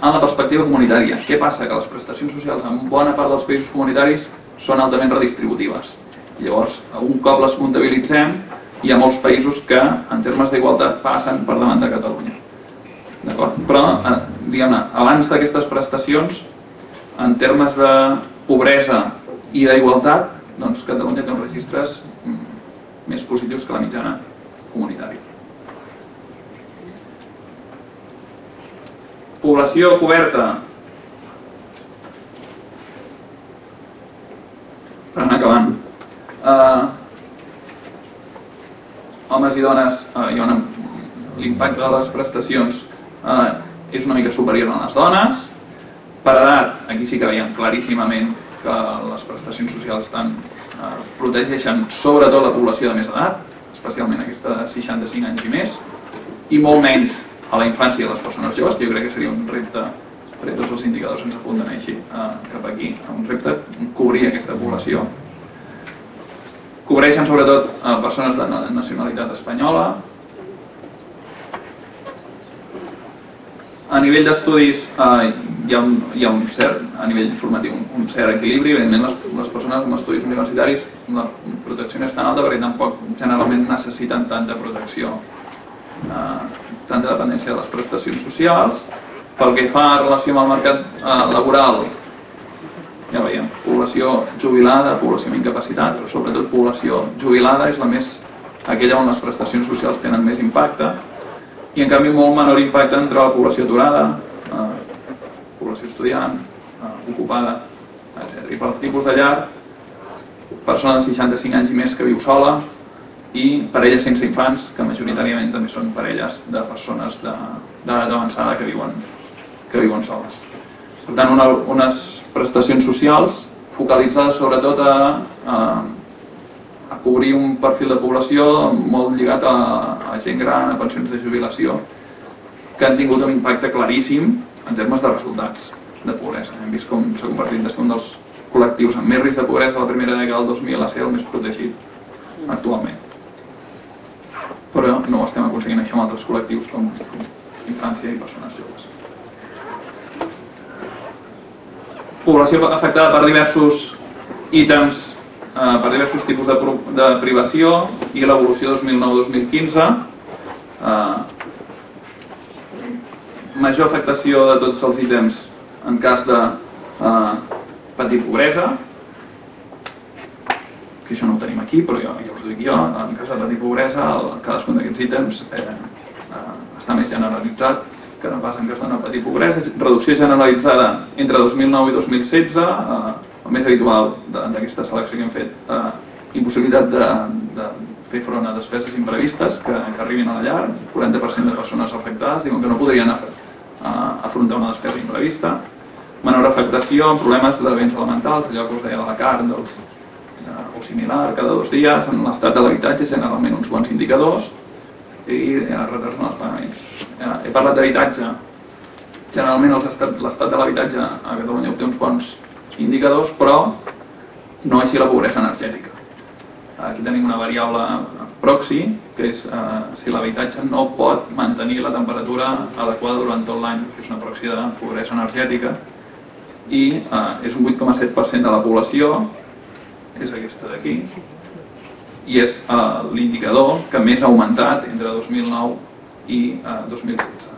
en la perspectiva comunitària. Què passa? Que les prestacions socials en bona part dels països comunitaris són altament redistributives. Llavors, un cop les comptabilitzem, hi ha molts països que, en termes d'igualtat, passen per davant de Catalunya. Però, eh, diguem-ne, abans d'aquestes prestacions, en termes de pobresa i d'igualtat, doncs Catalunya té uns registres mm, més positius que la mitjana comunitària. Població coberta. Per anar acabant eh, homes i dones, eh, hi ha l'impacte de les prestacions eh, és una mica superior a les dones. Per edat, aquí sí que veiem claríssimament que les prestacions socials estan, eh, protegeixen sobretot la població de més edat, especialment aquesta de 65 anys i més, i molt menys a la infància i a les persones joves, que jo crec que seria un repte perquè tots els indicadors ens apunten així eh, cap aquí, un repte cobrir aquesta població. Cobreixen sobretot eh, persones de nacionalitat espanyola. A nivell d'estudis eh, hi, ha hi ha un cert, a nivell formatiu, un, un cert equilibri. Evidentment les, les persones amb estudis universitaris la protecció no és tan alta perquè tampoc generalment necessiten tanta protecció, eh, tanta dependència de les prestacions socials. Pel que fa a relació amb el mercat eh, laboral, ja veiem, població jubilada, població amb incapacitat, però sobretot població jubilada és la més aquella on les prestacions socials tenen més impacte i en canvi molt menor impacte entre la població aturada, eh, població estudiant, eh, ocupada, etc. I pel tipus de llar, persona de 65 anys i més que viu sola i parelles sense infants, que majoritàriament també són parelles de persones d'edat avançada que viuen, que viuen soles. Per tant, una, unes prestacions socials focalitzades sobretot a, a, a cobrir un perfil de població molt lligat a, a gent gran, a pensions de jubilació, que han tingut un impacte claríssim en termes de resultats de pobresa. Hem vist com s'ha convertit ser un dels col·lectius amb més risc de pobresa a la primera dècada del 2000 a ser el més protegit actualment. Però no ho estem aconseguint això amb altres col·lectius com infància i persones joves. Població afectada per diversos ítems, eh, per diversos tipus de, de privació i l'evolució 2009-2015. Eh, major afectació de tots els ítems en cas de eh, patir pobresa, que això no ho tenim aquí, però ja us ho dic jo, en cas de patir pobresa, cadascun d'aquests ítems eh, eh, està més generalitzat que no pas en cas de no patir pobresa, reducció generalitzada entre 2009 i 2016, eh, el més habitual d'aquesta selecció que hem fet, eh, impossibilitat de, de fer front a despeses imprevistes que, que arribin a la llar, 40% de persones afectades diuen que no podrien a, a, afrontar una despesa imprevista, menor afectació en problemes de béns elementals, allò que us deia de la carn, dels, eh, o similar, cada dos dies, en l'estat de l'habitatge generalment uns bons indicadors, i eh, retards en els pagaments. Eh, he parlat d'habitatge. Generalment l'estat de l'habitatge a Catalunya obté uns bons indicadors, però no així la pobresa energètica. Aquí tenim una variable proxy, que és eh, si l'habitatge no pot mantenir la temperatura adequada durant tot l'any, que és una proxy de pobresa energètica, i eh, és un 8,7% de la població, és aquesta d'aquí, i és uh, l'indicador que més ha augmentat entre 2009 i eh, 2016.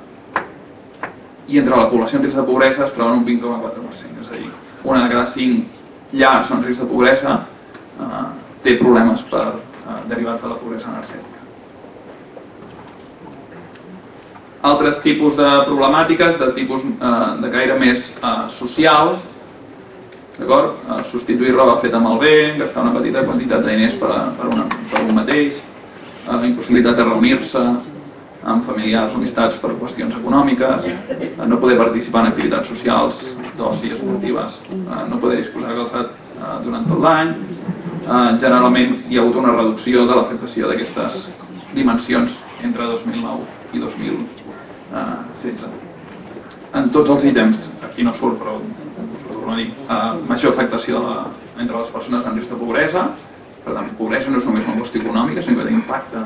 I entre la població en risc de pobresa es troben un 20,4%, és a dir, una de cada cinc llars en risc de pobresa uh, té problemes per uh, derivats de la pobresa energètica. Altres tipus de problemàtiques de tipus eh, de gaire més eh, social d'acord? Eh, substituir roba feta malbé, gastar una petita quantitat de diners per, per, una, per un mateix, eh, impossibilitat de reunir-se amb familiars o amistats per qüestions econòmiques, eh, no poder participar en activitats socials, d'oci esportives, eh, no poder disposar de calçat eh, durant tot l'any. Eh, generalment hi ha hagut una reducció de l'afectació d'aquestes dimensions entre 2009 i 2016. En tots els ítems, aquí no surt, però a dir, eh, major afectació de la, entre les persones en risc de pobresa. Per tant, pobresa no és només una qüestió econòmica, sinó que té impacte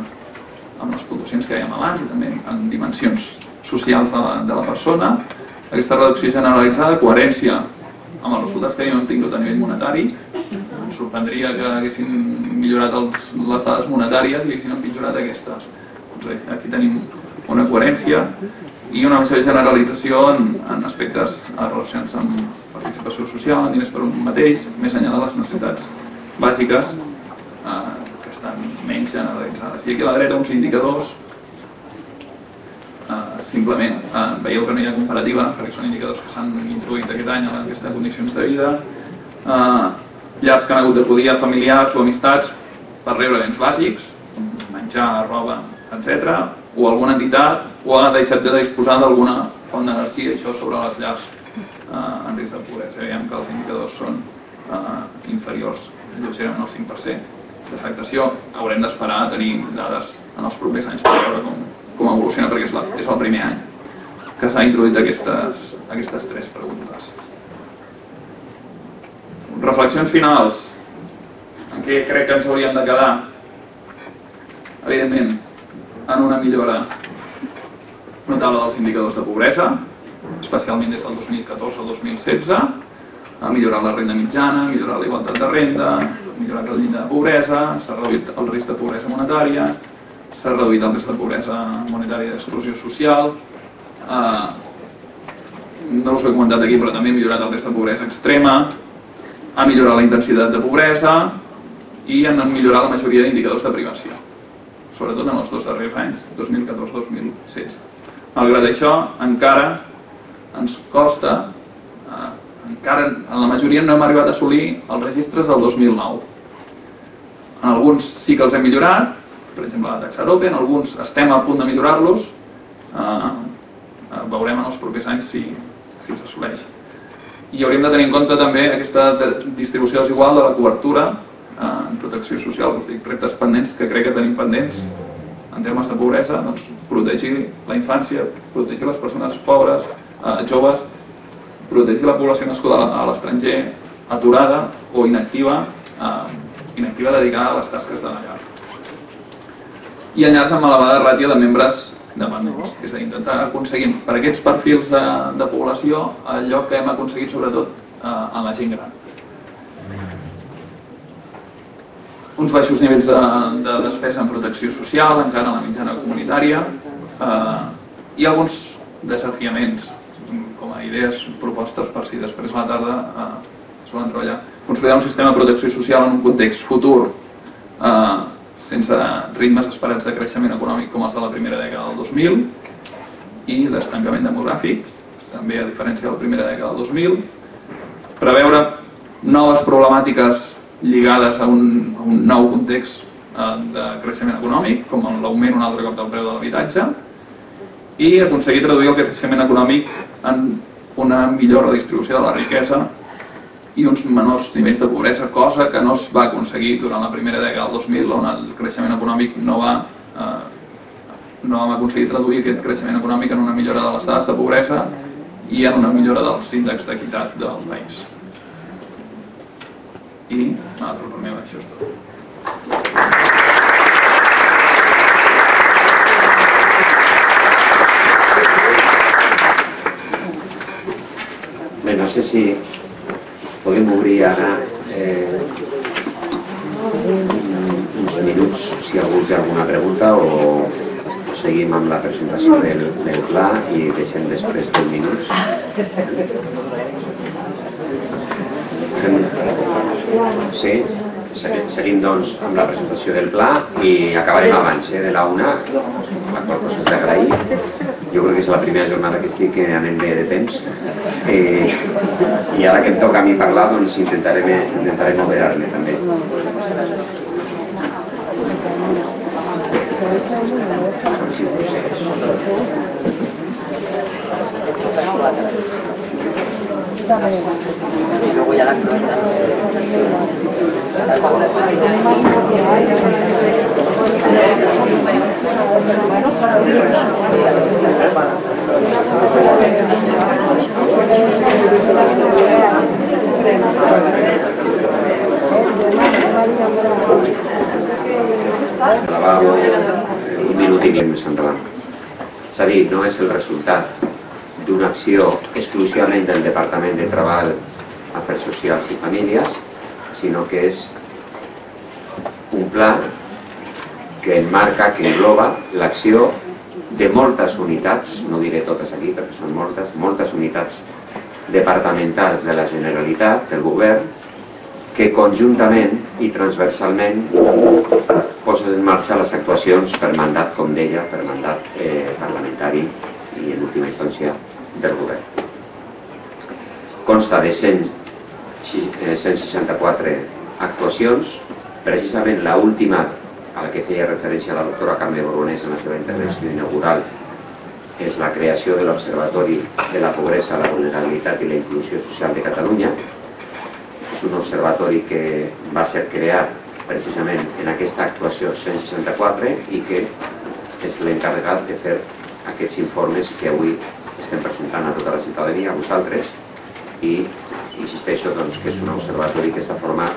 amb les puntuacions que dèiem abans i també en dimensions socials de la, de la persona. Aquesta reducció generalitzada, coherència amb els resultats que hem tingut a nivell monetari, ens sorprendria que haguessin millorat els, les dades monetàries i haguessin empitjorat aquestes. Doncs bé, aquí tenim una coherència i una major generalització en, en aspectes relacionats amb participació social, diners per un mateix, més enllà de les necessitats bàsiques eh, que estan menys generalitzades. I aquí a la dreta uns indicadors, eh, simplement eh, veieu que no hi ha comparativa, perquè són indicadors que s'han introduït aquest any en aquestes condicions de vida, eh, llars que han hagut d'acudir a familiars o amistats per rebre béns bàsics, menjar, roba, etc o alguna entitat o ha deixat de disposar d'alguna font d'energia això sobre les llars eh, en risc de pobresa. Veiem que els indicadors són eh, inferiors lleugerament al 5% d'afectació. Haurem d'esperar a tenir dades en els propers anys per veure com, com evoluciona, perquè és, la, és el primer any que s'ha introduït aquestes, aquestes tres preguntes. Reflexions finals. En què crec que ens hauríem de quedar? Evidentment, en una millora notable dels indicadors de pobresa, especialment des del 2014 al 2016, ha millorat la renda mitjana, ha millorat la igualtat de renda, ha millorat el llindar de pobresa, s'ha reduït el risc de pobresa monetària, s'ha reduït el risc de pobresa monetària i d'exclusió social, eh, no us ho he comentat aquí, però també ha millorat el risc de pobresa extrema, ha millorat la intensitat de pobresa i han millorat la majoria d'indicadors de privació, sobretot en els dos darrers anys, 2014-2016. Malgrat això, encara ens costa, eh, encara en la majoria no hem arribat a assolir els registres del 2009. En alguns sí que els hem millorat, per exemple la taxa Arope, en alguns estem a punt de millorar-los, eh, eh, veurem en els propers anys si, s'assoleix. I hauríem de tenir en compte també aquesta distribució desigual de la cobertura eh, en protecció social, us dic, reptes pendents que crec que tenim pendents en termes de pobresa, doncs, protegir la infància, protegir les persones pobres, eh, joves, protegir la població nascuda a l'estranger aturada o inactiva, eh, inactiva dedicada a les tasques de la llar. I enllaç amb elevada ràtio de membres dependents. És a dir, intentar aconseguir per aquests perfils de, de població allò que hem aconseguit sobretot eh, en la gent gran. Uns baixos nivells de, de despesa en protecció social, encara en la mitjana comunitària, eh, i alguns desafiaments, idees, propostes per si després a la tarda eh, es volen treballar. Consolidar un sistema de protecció social en un context futur eh, sense ritmes esperats de creixement econòmic com els de la primera dècada del 2000 i l'estancament demogràfic, també a diferència de la primera dècada del 2000, preveure noves problemàtiques lligades a un, a un nou context eh, de creixement econòmic, com l'augment un altre cop del preu de l'habitatge, i aconseguir traduir el creixement econòmic en una millor redistribució de la riquesa i uns menors nivells de pobresa, cosa que no es va aconseguir durant la primera dècada del 2000, on el creixement econòmic no va eh, no vam aconseguir traduir aquest creixement econòmic en una millora de les dades de pobresa i en una millora dels índexs d'equitat del país. I, ah, per meu, això és tot. Bé, no sé si podem obrir ara eh, uns minuts si algú té alguna pregunta o seguim amb la presentació del, del pla i deixem després 10 minuts. Fem... Sí, seguim, doncs amb la presentació del pla i acabarem abans eh, de la una, cosa és d'agrair. Jo crec que és la primera jornada que estic que anem bé de temps. Eh, I ara que em toca a mi parlar, doncs intentarem, intentarem moderar-me també. Sí, lavabo, un minut i mig més endavant. És a dir, no és el resultat d'una acció exclusivament del Departament de Treball, Afers Socials i Famílies, sinó que és un pla que enmarca, que engloba l'acció de moltes unitats, no diré totes aquí perquè són moltes, moltes unitats departamentals de la Generalitat, del govern, que conjuntament i transversalment posa en marxa les actuacions per mandat, com deia, per mandat eh, parlamentari i en última instància del govern. Consta de 100, eh, 164 actuacions, precisament la última a la que feia referència la doctora Carme Borbonès en la seva intervenció inaugural és la creació de l'Observatori de la Pobresa, la Vulnerabilitat i la Inclusió Social de Catalunya. És un observatori que va ser creat precisament en aquesta actuació 164 i que és l'encarregat de fer aquests informes que avui estem presentant a tota la ciutadania, a vosaltres, i insisteixo doncs, que és un observatori que està format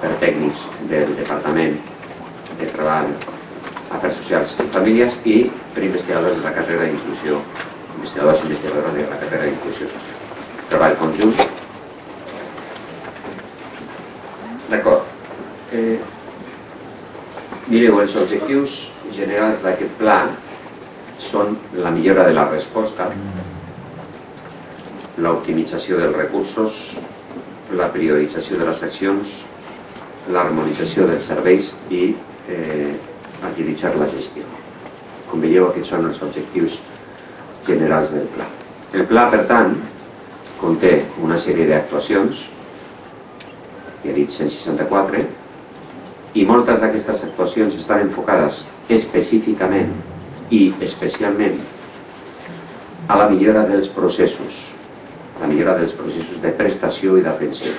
per tècnics del Departament de Treball, Afers Socials i Famílies i per investigadors de la carrera d'Inclusió, investigadors i investigadores de la carrera d'Inclusió Social. Treball conjunt. D'acord. Eh, mireu, els objectius generals d'aquest pla són la millora de la resposta, l'optimització dels recursos, la priorització de les accions, l'harmonització dels serveis i eh, agilitzar la gestió. Com veieu, aquests són els objectius generals del pla. El pla, per tant, conté una sèrie d'actuacions, ja he dit 164, i moltes d'aquestes actuacions estan enfocades específicament i especialment a la millora dels processos, la millora dels processos de prestació i d'atenció.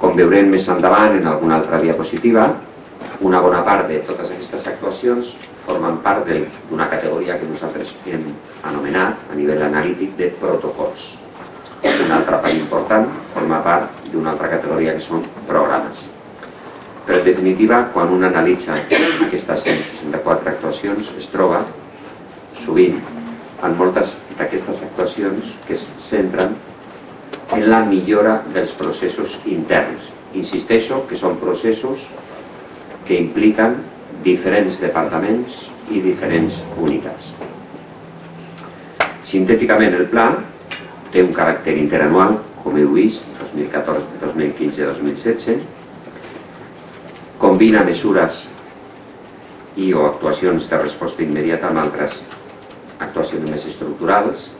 Com veurem més endavant en alguna altra diapositiva, una bona part de totes aquestes actuacions formen part d'una categoria que nosaltres hem anomenat a nivell analític de protocols. Una altra part important forma part d'una altra categoria que són programes. Però en definitiva, quan un analitza aquestes 164 actuacions, es troba sovint en moltes d'aquestes actuacions que es centren en la millora dels processos interns. Insisteixo que són processos que impliquen diferents departaments i diferents unitats. Sintèticament, el pla té un caràcter interanual, com heu vist, 2014, 2015, 2016, combina mesures i o actuacions de resposta immediata amb altres actuacions més estructurals.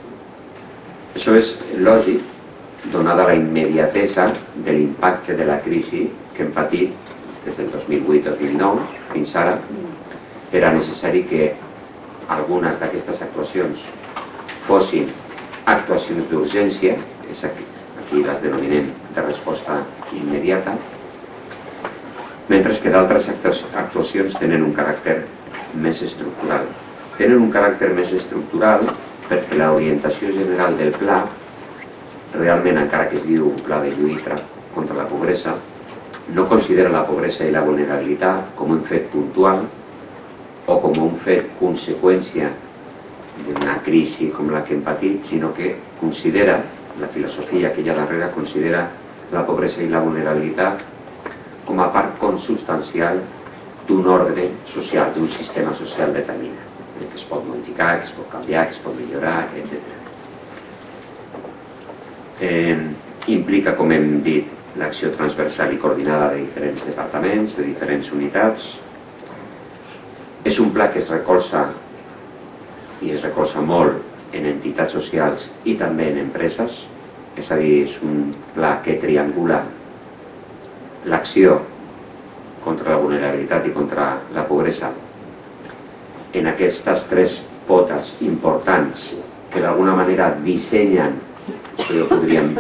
Això és lògic, donada la immediatesa de l'impacte de la crisi que hem patit des del 2008-2009 fins ara. Era necessari que algunes d'aquestes actuacions fossin actuacions d'urgència, és aquí, aquí les denominem de resposta immediata, mentre que d'altres actuacions tenen un caràcter més estructural. Tenen un caràcter més estructural perquè l'orientació general del pla, realment encara que es diu pla de lluita contra la pobresa, no considera la pobresa i la vulnerabilitat com un fet puntual o com un fet conseqüència d'una crisi com la que hem patit, sinó que considera, la filosofia que hi ha darrere, considera la pobresa i la vulnerabilitat com a part consubstancial d'un ordre social, d'un sistema social determinat, que es pot modificar, que es pot canviar, que es pot millorar, etc. Eh, implica, com hem dit, l'acció transversal i coordinada de diferents departaments, de diferents unitats. És un pla que es recolza i es recolza molt en entitats socials i també en empreses, és a dir, és un pla que triangula l'acció contra la vulnerabilitat i contra la pobresa en aquestes tres potes importants que d'alguna manera dissenyen, això jo podríem,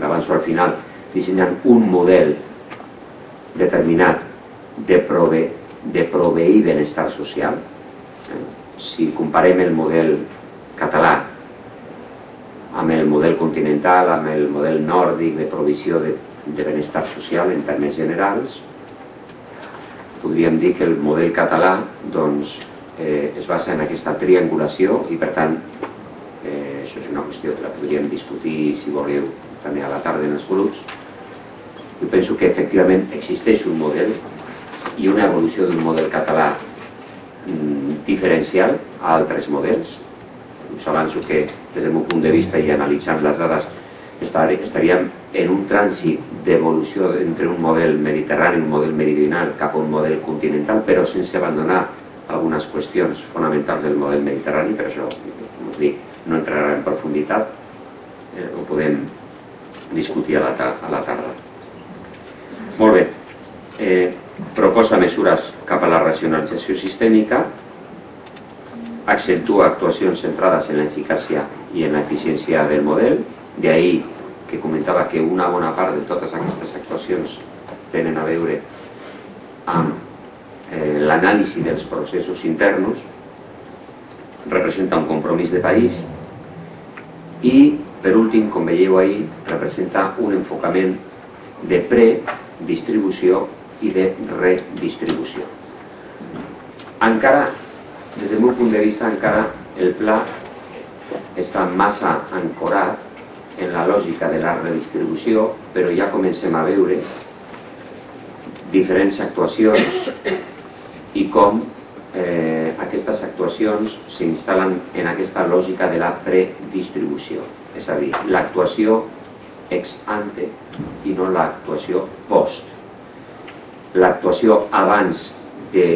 m'avanço al final, dissenyen un model determinat de, prove, de proveir benestar social. Si comparem el model català amb el model continental, amb el model nòrdic de provisió de, de benestar social en termes generals, podríem dir que el model català doncs, eh, es basa en aquesta triangulació i per tant això és una qüestió que la podríem discutir si voleu també a la tarda en els grups. Jo penso que efectivament existeix un model i una evolució d'un model català mm, diferencial a altres models. Us avanço que des del meu punt de vista i analitzant les dades estaríem en un trànsit d'evolució entre un model mediterrani i un model meridional cap a un model continental, però sense abandonar algunes qüestions fonamentals del model mediterrani, per això, us dic, no entrarà en profunditat, eh, ho podem discutir a la, a la tarda. Molt bé. Eh, proposa mesures cap a la racionalització sistèmica, accentua actuacions centrades en l'eficàcia i en l'eficiència del model, de ahí que comentava que una bona part de totes aquestes actuacions tenen a veure amb eh, l'anàlisi dels processos interns, representa un compromís de país i, per últim, com veieu ahir, representa un enfocament de predistribució i de redistribució. Encara, des del meu punt de vista, encara el pla està massa ancorat en la lògica de la redistribució, però ja comencem a veure diferents actuacions i com eh, aquestes actuacions s'instal·len en aquesta lògica de la predistribució, és a dir, l'actuació ex ante i no l'actuació post. L'actuació abans de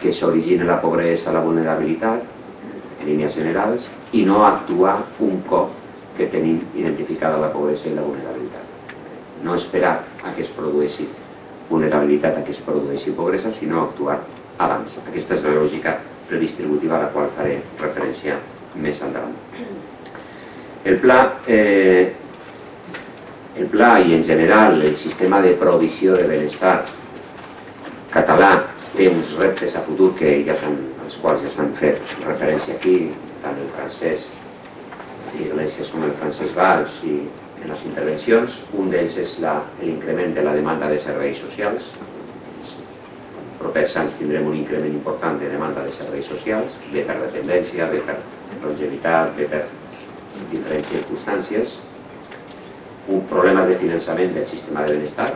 que s'origini la pobresa, la vulnerabilitat, en línies generals, i no actuar un cop que tenim identificada la pobresa i la vulnerabilitat. No esperar a que es produeixi vulnerabilitat, a que es produeixi pobresa, sinó actuar abans. Aquesta és la lògica redistributiva a la qual faré referència més endavant. El pla, eh, el pla i en general el sistema de provisió de benestar català té uns reptes a futur que ja als quals ja s'han fet referència aquí, tant el francès Iglesias com el francès Valls i en les intervencions. Un d'ells és l'increment de la demanda de serveis socials, propers anys tindrem un increment important de demanda de serveis socials, bé per dependència, bé per longevitat, bé per diferents circumstàncies, un problemes de finançament del sistema de benestar.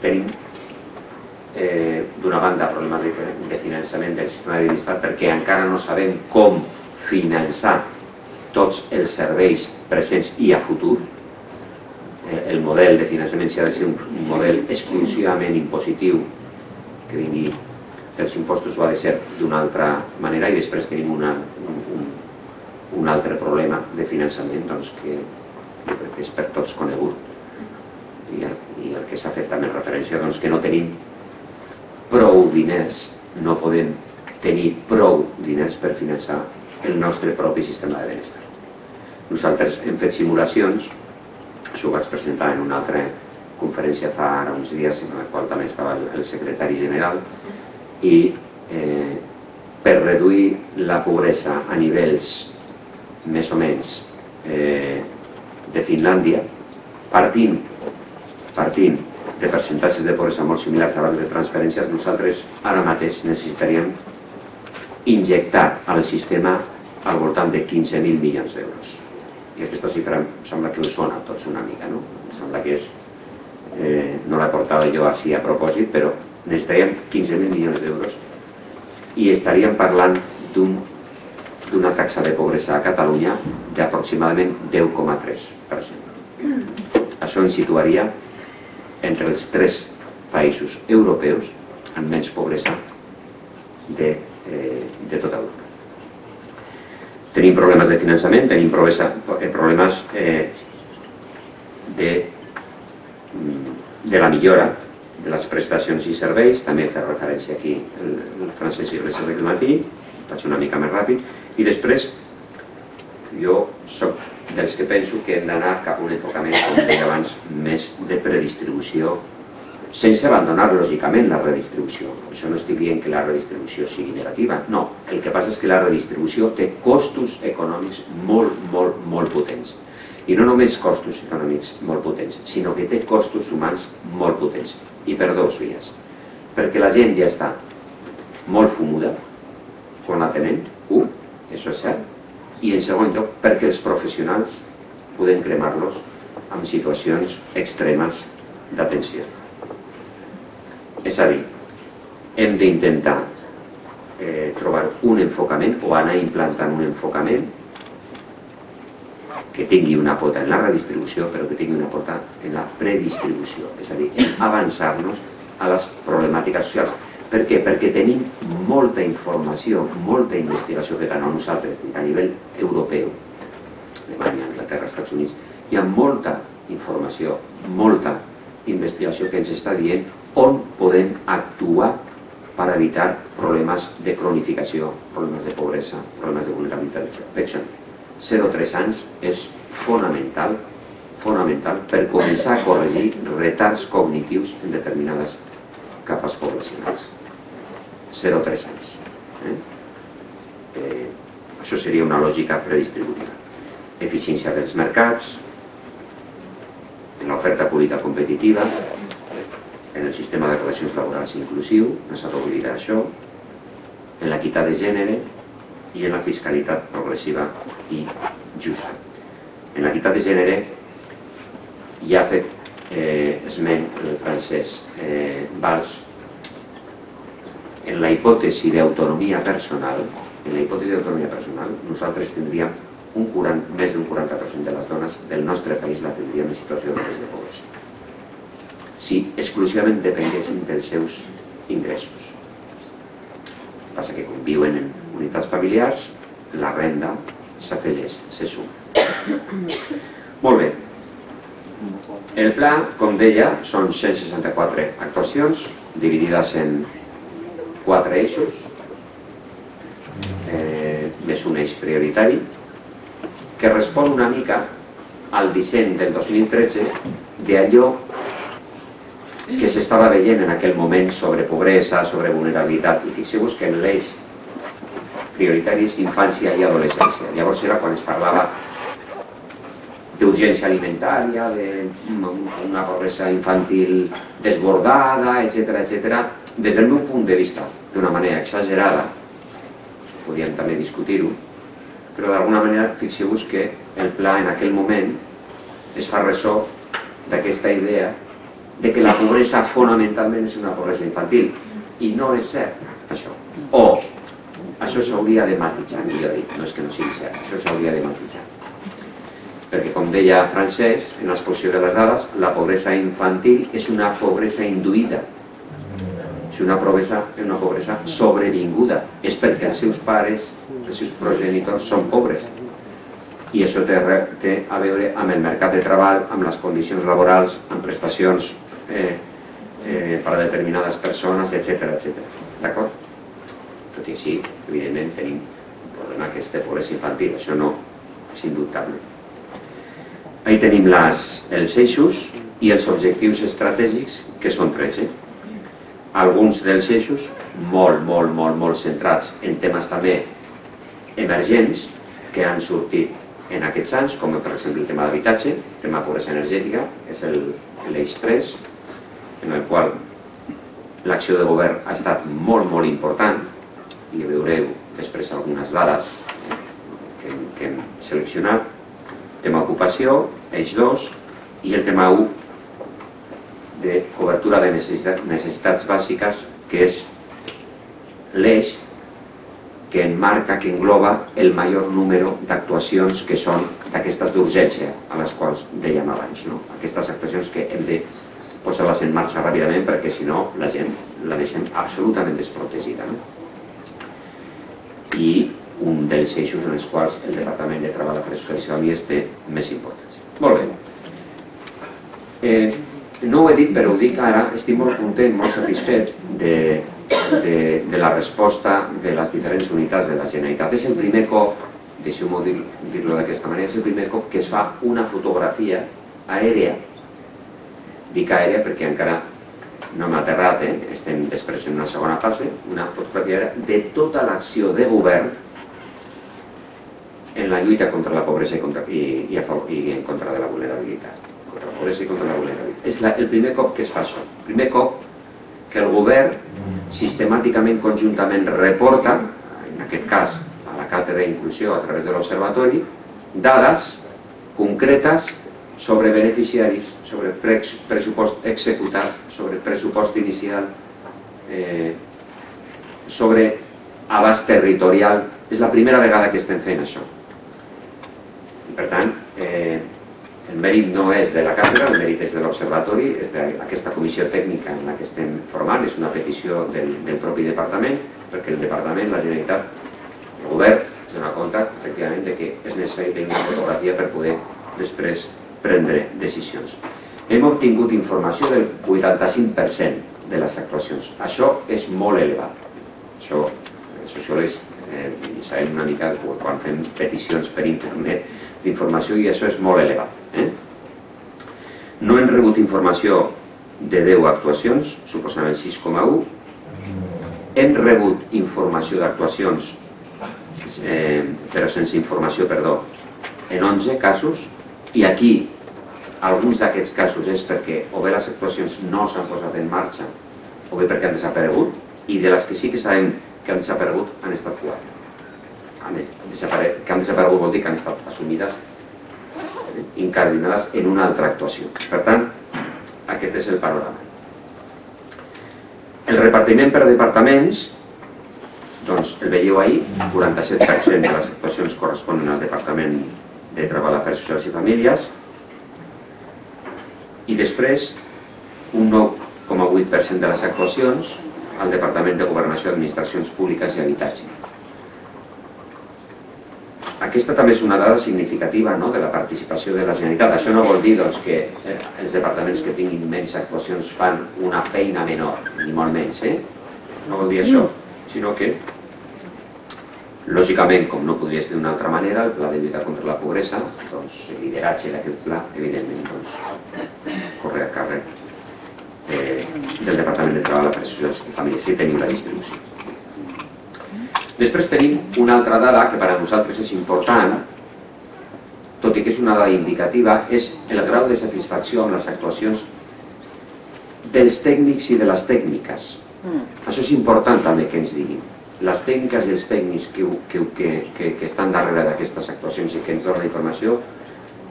Tenim, eh, d'una banda, problemes de, de finançament del sistema de benestar perquè encara no sabem com finançar tots els serveis presents i a futur. Eh, el model de finançament si ha de ser un model exclusivament impositiu que vingui dels impostos ho ha de ser d'una altra manera i després tenim una, un, un altre problema de finançament doncs, que jo crec que és per tots conegut. I el, i el que s'ha fet també referència doncs, que no tenim prou diners, no podem tenir prou diners per finançar el nostre propi sistema de benestar. Nosaltres hem fet simulacions, això ho vaig presentar en una altra conferència fa ara uns dies en la qual també estava el secretari general i eh, per reduir la pobresa a nivells més o menys eh, de Finlàndia partint, de percentatges de pobresa molt similars a les de transferències, nosaltres ara mateix necessitaríem injectar al sistema al voltant de 15.000 milions d'euros. I aquesta xifra em sembla que us sona a tots una mica, no? Em sembla que és eh, no la portava jo així a propòsit, però necessitaríem 15.000 milions d'euros i estaríem parlant d'una un, taxa de pobresa a Catalunya d'aproximadament 10,3%. Això ens situaria entre els tres països europeus amb menys pobresa de, eh, de tota Europa. Tenim problemes de finançament, tenim eh, problemes eh, de de la millora de les prestacions i serveis, també fer referència aquí el, el Francesc Iglesias del matí, faig una mica més ràpid, i després jo sóc dels que penso que hem d'anar cap a un enfocament, com deia abans, més de predistribució, sense abandonar lògicament la redistribució. Això no estic dient que la redistribució sigui negativa, no. El que passa és que la redistribució té costos econòmics molt, molt, molt potents i no només costos econòmics molt potents, sinó que té costos humans molt potents, i per dos vies. Perquè la gent ja està molt fumuda quan la tenen, un, això és cert, i en segon lloc perquè els professionals podem cremar-los en situacions extremes d'atenció. És a dir, hem d'intentar eh, trobar un enfocament o anar implantant un enfocament que tingui una pota en la redistribució, però que tingui una pota en la predistribució, és a dir, avançar-nos a les problemàtiques socials. Per què? Perquè tenim molta informació, molta investigació feta, no nosaltres, a nivell europeu, Alemanya, Anglaterra, Estats Units, hi ha molta informació, molta investigació que ens està dient on podem actuar per evitar problemes de cronificació, problemes de pobresa, problemes de vulnerabilitat. Exemple, 0-3 anys és fonamental fonamental per començar a corregir retards cognitius en determinades capes poblacionals. 0-3 anys. Eh? Eh, això seria una lògica predistributiva. Eficiència dels mercats, l'oferta pública competitiva, en el sistema de relacions laborals inclusiu, no s'ha d'oblidar això, en l'equitat de gènere i en la fiscalitat progressiva i justa. En l'equitat de gènere ja ha fet eh, esment el francès eh, Valls. En la hipòtesi d'autonomia personal en la hipòtesi d'autonomia personal nosaltres tindríem un 40, més d'un 40% de les dones del nostre país la tindríem en situació de risc de pobresa. Si exclusivament depenguessin dels seus ingressos. Passa que com viuen en unitats familiars la renda s'afegeix, se suma. Molt bé. El pla, com deia, són 164 actuacions dividides en quatre eixos, eh, més un eix prioritari, que respon una mica al disseny del 2013 d'allò que s'estava veient en aquell moment sobre pobresa, sobre vulnerabilitat. I fixeu-vos que en l'eix prioritari és infància i adolescència. Llavors era quan es parlava d'urgència alimentària, d'una pobresa infantil desbordada, etc etc. Des del meu punt de vista, d'una manera exagerada, podíem també discutir-ho, però d'alguna manera fixeu-vos que el pla en aquell moment es fa ressò d'aquesta idea de que la pobresa fonamentalment és una pobresa infantil i no és cert això o això s'hauria de matitzar millor dit, no és que no sigui cert això s'hauria de matitzar perquè com deia Francesc en l'exposició de les dades, la pobresa infantil és una pobresa induïda, és una pobresa, una pobresa sobrevinguda, és perquè els seus pares, els seus progenitors són pobres. I això té, té a veure amb el mercat de treball, amb les condicions laborals, amb prestacions eh, eh, per a determinades persones, etc etc. D'acord? Tot i així, evidentment, tenim un problema que és de pobresa infantil, això no és indubtable. Ahí tenim les, els eixos i els objectius estratègics, que són 13. Alguns dels eixos molt, molt, molt, molt centrats en temes també emergents que han sortit en aquests anys, com per exemple el tema d'habitatge, el tema de pobresa energètica, és l'eix 3, en el qual l'acció de govern ha estat molt, molt important, i veureu després algunes dades que, que hem seleccionat, tema ocupació, eix 2, i el tema 1 de cobertura de necessitats bàsiques, que és l'eix que enmarca, que engloba el major número d'actuacions que són d'aquestes d'urgència, a les quals dèiem abans. No? Aquestes actuacions que hem de posar-les en marxa ràpidament perquè si no la gent la deixem absolutament desprotegida. No? I un dels eixos en els quals el Departament de Treball, Afers Socials i Famílies té més importància. Molt bé. Eh, no ho he dit, però ho dic ara, estic molt content, molt satisfet de, de, de la resposta de les diferents unitats de la Generalitat. És el primer cop, deixeu-me dir-lo dir d'aquesta manera, és el primer cop que es fa una fotografia aèria, dic aèria perquè encara no hem aterrat, eh? estem després en una segona fase, una fotografia de tota l'acció de govern en la lluita contra la pobresa i, contra, i, i, a favor, i en contra de la vulnerabilitat. Contra la pobresa i contra la vulnerabilitat. És la, el primer cop que es fa això. El primer cop que el govern sistemàticament, conjuntament, reporta, en aquest cas a la càtedra d'inclusió a través de l'observatori, dades concretes sobre beneficiaris, sobre pressupost executat, sobre pressupost inicial, eh, sobre abast territorial. És la primera vegada que estem fent això. Per tant, eh, el mèrit no és de la càtedra, el mèrit és de l'observatori, és d'aquesta comissió tècnica en la que estem formant, és una petició del, propi departament, perquè el departament, la Generalitat, el govern, es dona compte, efectivament, que és necessari tenir una fotografia per poder després prendre decisions. hem obtingut informació del 85% de les actuacions. Això és molt elevat. Això, els sociòlegs eh, sabem una mica quan fem peticions per internet d'informació i això és molt elevat. Eh? No hem rebut informació de 10 actuacions, suposadament 6,1. Hem rebut informació d'actuacions, eh, però sense informació, perdó, en 11 casos, i aquí alguns d'aquests casos és perquè o bé les actuacions no s'han posat en marxa o bé perquè han desaparegut i de les que sí que sabem que han desaparegut han estat quatre. Han que han desaparegut vol dir que han estat assumides incardinades en una altra actuació. Per tant, aquest és el panorama. El repartiment per departaments, doncs el veieu ahir, 47% de les actuacions corresponen al Departament de Treball, Afers Socials i Famílies, i després un 9,8% de les actuacions al Departament de Governació, Administracions Públiques i Habitatge. Aquesta també és una dada significativa no, de la participació de la Generalitat. Això no vol dir doncs, que eh, els departaments que tinguin menys actuacions fan una feina menor, ni molt menys. Eh? No vol dir això, sinó que Lògicament, com no podria ser d'una altra manera, el pla de lluita contra la pobresa, doncs, el lideratge d'aquest pla, evidentment, doncs, corre a càrrec eh, del Departament de Treball, Afers Socials i Famílies, i tenim la distribució. Després tenim una altra dada que per a nosaltres és important, tot i que és una dada indicativa, és el grau de satisfacció amb les actuacions dels tècnics i de les tècniques. Mm. Això és important també que ens diguin les tècniques i els tècnics que, que, que, que estan darrere d'aquestes actuacions i que ens donen informació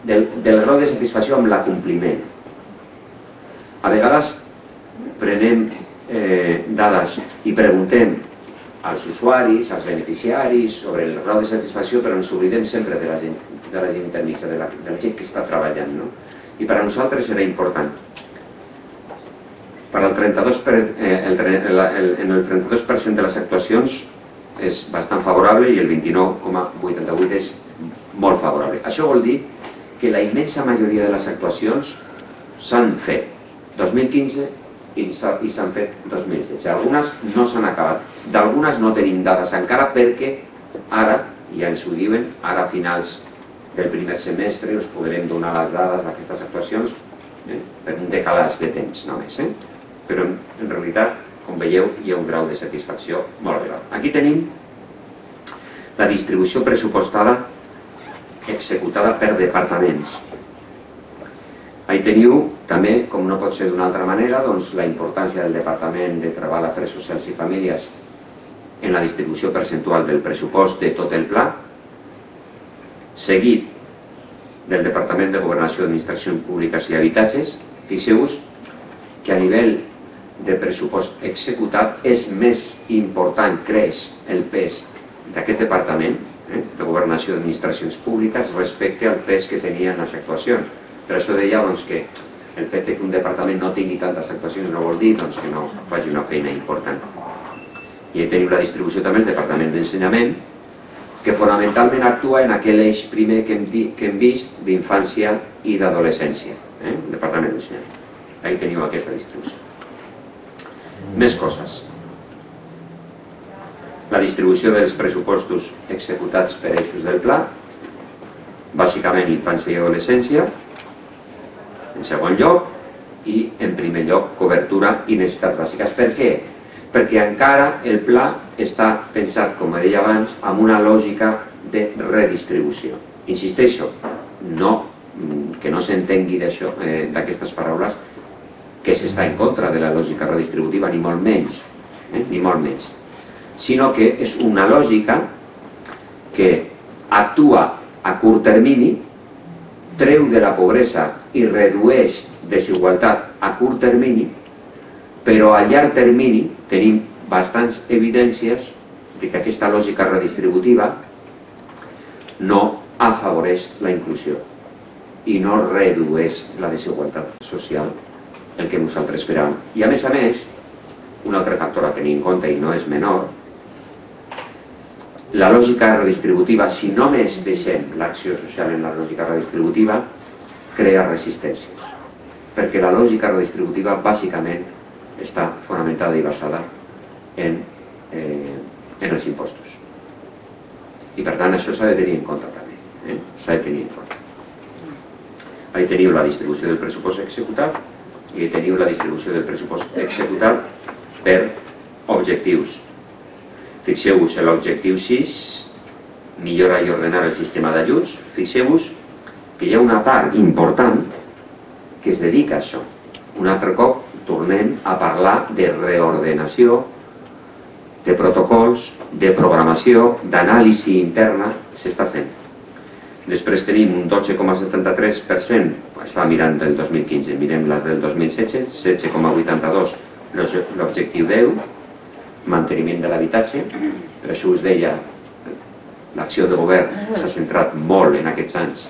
del, del grau de satisfacció amb l'acompliment. A vegades prenem eh, dades i preguntem als usuaris, als beneficiaris, sobre el grau de satisfacció, però ens oblidem sempre de la gent, de la gent intermitja, de la, de la gent que està treballant. No? I per a nosaltres era important. Per al 32 per, eh, el, el, el, en el 32% de les actuacions és bastant favorable i el 29,88 és molt favorable. Això vol dir que la immensa majoria de les actuacions s'han fet 2015 i s'han fet 2016. Algunes no s'han acabat. D'algunes no tenim dades encara perquè ara, ja ens ho diuen, ara a finals del primer semestre us podrem donar les dades d'aquestes actuacions eh, per un decalàs de temps només. Eh? Però en, realitat, com veieu, hi ha un grau de satisfacció molt elevat. Aquí tenim la distribució pressupostada executada per departaments. Ahí teniu també, com no pot ser d'una altra manera, doncs, la importància del Departament de Treball, Afers Socials i Famílies en la distribució percentual del pressupost de tot el pla, seguit del Departament de Governació, Administracions Públiques i Habitatges. Fixeu-vos que a nivell de pressupost executat és més important, creix el pes d'aquest departament eh, de governació d'administracions públiques respecte al pes que tenien les actuacions. Per això deia doncs, que el fet que un departament no tingui tantes actuacions no vol dir doncs, que no faci una feina important. I ahí tenim la distribució també del Departament d'Ensenyament, que fonamentalment actua en aquell eix primer que hem, que vist d'infància i d'adolescència, eh? el Departament d'Ensenyament. Ahí teniu aquesta distribució. Més coses. La distribució dels pressupostos executats per eixos del pla, bàsicament infància i adolescència, en segon lloc, i en primer lloc cobertura i necessitats bàsiques. Per què? Perquè encara el pla està pensat, com deia abans, amb una lògica de redistribució. Insisteixo, no, que no s'entengui eh, d'aquestes paraules que s'està en contra de la lògica redistributiva, ni molt menys, eh? ni molt menys, sinó que és una lògica que actua a curt termini, treu de la pobresa i redueix desigualtat a curt termini, però a llarg termini tenim bastants evidències de que aquesta lògica redistributiva no afavoreix la inclusió i no redueix la desigualtat social el que nosaltres esperàvem. I a més a més, un altre factor a tenir en compte i no és menor, la lògica redistributiva, si només deixem l'acció social en la lògica redistributiva, crea resistències. perquè la lògica redistributiva bàsicament està fonamentada i basada en, eh, en els impostos. I per tant això s'ha de tenir en compte també, eh? s'ha de tenir en compte. Ahí teniu la distribució del pressupost executat i teniu la distribució del pressupost executat per objectius. Fixeu-vos en l'objectiu 6, millora i ordenar el sistema d'ajuts. Fixeu-vos que hi ha una part important que es dedica a això. Un altre cop tornem a parlar de reordenació, de protocols, de programació, d'anàlisi interna, s'està fent. Després tenim un 12,73%, estava mirant del 2015, mirem les del 2016, 16,82 l'objectiu 10, manteniment de l'habitatge, per això us deia, l'acció de govern s'ha centrat molt en aquests anys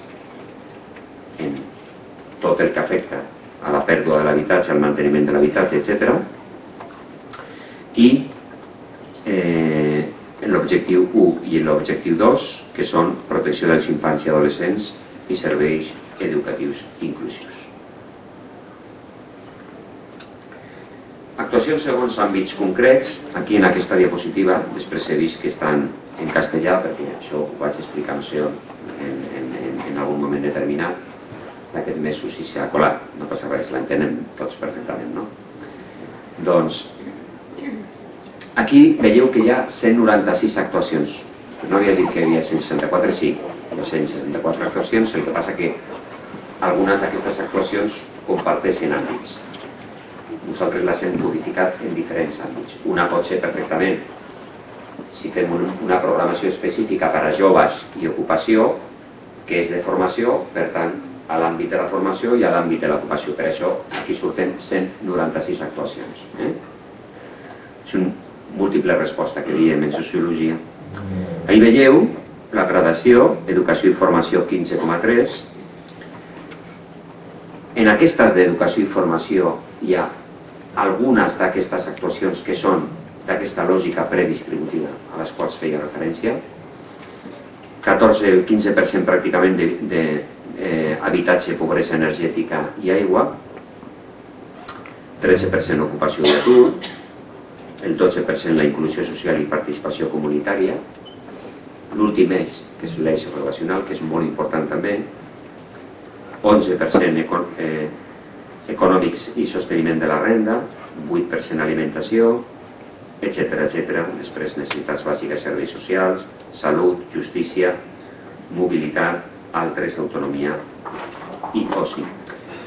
en tot el que afecta a la pèrdua de l'habitatge, al manteniment de l'habitatge, etc. I eh, en l'objectiu 1 i en l'objectiu 2, que són protecció dels infants i adolescents i serveis educatius inclusius. Actuacions segons àmbits concrets, aquí en aquesta diapositiva, després he vist que estan en castellà, perquè això ho vaig explicar en, en, en, en algun moment determinat, d'aquest mesos i s'ha colat, no passa res, l'entenen tots perfectament, no? Doncs, aquí veieu que hi ha 196 actuacions. No havia dit que hi havia 164, sí, hi ha 164 actuacions, el que passa que algunes d'aquestes actuacions comparteixen àmbits. Nosaltres les hem codificat en diferents àmbits. Una pot ser perfectament, si fem una programació específica per a joves i ocupació, que és de formació, per tant, a l'àmbit de la formació i a l'àmbit de l'ocupació. Per això aquí surten 196 actuacions. Eh? És un múltiple resposta que diem en sociologia. Ahí veieu la gradació, educació i formació 15,3. En aquestes d'educació i formació hi ha algunes d'aquestes actuacions que són d'aquesta lògica predistributiva a les quals feia referència. 14, el 15% pràcticament de, de eh, habitatge, pobresa energètica i aigua, 13% ocupació i atur, el 12% la inclusió social i participació comunitària, l'últim eix, que és l'eix relacional, que és molt important també, 11% econ eh, econòmics i sosteniment de la renda, 8% alimentació, etc etc. Després necessitats bàsiques, serveis socials, salut, justícia, mobilitat, altres, autonomia i oci.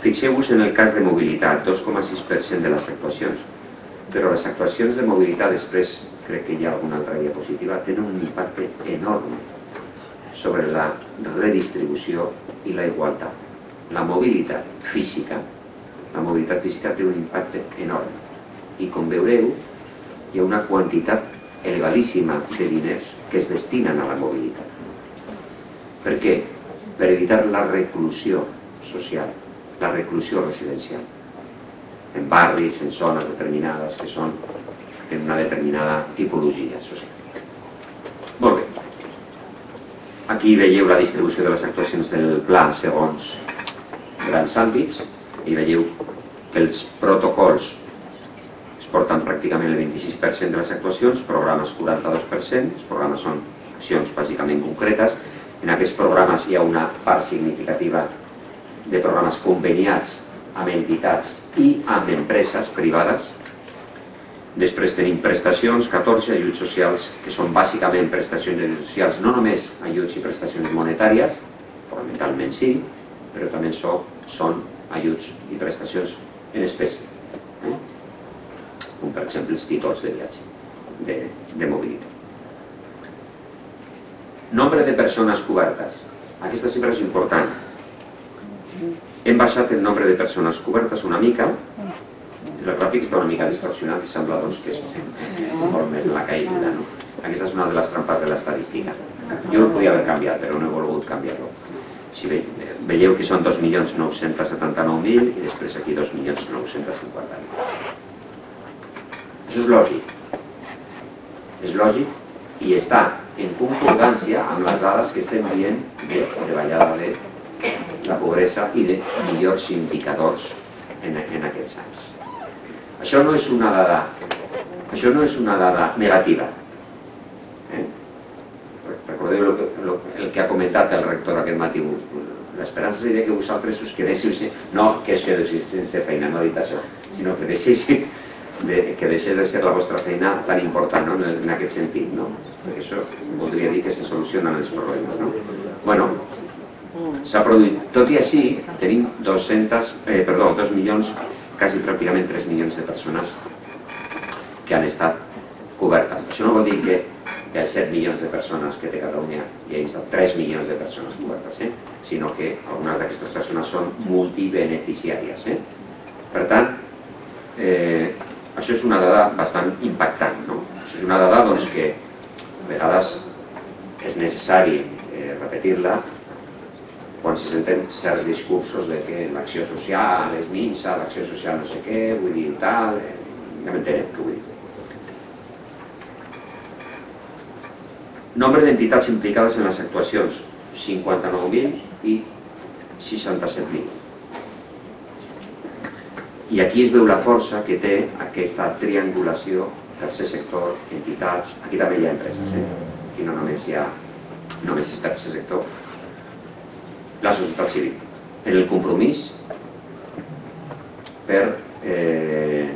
Fixeu-vos en el cas de mobilitat, 2,6% de les actuacions. Però les actuacions de mobilitat, després crec que hi ha alguna altra diapositiva, tenen un impacte enorme sobre la redistribució i la igualtat. La mobilitat física, la mobilitat física té un impacte enorme. I com veureu, hi ha una quantitat elevadíssima de diners que es destinen a la mobilitat. Per què? Per evitar la reclusió social, la reclusió residencial. En barris, en zones determinades que són en una determinada tipologia social. Molt bé. Aquí veieu la distribució de les actuacions del pla segons grans àmbits i veieu que els protocols es porten pràcticament el 26% de les actuacions, programes 42%, els programes són accions bàsicament concretes, en aquests programes hi ha una part significativa de programes conveniats amb entitats i amb empreses privades. Després tenim prestacions, 14 ajuts socials, que són bàsicament prestacions ajuts socials, no només ajuts i prestacions monetàries, fonamentalment sí, però també són, ajuts i prestacions en espècie. Eh? Com per exemple els títols de viatge, de, de mobilitat. Nombre de persones cobertes. Aquesta xifra és important. Hem baixat el nombre de persones cobertes una mica. El gràfic està una mica distorsionat i sembla doncs, que és molt més la caiguda. No? Aquesta és una de les trampes de l'estadística. Jo no podia haver canviat, però no he volgut canviar-lo. Si ve, veieu que són 2.979.000 i després aquí 2.950.000. Això és lògic. És lògic i està en concordància amb les dades que estem dient de treballada de la pobresa i de millors indicadors en, en aquests anys. Això no és una dada, això no és una dada negativa. Eh? Recordeu el que, el que ha comentat el rector aquest matí. L'esperança seria que vosaltres us quedéssiu, no que es quedéssiu sense feina, no dit això, sinó que deixéssiu de, que deixés de ser la vostra feina tan important no? en, en aquest sentit, no? perquè això voldria dir que se solucionen els problemes. No? Bueno, s'ha produït, tot i així, tenim 200, eh, perdó, 2 milions, quasi pràcticament 3 milions de persones que han estat cobertes. Això no vol dir que dels 7 milions de persones que té Catalunya hi hagi estat 3 milions de persones cobertes, eh? sinó que algunes d'aquestes persones són multibeneficiàries. Eh? Per tant, eh, això és una dada bastant impactant. No? Això és una dada doncs, que a vegades és necessari eh, repetir-la quan se senten certs discursos de que l'acció social és minsa, l'acció social no sé què, vull dir tal, eh, ja m'entenem què vull dir. Nombre d'entitats implicades en les actuacions, 59.000 i 67.000. I aquí es veu la força que té aquesta triangulació tercer sector, entitats, aquí també hi ha empreses, eh? aquí no només hi ha només és tercer sector, la societat civil, en el compromís per, eh,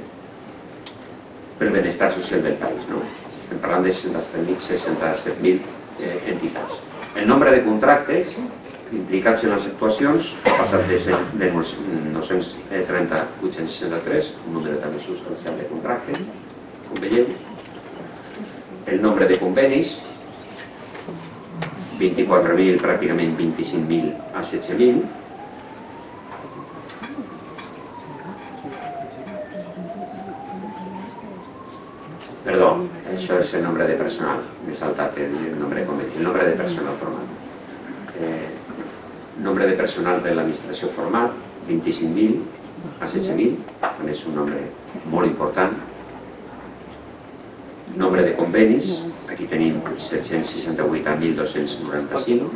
per el benestar social del país. No? Estem parlant de 67.000 eh, entitats. El nombre de contractes implicats en les actuacions ha passat de, de 930 a 863, un número també substancial de contractes, com veieu. El nombre de convenis, 24.000, pràcticament 25.000 a 16.000. Perdó, això és el nombre de personal, m'he saltat el nombre de convenis, el nombre de personal format. Eh, nombre de personal de l'administració format, 25.000 a 16.000, també és un nombre molt important. Nombre de convenis, aquí tenim 768 a 1.295,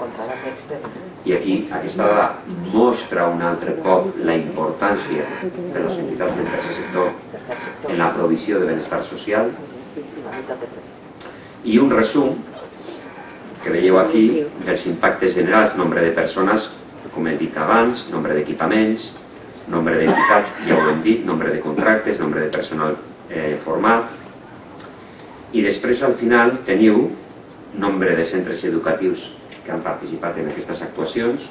i aquí aquesta dada mostra un altre cop la importància de les entitats del tercer sector en la provisió de benestar social, i un resum que veieu aquí dels impactes generals, nombre de persones, com he dit abans, nombre d'equipaments, nombre d'entitats, ja ho hem dit, nombre de contractes, nombre de personal eh, format, i després al final teniu nombre de centres educatius que han participat en aquestes actuacions,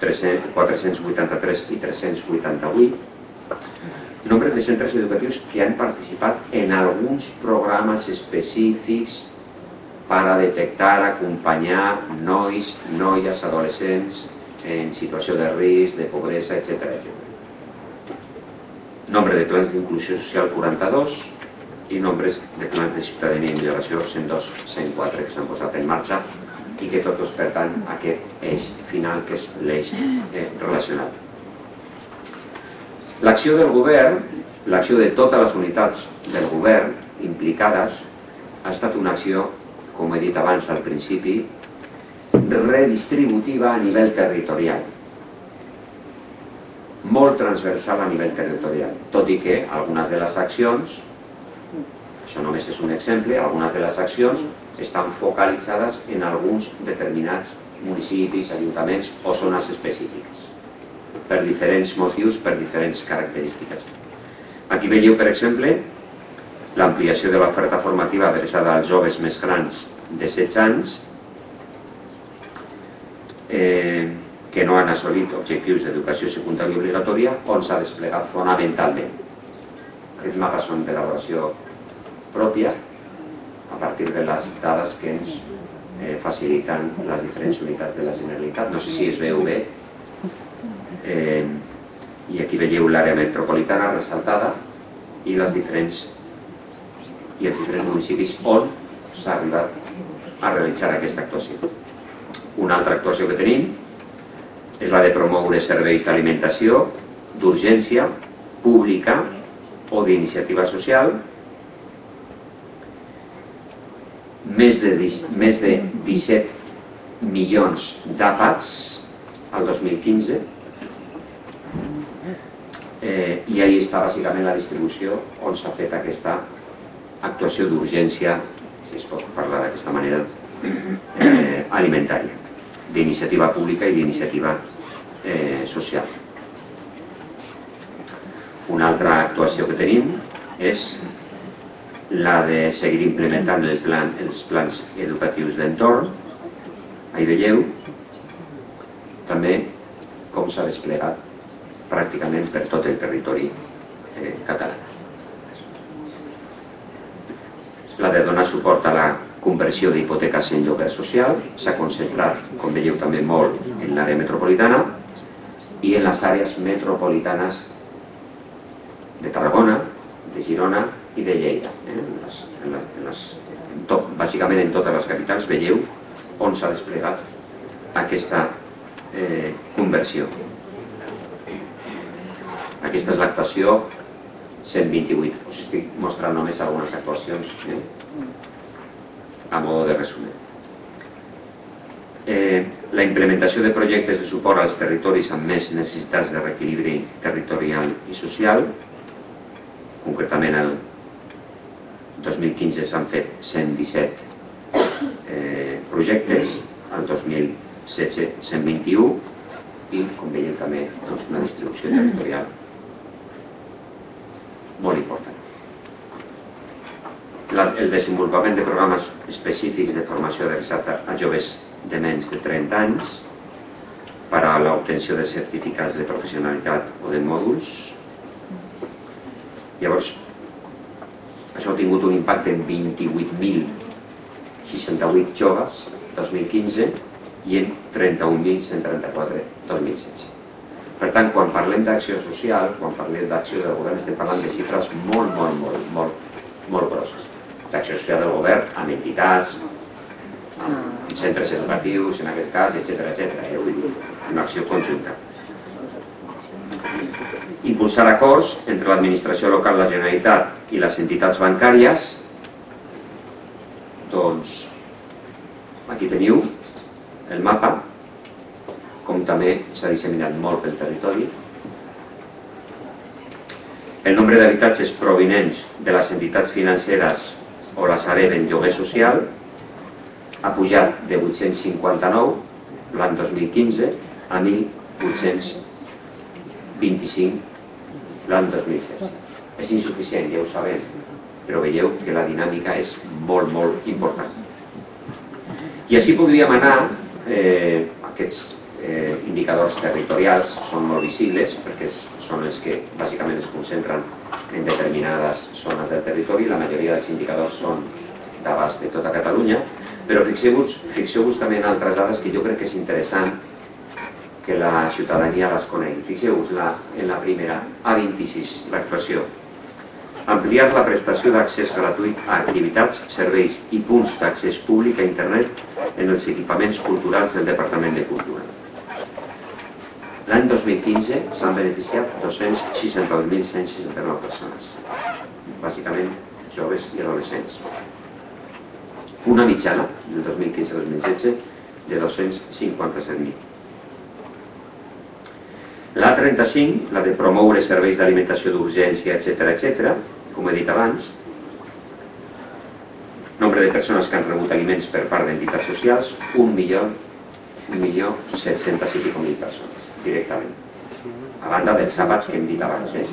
483 i 388, nombre de centres educatius que han participat en alguns programes específics per a detectar, acompanyar nois, noies, adolescents en situació de risc, de pobresa, etc etc. Nombre de plans d'inclusió social 42 i nombres de plans de ciutadania i migració 102, 104 que s'han posat en marxa i que tots pertanyen a aquest eix final que és l'eix eh, relacional. L'acció del govern, l'acció de totes les unitats del govern implicades, ha estat una acció, com he dit abans al principi, redistributiva a nivell territorial. Molt transversal a nivell territorial, tot i que algunes de les accions, això només és un exemple, algunes de les accions estan focalitzades en alguns determinats municipis, ajuntaments o zones específiques per diferents motius, per diferents característiques. Aquí veieu, per exemple, l'ampliació de l'oferta formativa adreçada als joves més grans de 16 anys eh, que no han assolit objectius d'educació secundària obligatòria on s'ha desplegat fonamentalment. Aquests mapes són d'elaboració pròpia a partir de les dades que ens eh, faciliten les diferents unitats de la Generalitat. No sé si es veu bé, eh, i aquí veieu l'àrea metropolitana ressaltada i les diferents i els diferents municipis on s'ha arribat a realitzar aquesta actuació. Una altra actuació que tenim és la de promoure serveis d'alimentació d'urgència pública o d'iniciativa social més de, més de 17 milions d'àpats al 2015 Eh, I ahí està bàsicament la distribució on s'ha fet aquesta actuació d'urgència, si es pot parlar d'aquesta manera, eh, alimentària, d'iniciativa pública i d'iniciativa eh, social. Una altra actuació que tenim és la de seguir implementant el plan, els plans educatius d'entorn. Ahí veieu també com s'ha desplegat pràcticament per tot el territori eh, català. La de donar suport a la conversió d'hipoteques en lloguer social s'ha concentrat, com veieu també molt, en l'àrea metropolitana i en les àrees metropolitanes de Tarragona, de Girona i de Lleida. Eh? En les, en les, en tot, bàsicament en totes les capitals veieu on s'ha desplegat aquesta eh, conversió. Aquesta és l'actuació 128. Us estic mostrant només algunes actuacions eh? a modo de resum. Eh, la implementació de projectes de suport als territoris amb més necessitats de reequilibri territorial i social. Concretament el 2015 s'han fet 117 eh, projectes, el 2016 121 i, com veieu també, doncs, una distribució territorial molt important. El desenvolupament de programes específics de formació adreçats a joves de menys de 30 anys per a l'obtenció de certificats de professionalitat o de mòduls. Llavors, això ha tingut un impacte en 28.068 joves 2015 i en 31.134 2016. Per tant, quan parlem d'acció social, quan parlem d'acció del govern, estem parlant de xifres molt, molt, molt, molt, molt grosses. D'acció social del govern amb entitats, amb centres educatius, en aquest cas, etc etc. Eh? Vull dir, una acció conjunta. Impulsar acords entre l'administració local, la Generalitat i les entitats bancàries. Doncs, aquí teniu el mapa com també s'ha disseminat molt pel territori. El nombre d'habitatges provinents de les entitats financeres o la Sareb en lloguer social ha pujat de 859 l'any 2015 a 1.825 l'any 2016. És insuficient, ja ho sabem, però veieu que la dinàmica és molt, molt important. I així podríem anar, eh, aquests eh, indicadors territorials són molt visibles perquè són els que bàsicament es concentren en determinades zones del territori. La majoria dels indicadors són d'abast de tota Catalunya, però fixeu-vos fixeu també en altres dades que jo crec que és interessant que la ciutadania les conegui. Fixeu-vos en la primera, A26, l'actuació. Ampliar la prestació d'accés gratuït a activitats, serveis i punts d'accés públic a internet en els equipaments culturals del Departament de Cultura. L'any 2015 s'han beneficiat 262.169 persones, bàsicament joves i adolescents. Una mitjana del 2015-2016 de 257.000. La 35, la de promoure serveis d'alimentació d'urgència, etc etc, com he dit abans, nombre de persones que han rebut aliments per part d'entitats socials, 1.700.000 persones directament. A banda dels àpats que hem dit abans. Eh?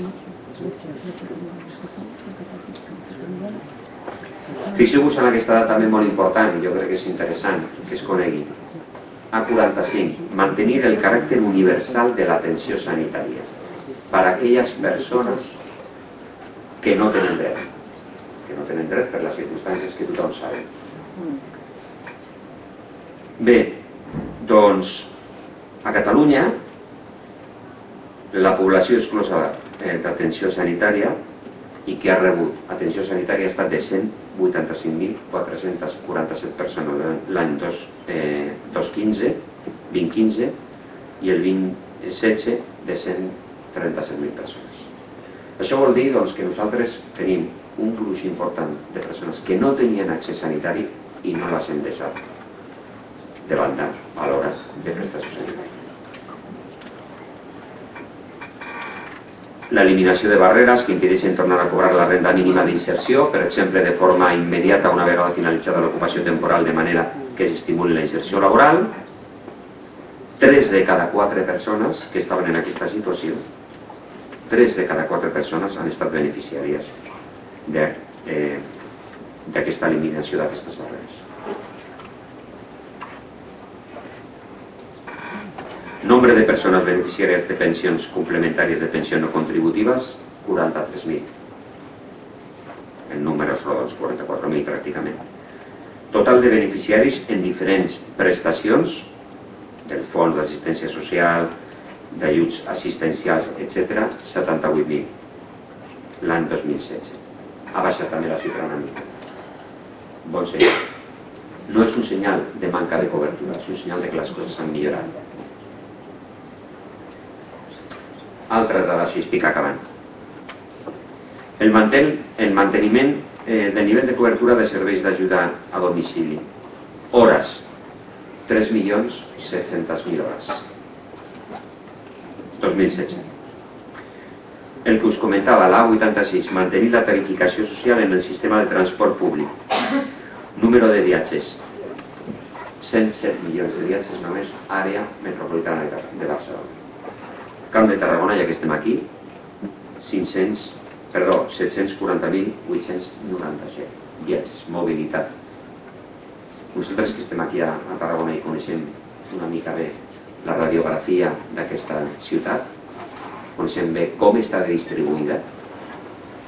Fixeu-vos en aquesta data també molt important i jo crec que és interessant que es conegui. A45. Mantenir el caràcter universal de l'atenció sanitària per a aquelles persones que no tenen dret. Que no tenen dret per les circumstàncies que tothom sabe. Bé, doncs a Catalunya la població exclosa eh, d'atenció sanitària i que ha rebut atenció sanitària ha estat de 185.447 persones l'any 2015, 2015 i el 2016 de 137.000 persones. Això vol dir doncs, que nosaltres tenim un gruix important de persones que no tenien accés sanitari i no les hem deixat de banda a l'hora de prestació sanitària. L'eliminació de barreres que impedeixen tornar a cobrar la renda mínima d'inserció, per exemple, de forma immediata una vegada finalitzada l'ocupació temporal de manera que s'estimuli la inserció laboral. 3 de cada 4 persones que estaven en aquesta situació, 3 de cada 4 persones han estat beneficiàries eh, d'aquesta eliminació d'aquestes barreres. Nombre de persones beneficiàries de pensions complementàries de pensió no contributives, 43.000. En números rodons, 44.000 pràcticament. Total de beneficiaris en diferents prestacions del Fons d'Assistència Social, d'ajuts assistencials, etc., 78.000 l'any 2016. Ha baixat també la xifra una mica. Bon senyal. No és un senyal de manca de cobertura, és un senyal de que les coses s'han millorat. Altres dades, si estic acabant. El, manten, el manteniment eh, del nivell de cobertura de serveis d'ajuda a domicili. Hores, 3.700.000 hores. 2016. El que us comentava, l'A86, mantenir la tarificació social en el sistema de transport públic. Número de viatges. 107 milions de viatges només, àrea metropolitana de Barcelona. Camp de Tarragona, ja que estem aquí, 500, perdó, 740.897 viatges, mobilitat. Nosaltres que estem aquí a, a Tarragona i coneixem una mica bé la radiografia d'aquesta ciutat, coneixem bé com està distribuïda,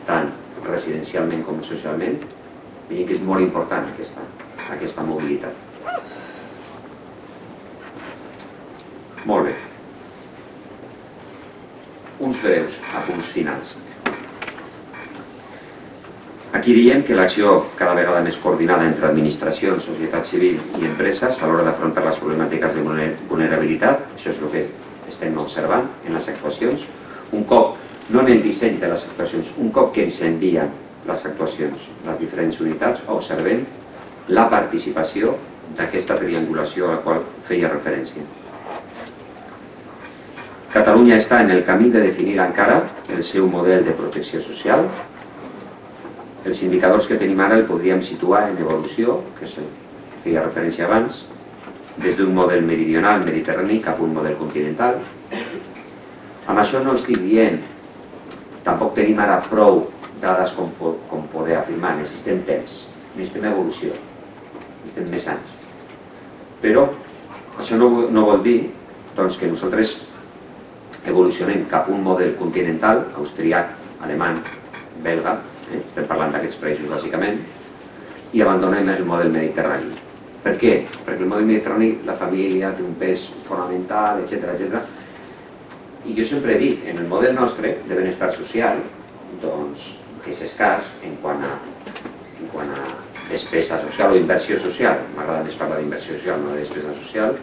tant residencialment com socialment, veiem que és molt important aquesta, aquesta mobilitat. Molt bé. Uns breus apunts finals. Aquí diem que l'acció cada vegada més coordinada entre administracions, societat civil i empreses a l'hora d'afrontar les problemàtiques de vulnerabilitat, això és el que estem observant en les actuacions, un cop, no en el disseny de les actuacions, un cop que ens envien les actuacions, les diferents unitats, observem la participació d'aquesta triangulació a la qual feia referència. Catalunya està en el camí de definir encara el seu model de protecció social, els indicadors que tenim ara el podríem situar en evolució, que és feia referència abans, des d'un model meridional, mediterrani, cap a un model continental. Amb això no estic dient, tampoc tenim ara prou dades com, com poder afirmar, necessitem temps, necessitem evolució, necessitem més anys. Però això no, no vol dir doncs, que nosaltres evolucionem cap a un model continental, austríac, alemany, belga, eh? estem parlant d'aquests països bàsicament, i abandonem el model mediterrani. Per què? Perquè el model mediterrani, la família té un pes fonamental, etc etc. I jo sempre dic, en el model nostre de benestar social, doncs, que és escàs en quant a, en quant a despesa social o inversió social, m'agrada més parlar d'inversió social, no de despesa social,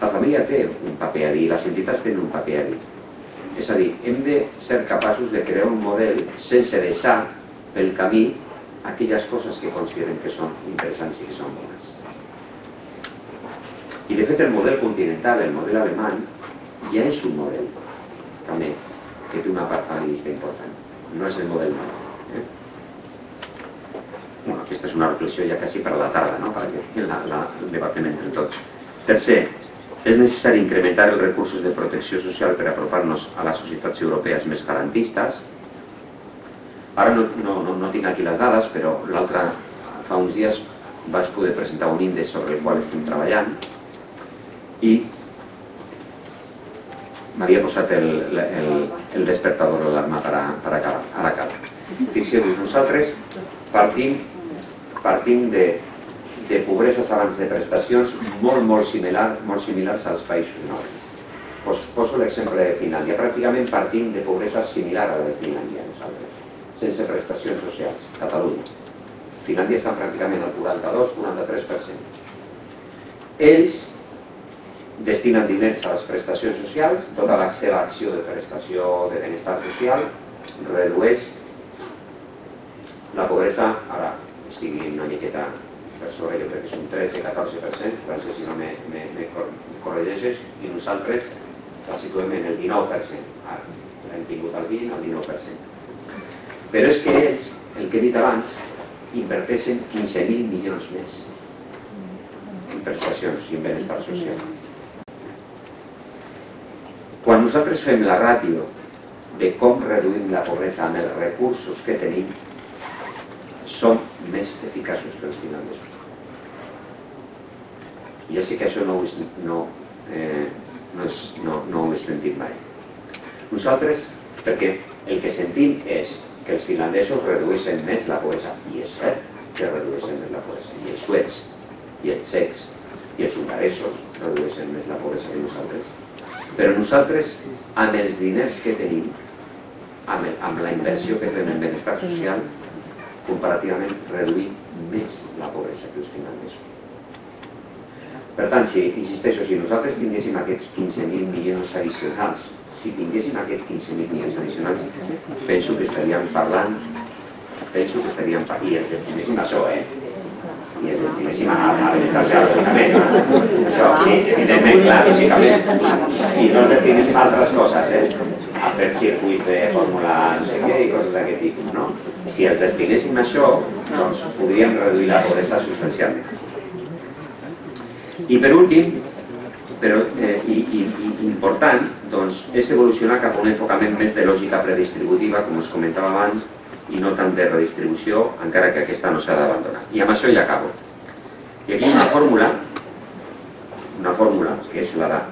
la família té un paper a dir, les entitats tenen un paper a dir. És a dir, hem de ser capaços de crear un model sense deixar pel camí aquelles coses que consideren que són interessants i que són bones. I de fet el model continental, el model alemany, ja és un model també que té una part familista important. No és el model nou. Eh? Bueno, aquesta és una reflexió ja quasi per a la tarda, no? perquè la, la, el debatem entre tots. Tercer, és necessari incrementar els recursos de protecció social per apropar-nos a les societats europees més garantistes. Ara no, no, no, no tinc aquí les dades, però l'altre, fa uns dies vaig poder presentar un índex sobre el qual estem treballant i m'havia posat el, el, el despertador de l'alarma per, a, per acabar. Ara acaba. Fixeu-vos, nosaltres partim, partim de, de pobreses abans de prestacions molt, molt, similar, molt similars als països nòrdics. Pues poso l'exemple de Finlàndia. Pràcticament partim de pobresa similar a la de Finlàndia, nosaltres, sense prestacions socials. Catalunya. Finlàndia està pràcticament al 42-43%. Ells destinen diners a les prestacions socials, tota la seva acció de prestació de benestar social redueix la pobresa, ara estic una miqueta per que és un 13-14%, Francesc, si no me, me, me corregeixes, i nosaltres la situem en el 19%. Ara hem tingut el 20, el 19%. Però és que ells, el que he dit abans, inverteixen 15.000 milions més en prestacions i en benestar social. Quan nosaltres fem la ràtio de com reduïm la pobresa amb els recursos que tenim, som més eficaços que els finlandesos. Ja sé que això no ho, no, eh, no, és, no, no ho he sentit mai. Nosaltres, perquè el que sentim és que els finlandesos redueixen més la pobresa, i és cert que redueixen més la pobresa, i els suecs, i els txecs, i els hongaresos redueixen més la pobresa que nosaltres. Però nosaltres, amb els diners que tenim, amb, amb la inversió que fem en benestar social, comparativament reduïm més la pobresa que els finlandesos. Per tant, si, insisteixo, si nosaltres tinguéssim aquests 15.000 milions addicionals, si tinguéssim aquests 15.000 milions addicionals, penso que estaríem parlant, penso que estaríem parlant, i els destinéssim a això, eh? I els destinéssim a, a benestar lògicament. Això, sí, evidentment, clar, lògicament. I no els destinéssim a altres coses, eh? A fer circuits de fórmula no sé què i coses d'aquest tipus, no? Si els destinéssim a això, doncs podríem reduir la pobresa substancialment. I per últim, però eh, i, i, i important, doncs, és evolucionar cap a un enfocament més de lògica predistributiva, com us comentava abans, i no tant de redistribució, encara que aquesta no s'ha d'abandonar. I amb això ja acabo. I aquí hi ha una fórmula, una fórmula, que és la de,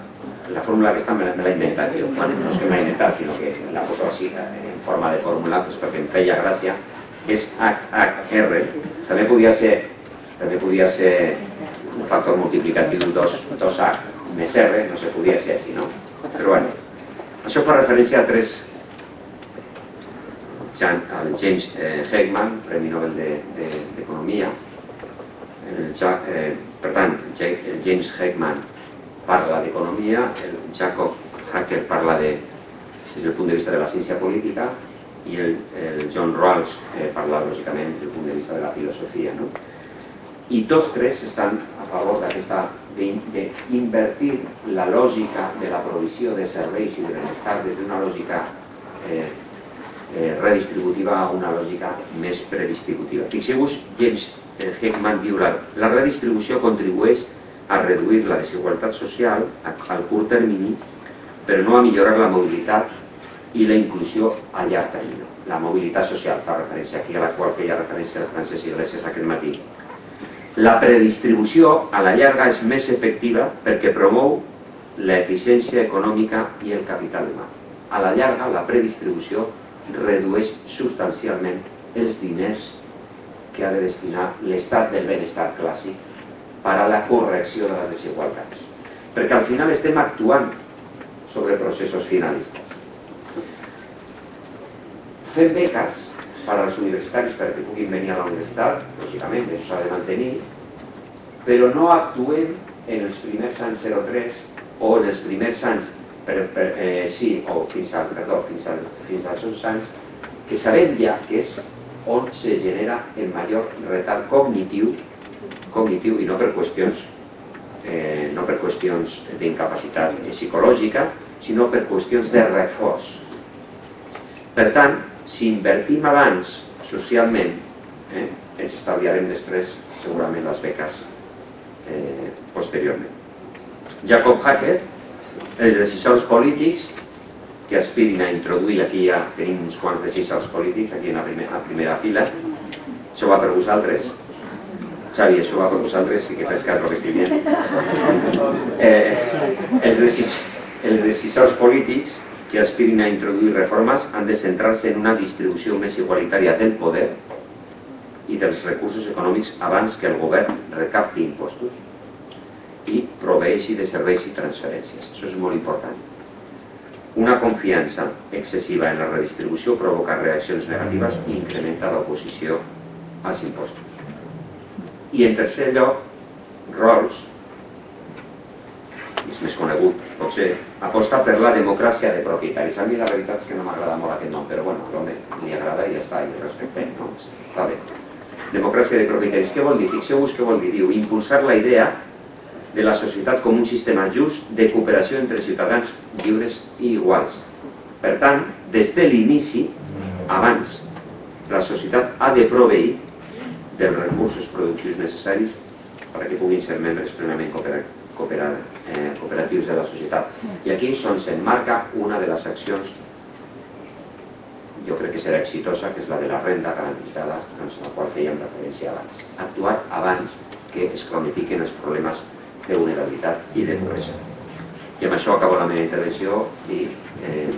la fórmula aquesta me, l'he- me l'he inventat jo. Bueno, no és que me l'he inventat, sinó que la poso així, eh, en forma de fórmula, pues, perquè em feia gràcia, que és HHR. També podia ser, també podia ser un factor multiplicatiu 2, 2H més R, no se podia ser així, no? Però bueno, això fa referència a tres Jan, el James eh, Heckman, Premi Nobel d'Economia, de, d'Economia. el, Ja- eh, per tant, el James Heckman parla d'economia, el Jacob Hacker parla de, des del punt de vista de la ciència política i el, el John Rawls eh, parla lògicament des del punt de vista de la filosofia. No? I tots tres estan a favor d'aquesta d'invertir la lògica de la provisió de serveis i de benestar des d'una lògica eh, eh, redistributiva a una lògica més predistributiva. Fixeu-vos, James Heckman diu la, la redistribució contribueix reduir la desigualtat social a- al curt termini, però no a millorar la mobilitat i la inclusió a llarg termini. La mobilitat social fa referència aquí a la qual feia referència el Francesc Iglesias aquest matí. La predistribució a la llarga és més efectiva perquè promou l'eficiència econòmica i el capital humà. A la llarga, la predistribució redueix substancialment els diners que ha de destinar l'estat del benestar clàssic per a la correcció de les desigualtats. Perquè al final estem actuant sobre processos finalistes. Fem beques per als universitaris perquè puguin venir a la universitat, lògicament, això s'ha de mantenir, però no actuem en els primers anys 03 o en els primers anys, per, per, eh, sí, o fins, al, perdó, fins, al, fins als 11 anys, que sabem ja que és on se genera el major retard cognitiu, cognitiu i no per qüestions eh, no per qüestions d'incapacitat psicològica, sinó per qüestions de reforç. Per tant, si invertim abans socialment, eh, ens estalviarem després segurament les beques eh, posteriorment. Jacob Hacker, els decisors polítics que aspirin a introduir, aquí ja tenim uns quants decisors polítics, aquí en la primera, a primera fila, això va per vosaltres, Xavi, això va per vosaltres, sí que fes cas del que estic dient. Eh, els, decis, els decisors polítics que aspirin a introduir reformes han de centrar-se en una distribució més igualitària del poder i dels recursos econòmics abans que el govern recapti impostos i proveeixi de serveis i transferències. Això és molt important. Una confiança excessiva en la redistribució provoca reaccions negatives i incrementa l'oposició als impostos. I en tercer lloc, Rawls, és més conegut, potser, aposta per la democràcia de propietaris. A mi la veritat és que no m'agrada molt aquest nom, però bueno, a l'home li agrada i ja està, i el respectem, no? Està bé. Democràcia de propietaris, què vol dir? Fixeu-vos què vol dir. Diu, impulsar la idea de la societat com un sistema just de cooperació entre ciutadans lliures i iguals. Per tant, des de l'inici, abans, la societat ha de proveir dels recursos productius necessaris perquè puguin ser membres plenament eh, cooperatius de la societat. I aquí on s'enmarca una de les accions jo crec que serà exitosa, que és la de la renda garantitzada, doncs, a la qual fèiem referència abans. Actuar abans que es cronifiquen els problemes de vulnerabilitat i de pobresa. I amb això acabo la meva intervenció i eh,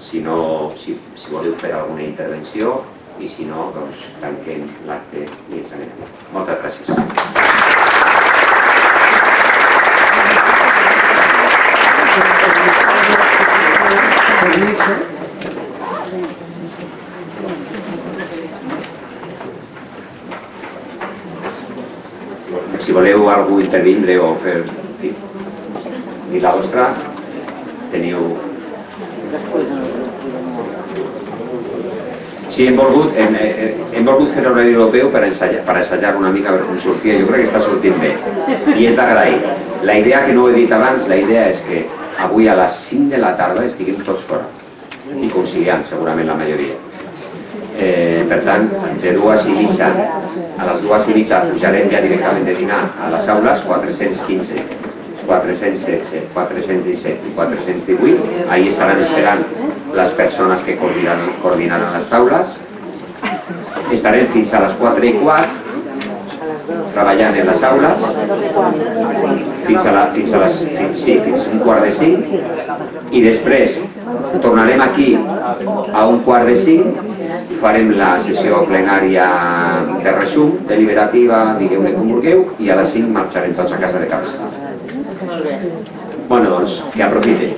si, no, si, si voleu fer alguna intervenció i si no, doncs tanquem l'acte anem. Moltes gràcies. Si voleu algú intervindre o fer fi, dir la vostra, teniu... Sí, hem volgut, hem, hem, hem volgut fer l'horari europeu per assajar, per assajar una mica a veure com sortia. Jo crec que està sortint bé i és d'agrair. La idea que no he dit abans, la idea és que avui a les 5 de la tarda estiguem tots fora i conciliant segurament la majoria. Eh, per tant, de dues i mitja a les dues i mitja pujarem ja directament de dinar a les aules 415, 416, 417 i 418. Ahí estaran esperant les persones que coordinaran, coordinaran les taules. Estarem fins a les 4 i quart treballant en les aules fins a, la, fins a les, fins, sí, fins a un quart de cinc i després tornarem aquí a un quart de cinc farem la sessió plenària de resum, deliberativa, digueu-ne com vulgueu, i a les 5 marxarem tots a casa de casa. Bueno, doncs, que aprofite.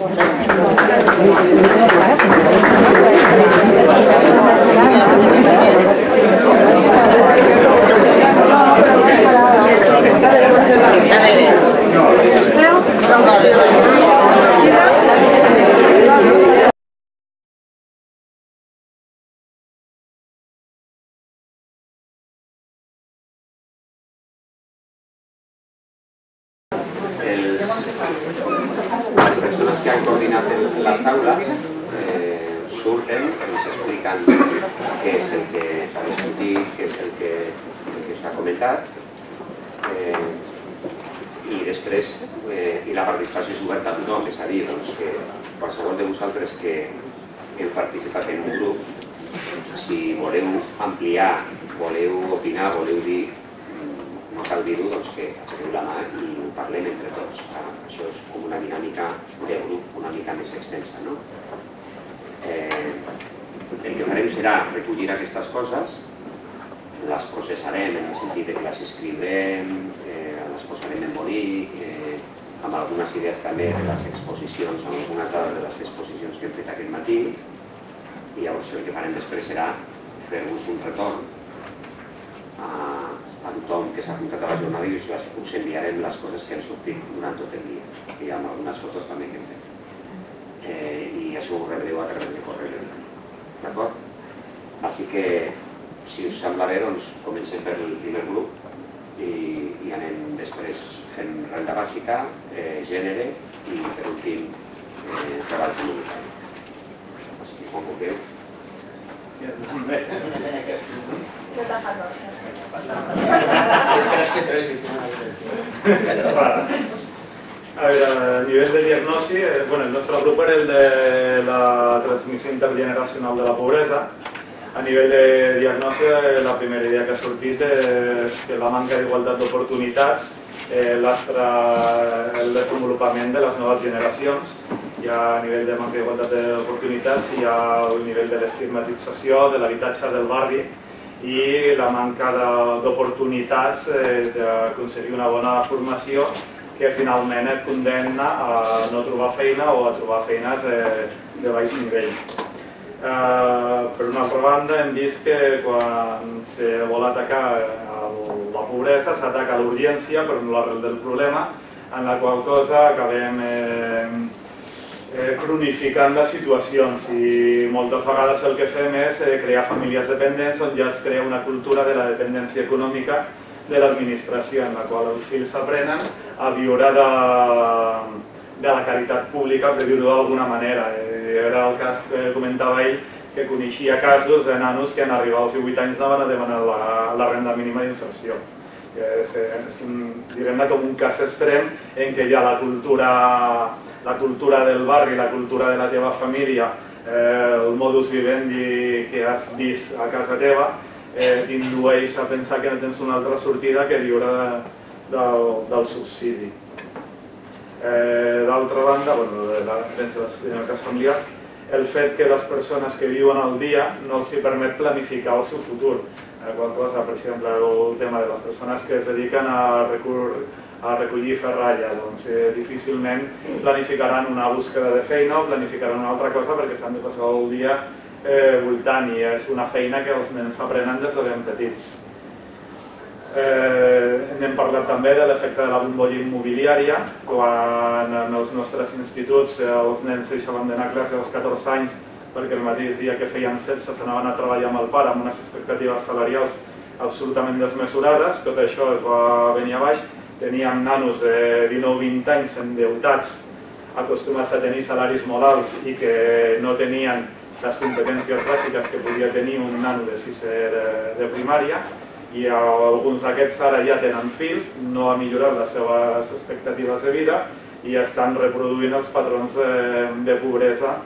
Manca d'igualtat d'oportunitats eh, el desenvolupament de les noves generacions. Ha a nivell de manca d'igualtat d'oportunitats, hi ha un nivell de l'estigmatització de l'habitatge del barri i la manca d'oportunitats eh, d'aconseguir una bona formació que finalment et condemna a no trobar feina o a trobar feines de, de baix nivell. Eh, per una altra banda, hem vist que quan se vol atacar la pobresa s'ataca l'urgència, però no l'arrel del problema, en la qual cosa acabem eh, eh, cronificant les situacions. I moltes vegades el que fem és eh, crear famílies dependents on ja es crea una cultura de la dependència econòmica de l'administració, en la qual els fills aprenen a viure de, de la caritat pública, per dir-ho d'alguna manera. Eh, era el cas que comentava ell, que coneixia casos de nanos que en arribar als 18 anys anaven a demanar la, la renda mínima d'inserció. És, és un, diguem-ne com un cas extrem en què ha la cultura, la cultura del barri, la cultura de la teva família, eh, el modus vivendi que has vist a casa teva, eh, t'indueix a pensar que no tens una altra sortida que viure de, del, del subsidi. Eh, D'altra banda, bueno, de la referència a les dinàmiques familiars, el fet que les persones que viuen al dia no els permet planificar el seu futur. La qual cosa, per exemple, el tema de les persones que es dediquen a, recur, a recollir ferralla, doncs eh, difícilment planificaran una búsqueda de feina o planificaran una altra cosa perquè s'han de passar el dia eh, voltant i és una feina que els nens aprenen des de ben petits. Eh, n'hem parlat també de l'efecte de la bombolla immobiliària, quan en els nostres instituts eh, els nens deixaven d'anar a classe als 14 anys perquè el mateix dia que feien 16 s'anaven a treballar amb el pare amb unes expectatives salarials absolutament desmesurades, tot això es va venir a baix, teníem nanos de 19-20 anys endeutats, acostumats a tenir salaris molt alts i que no tenien les competències bàsiques que podia tenir un nano de 6 de, de primària, i alguns d'aquests ara ja tenen fills, no ha millorat les seves expectatives de vida i estan reproduint els patrons de, de pobresa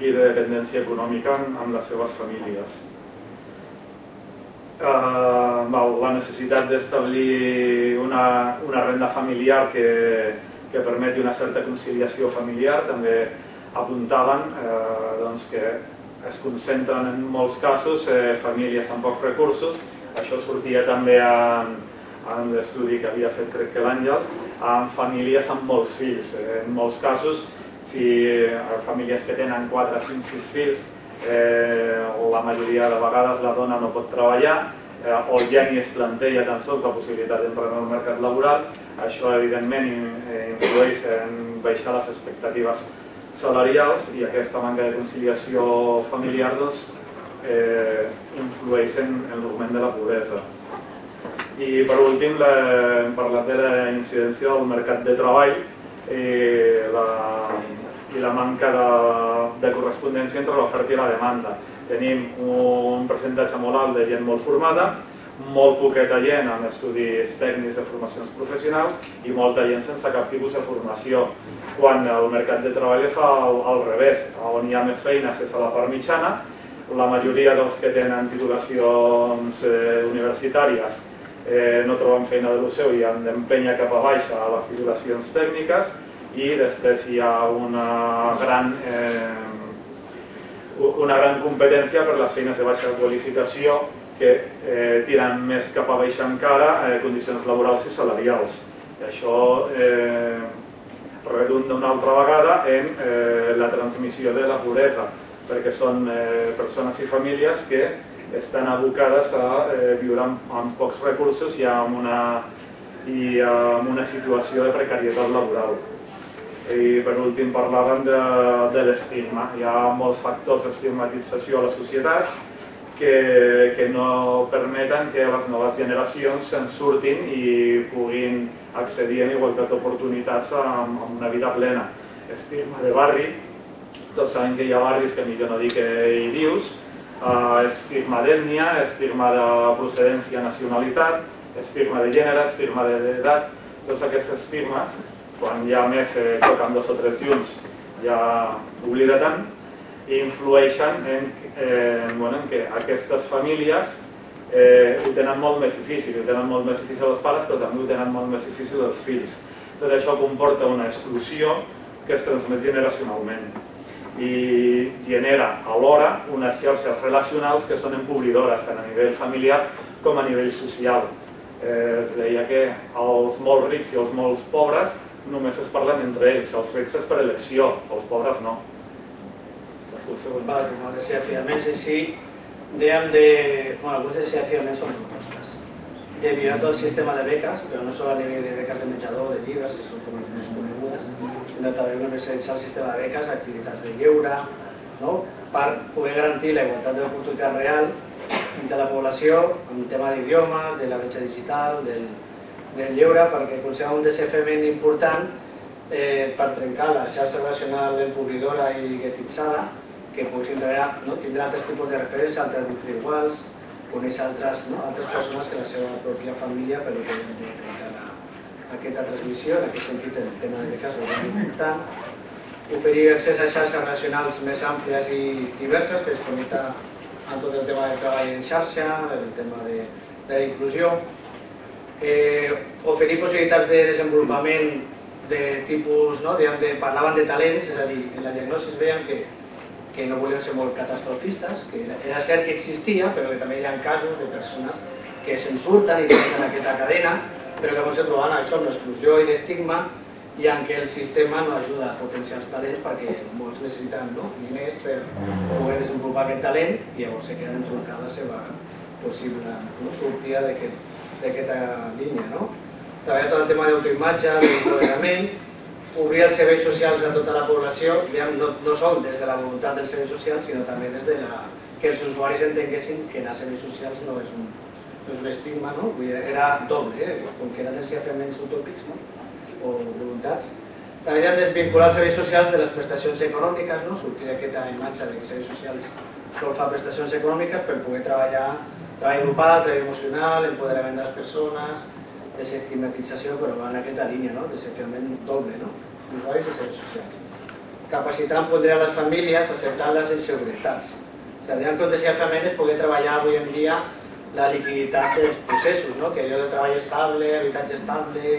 i de dependència econòmica amb les seves famílies. Uh, la necessitat d'establir una, una renda familiar que, que permeti una certa conciliació familiar també apuntaven eh, doncs que es concentren en molts casos eh, famílies amb pocs recursos això sortia també en, en l'estudi que havia fet crec que l'Àngel, amb famílies amb molts fills. Eh, en molts casos, si eh, famílies que tenen 4, 5, 6 fills, eh, la majoria de vegades la dona no pot treballar, eh, o ja ni es planteja tan sols la possibilitat d'entrar en el mercat laboral, això evidentment eh, influeix en baixar les expectatives salarials i aquesta manca de conciliació familiar doncs, eh, influeixen en l'augment de la pobresa. I per últim la, hem parlat de la incidència del mercat de treball eh, la, i la manca de, de correspondència entre l'oferta i la demanda. Tenim un percentatge molt alt de gent molt formada, molt poqueta gent amb estudis tècnics de formacions professionals i molta gent sense cap tipus de formació, quan el mercat de treball és al, al revés, on hi ha més feines és a la part mitjana la majoria dels que tenen titulacions eh, universitàries eh, no troben feina de lo seu i han d'empènyer cap a baix a les titulacions tècniques i després hi ha una gran, eh, una gran competència per les feines de baixa qualificació que eh, tiren més cap a baix encara eh, condicions laborals i salarials. I això eh, redunda una altra vegada en eh, la transmissió de la pobresa perquè són eh, persones i famílies que estan abocades a eh, viure amb, amb pocs recursos i amb una, i amb una situació de precarietat laboral. I per últim parlàvem de, de l'estigma. Hi ha molts factors d'estigmatització a la societat que, que no permeten que les noves generacions se'n surtin i puguin accedir a igualtat d'oportunitats amb, amb una vida plena. Estigma de barri, tots sabem que hi ha barris que millor no dir que hi dius, uh, estigma d'ètnia, estigma de procedència nacionalitat, estigma de gènere, estigma d'edat, tots aquests estigmes, quan ja més eh, toquen dos o tres junts, ja oblida tant, influeixen en, eh, bueno, en que aquestes famílies eh, ho tenen molt més difícil, ho tenen molt més difícil els pares, però també ho tenen molt més difícil els fills. Tot això comporta una exclusió que es transmet generacionalment i genera alhora unes xarxes relacionals que són empobridores tant a nivell familiar com a nivell social. Eh, es deia que els molt rics i els molt pobres només es parlen entre ells, els rics és per elecció, els pobres no. Vale, como desafiaments així, dèiem de... Bueno, alguns desafiaments són propostes. De millorar tot el sistema de beques, però no sol a nivell de beques de menjador, de llibres, que són com més conegudes, sinó també una al sistema de beques, activitats de lleure, no? per poder garantir la igualtat d'oportunitat real entre la població, en tema d'idiomes, de la bretxa digital, del, del lleure, perquè considerem un desafiament important eh, per trencar la xarxa relacional empobrидora i guetitzada, que tindrà, no? tindrà altres tipus de referència, altres iguals, conèixer altres, no? altres persones que la seva pròpia família, però que de trencar la, aquesta transmissió, en aquest sentit el tema de beques és molt important. Oferir accés a xarxes relacionals més àmplies i diverses, que es connecta amb tot el tema de treball en xarxa, el tema de, de la inclusió. Eh, oferir possibilitats de desenvolupament de tipus, no? de, de, parlaven de talents, és a dir, en la diagnosi es veien que, que no volien ser molt catastrofistes, que era cert que existia, però que també hi ha casos de persones que se'n surten i tenen aquesta cadena, però que trobaven això amb l'exclusió i l'estigma i en què el sistema no ajuda a potenciar els talents perquè molts necessiten no? diners per poder desenvolupar aquest talent i llavors se queda entroncada la seva possible no? sortida d'aquesta línia. No? També tot el tema d'autoimatge, d'empoderament, obrir els serveis socials a tota la població, no, no són des de la voluntat dels serveis socials, sinó també des de la, que els usuaris entenguessin que anar a serveis socials no és un, no és un estigma, no? Era doble, eh? com que eren desafiaments utòpics no? o voluntats. També han desvinculat els serveis socials de les prestacions econòmiques, no? sortir d'aquesta imatge de que els serveis socials sol fa prestacions econòmiques per poder treballar treball grupal, treball emocional, empoderament de les persones, desestigmatització, però va en aquesta línia, no? desafiament doble, no? usuaris i serveis socials. Capacitar empoderar les famílies acceptant les inseguretats. O sigui, en comptes de és poder treballar avui en dia la liquiditat dels processos, no? que allò de treball estable, habitatge estable,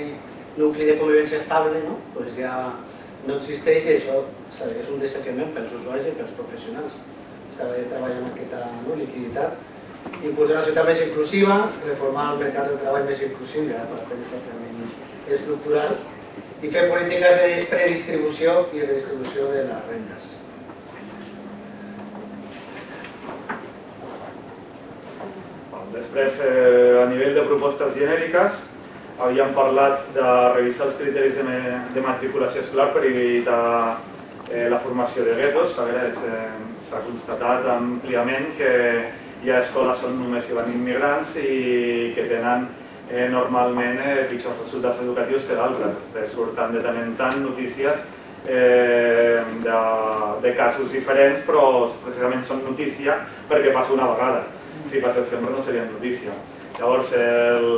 nucli de convivència estable, no? pues ja no existeix i això és un desafiament pels usuaris i pels professionals. S'ha de treballar en aquesta no? liquiditat. Impulsar una societat més inclusiva, reformar el mercat de treball més inclusiu, ja per fer desafiament estructural, i fer polítiques de predistribució i redistribució de les rendes. Després, eh, a nivell de propostes genèriques, havíem parlat de revisar els criteris de, de matriculació escolar per evitar eh, la formació de guetos. S'ha eh, constatat àmpliament que hi ha escoles on només hi van immigrants i que tenen eh, normalment eh, pitjors resultats educatius que d'altres. Surten de tant en tant notícies eh, de, de casos diferents, però precisament són notícia perquè passa una vegada. Si passés sempre no seria notícia. Llavors, el,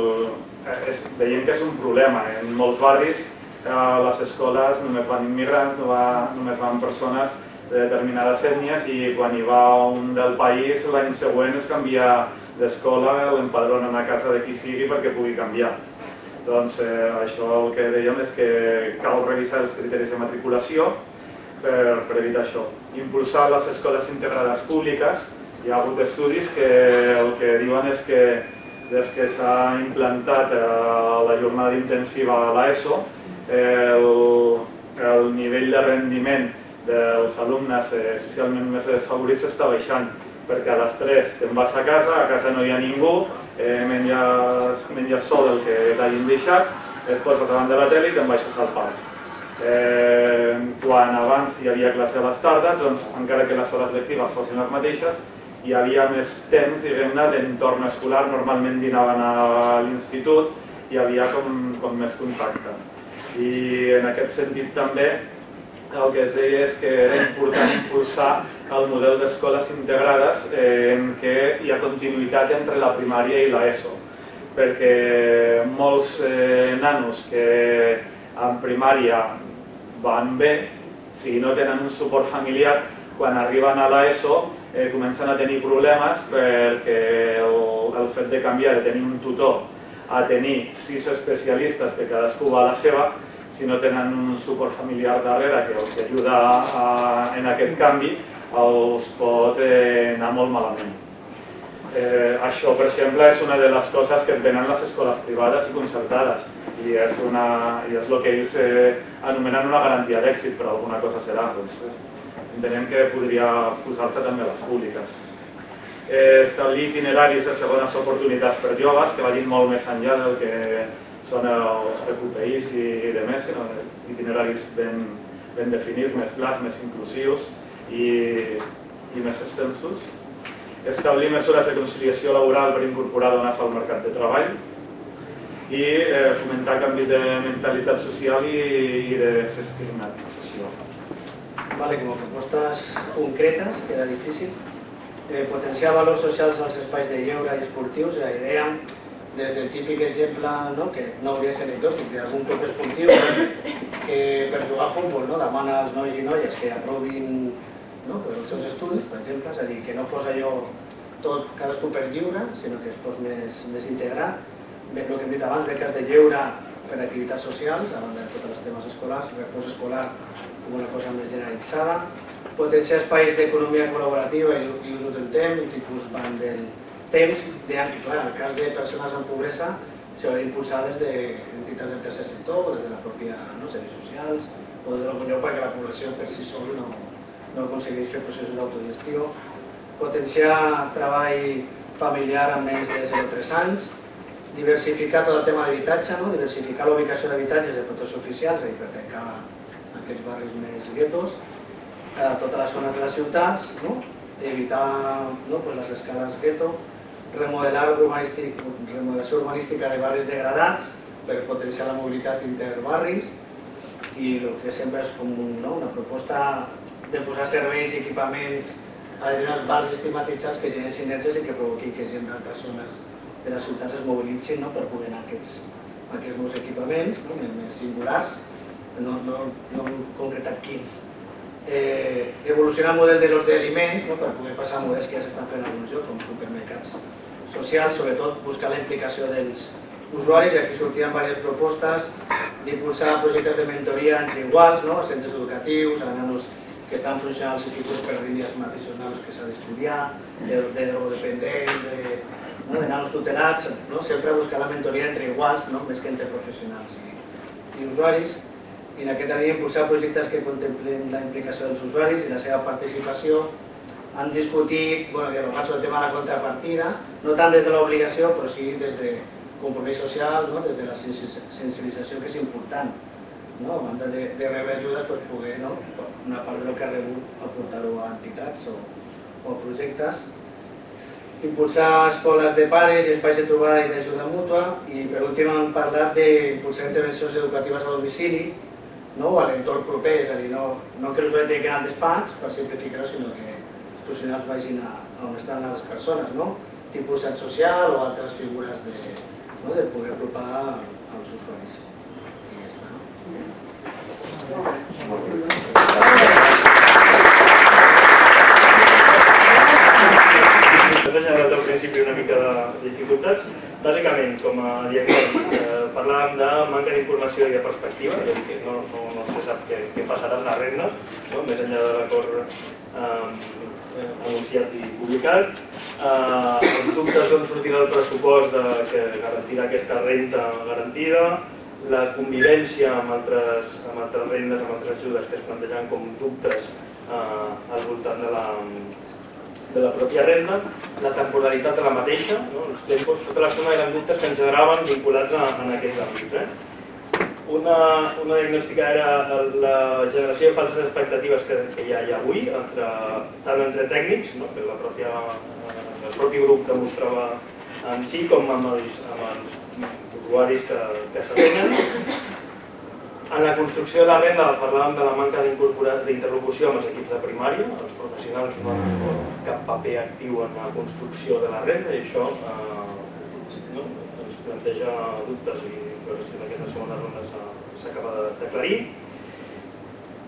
eh, és, veiem que és un problema. En molts barris eh, les escoles només van immigrants, no va, només van persones de determinades ètnies i quan hi va un del país l'any següent es canvia d'escola, l'empadronen a casa de qui sigui perquè pugui canviar. Doncs eh, això el que dèiem és que cal revisar els criteris de matriculació per, per evitar això. Impulsar les escoles integrades públiques. Hi ha hagut estudis que el que diuen és que des que s'ha implantat eh, la jornada intensiva a l'ESO, el, el nivell de rendiment dels alumnes eh, socialment més desfavorits està baixant perquè a les 3 te'n vas a casa, a casa no hi ha ningú, eh, menges, menges sol el que t'hagin deixat, et poses davant de la tele i te'n baixes al parc. Eh, quan abans hi havia classe a les tardes, doncs, encara que les hores lectives fossin les mateixes, hi havia més temps, diguem-ne, d'entorn escolar, normalment dinaven a l'institut, hi havia com, com més contacte. I en aquest sentit també el que es deia és que era important impulsar el model d'escoles integrades eh, en què hi ha continuïtat entre la primària i l'ESO, perquè molts eh, nanos que en primària van bé, si no tenen un suport familiar, quan arriben a l'ESO eh, comencen a tenir problemes perquè el, el fet de canviar de tenir un tutor a tenir sis especialistes que cadascú va a la seva, si no tenen un suport familiar darrere que els ajuda a, en aquest canvi, els pot eh, anar molt malament. Eh, això, per exemple, és una de les coses que tenen les escoles privades i concertades i és, una, i és el que ells eh, anomenen una garantia d'èxit, però alguna cosa serà. Doncs, eh, entenem que podria posar-se també a les públiques. Eh, establir itineraris de segones oportunitats per joves que vagin molt més enllà del que són els PQPIs i de més, sinó itineraris ben, ben definits, més clars, més inclusius i, i més extensos. establir mesures de conciliació laboral per incorporar dones al mercat de treball i eh, fomentar canvis de mentalitat social i, i de desestigmatització. Vale, com a propostes concretes, que era difícil, eh, potenciar valors socials als espais de lleure i esportius, la idea des del típic exemple, no, que no hauria de ser anecdòtic, d'algun club esportiu que per jugar a futbol no, demana als nois i noies que aprovin no, els seus estudis, per exemple, és a dir, que no fos allò tot cadascú per lliure, sinó que es fos més, més integrat. Bé, el que hem dit abans, beques de lleure per activitats socials, a banda de tots els temes escolars, reforç escolar com una cosa més generalitzada, potenciar espais d'economia col·laborativa i, i ús del temps, un tipus van del temps, de, clar, en el cas de persones en pobresa, s'haurà d'impulsar des d'entitats del tercer sector, o des de la pròpia no, serveis socials, o des de la Unió perquè la població per si sol no, no aconsegueix fer processos d'autogestió, potenciar treball familiar amb menys de 0,3 anys, diversificar tot el tema d'habitatge, no? diversificar l'ubicació d'habitatges de protecció oficials, és a dir, per tancar aquests barris més guetos, a totes les zones de les ciutats, no? evitar no? pues les escales gueto, remodelar urbanístic, remodelació urbanística de barris degradats per potenciar la mobilitat interbarris i el que sempre és com un, no? una proposta de posar serveis i equipaments a determinats barris estigmatitzats que generen sinergies i que provoquin que gent d'altres zones de les ciutats es mobilitzin no? per poder anar a aquests, aquests nous equipaments no? més singulars, no, no, no concretat quins. Eh, evolucionar el model de los d'aliments no? per poder passar a models que ja s'estan fent en llocs, com supermercats socials, sobretot buscar la implicació dels usuaris, i aquí sortiran diverses propostes d'impulsar projectes de mentoria entre iguals, no? centres educatius, a nanos que estan funcionant als instituts per línies mateixos que s'ha d'estudiar, de, de drogodependents, de, no? de nanos tutelats, no? sempre buscar la mentoria entre iguals, no? més que entre professionals i, i usuaris. I en aquesta línia impulsar projectes que contemplen la implicació dels usuaris i la seva participació. Han discutit, bueno, dialogat sobre el tema de la contrapartida, no tant des de l'obligació, però sí des de compromís social, no? des de la sensibilització que és important no? a banda de, de rebre ajudes, doncs poder no? una part del que ha rebut aportar-ho a entitats o, o projectes. Impulsar escoles de pares i espais de trobada i d'ajuda mútua i per últim hem parlat d'impulsar intervencions educatives a domicili no? o a l'entorn proper, és a dir, no, no que l'usuari tingui que anar al despatx per simplificar sinó que els professionals vagin a, a on estan les persones, no? tipus set social o altres figures de, no? de poder apropar als usuaris. Has generat al principi una mica de dificultats. Bàsicament, com a parlàvem d'informació i de perspectiva, és a dir, que no, no, no se sap què, què passarà amb les rendes, no? més enllà de l'acord eh, anunciat i publicat. Eh, els dubtes d'on sortirà el pressupost de, que garantirà aquesta renta garantida, la convivència amb altres, amb altres rendes, amb altres ajudes que es plantegen com dubtes eh, al voltant de la, de la pròpia renda, la temporalitat de la mateixa, no? els tempos, tota l'estona eren dubtes que ens generaven vinculats a, en aquests àmbits. Eh? Una, una diagnòstica era la generació de falses expectatives que, que hi ha, avui, entre, tant entre tècnics, no? que la pròpia, el propi grup demostrava en si, com amb els, amb els usuaris que, que s'atenen. En la construcció de la renda parlàvem de la manca d'interlocució amb els equips de primària, els professionals no han cap paper actiu en la construcció de la renda i això eh, no, ens planteja dubtes i veure si en aquesta segona ronda s'acaba d'aclarir.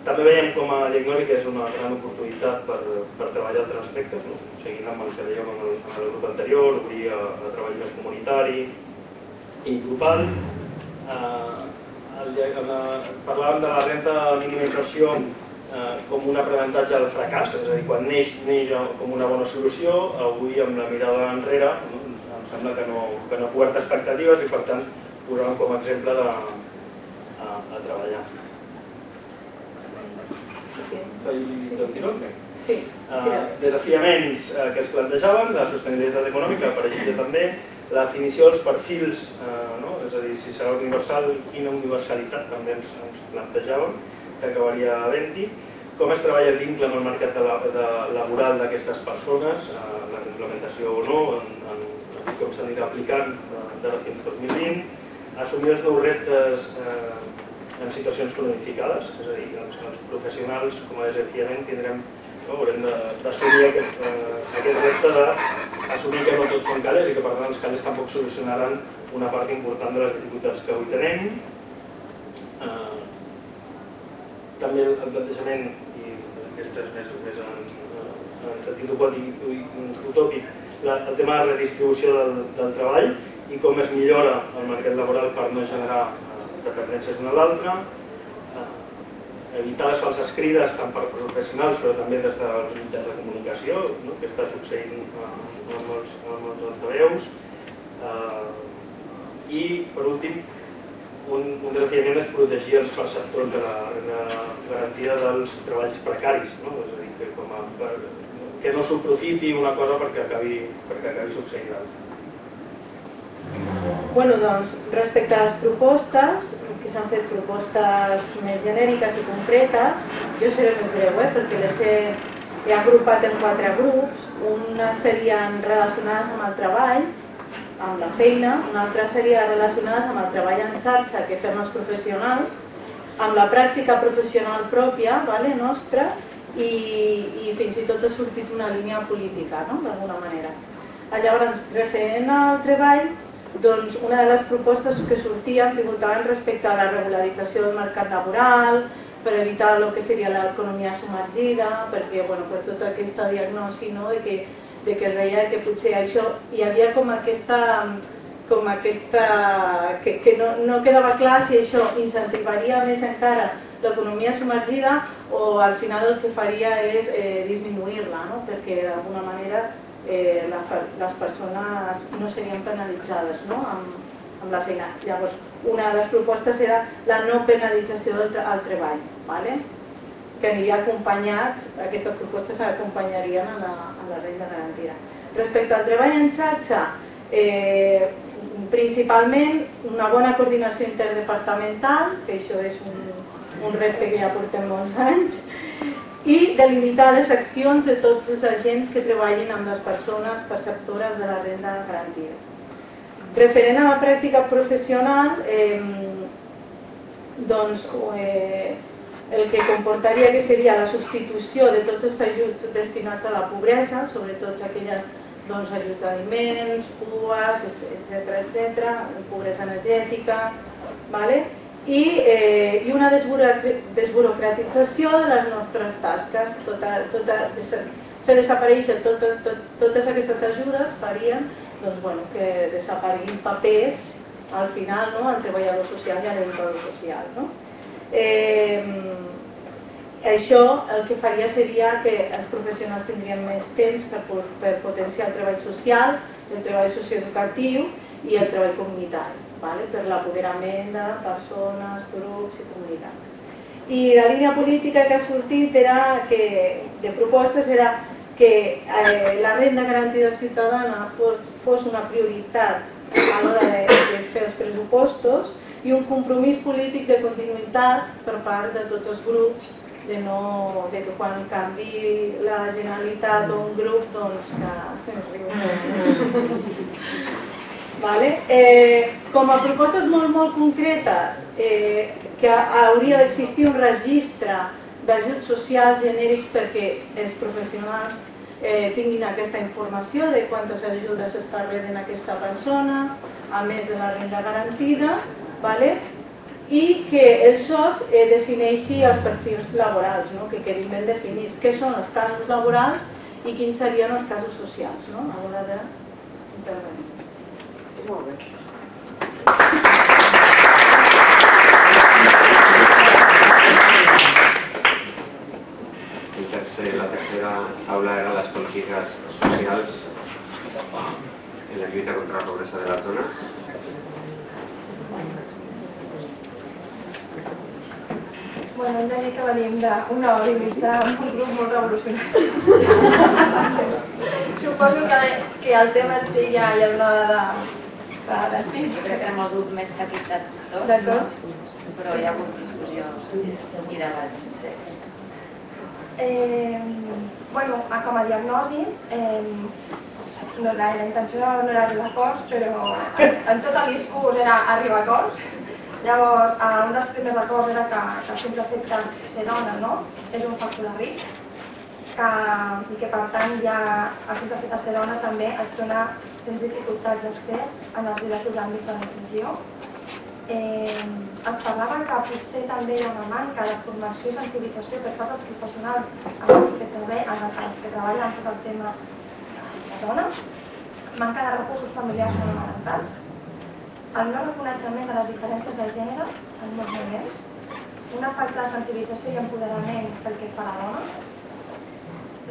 També veiem com a diagnosi que és una gran oportunitat per, per treballar altres aspectes, no? seguint amb el que dèiem en el, en el grup anterior, obrir a, a treball més comunitari, i grupal. Eh, el, la, parlàvem de la renta mínima inserció eh, com un aprenentatge al fracàs, és a dir, quan neix, neix com una bona solució, avui amb la mirada enrere em sembla que no, que no coberta expectatives i per tant posàvem com a exemple de, a, a treballar. Sí. Uh, desafiaments uh, que es plantejaven, la sostenibilitat econòmica, per això també, la definició dels perfils, eh, no? és a dir, si serà universal, quina universalitat també ens, ens plantejàvem, que acabaria havent-hi, com es treballa el vincle amb el mercat de la, de, laboral d'aquestes persones, eh, la implementació o no, en, en, en com s'anirà aplicant d'ara fins 2020, assumir els nous reptes eh, en situacions cronificades, és a dir, els, els professionals, com a desafiament, tindrem no? haurem d'assumir aquest, eh, aquest repte d'assumir que no tots són cales i que per tant els cales tampoc solucionaran una part important de les dificultats que avui tenem. Eh, també el plantejament, i aquest és més, més en, en sentit utòpic, la, el tema de la redistribució del, del treball i com es millora el mercat laboral per no generar eh, dependències una a l'altra, eh, evitar les falses crides tant per professionals però també des dels mitjans de comunicació, no? que està succeint en molts, en molts altaveus. Eh, I, per últim, un, un desafiament és protegir els perceptors de la renda garantida dels treballs precaris, no? és a dir, que, com a, per, que no s'aprofiti una cosa perquè acabi, perquè acabi succeint l'altra. Bueno, doncs, respecte a les propostes, que s'han fet propostes més genèriques i concretes, jo seré més breu, eh, perquè les he, he agrupat en quatre grups. Una serien relacionades amb el treball, amb la feina, una altra seria relacionades amb el treball en xarxa que fem els professionals, amb la pràctica professional pròpia vale, nostra i, i fins i tot ha sortit una línia política, no? d'alguna manera. Llavors, referent al treball, doncs una de les propostes que sortien pivotaven respecte a la regularització del mercat laboral, per evitar el que seria l'economia submergida, perquè bueno, per tota aquesta diagnosi no, de que de que es veia que potser això hi havia com aquesta com aquesta, que, que no, no quedava clar si això incentivaria més encara l'economia submergida o al final el que faria és eh, disminuir-la, no? perquè d'alguna manera eh, les persones no serien penalitzades no? amb, amb la feina. Llavors, una de les propostes era la no penalització del al treball. ¿vale? que aniria acompanyat, aquestes propostes acompanyarien a la, a la renda garantida. Respecte al treball en xarxa, eh, principalment una bona coordinació interdepartamental, que això és un, un repte que ja portem molts anys, i delimitar les accions de tots els agents que treballin amb les persones perceptores de la renda garantida. Referent a la pràctica professional, eh, doncs eh, el que comportaria que seria la substitució de tots els ajuts destinats a la pobresa, sobretot aquelles doncs, ajuts d'aliments, PUAs, etc etc, pobresa energètica, vale? I, eh, i una desburocratització de les nostres tasques, tota, tota, fer desaparèixer tot, tot, tot, totes aquestes ajudes farien doncs, bueno, que desapareguin papers al final no, al treballador social i a l'educador social. No? Eh, això el que faria seria que els professionals tindrien més temps per, per potenciar el treball social, el treball socioeducatiu i el treball comunitari, vale? per l'apoderament de persones, grups i comunitat. I la línia política que ha sortit era que, de propostes era que eh, la renda garantida ciutadana fos, fos una prioritat a l'hora de, de fer els pressupostos i un compromís polític de continuïtat per part de tots els grups de, no, de que quan canvi la Generalitat o un grup, doncs que... vale? eh, com a propostes molt, molt concretes, eh, que hauria d'existir un registre d'ajut social genèric perquè els professionals eh, tinguin aquesta informació de quantes ajudes està rebent aquesta persona, a més de la renda garantida, ¿vale? i que el SOC eh, defineixi els perfils laborals, no? que quedin ben definits, què són els casos laborals i quins serien els casos socials no? a l'hora d'intervenir. Molt bé. Tercer, la tercera taula era les polítiques socials en la lluita contra la pobresa de les dones. Bueno, hem de dir que venim d'una hora i mitja amb un grup molt revolucionari. Suposo que, que el tema en si ja, ja donava de, de sí. Jo crec que érem el grup més petit de tots, de tots. No? però hi ha hagut discussió i debat. Sí. Eh, bueno, com a diagnosi, eh, no, la, la intenció no era arribar a acords, però en tot el discurs era arribar a acords. Llavors, un dels primers acords era que, que fet de ser dona no? és un factor de risc que, i que per tant ja el fet de ser dona també et dona tens dificultats d'accés en els diversos àmbits de la inclusió. Eh, es parlava que potser també hi ha una manca de formació i sensibilització per part dels professionals amb els que, treballen, amb els que treballen en tot el tema de dona, manca de recursos familiars fonamentals, el no reconeixement de les diferències de gènere en molts moments, una falta de sensibilització i empoderament pel que fa a la dona,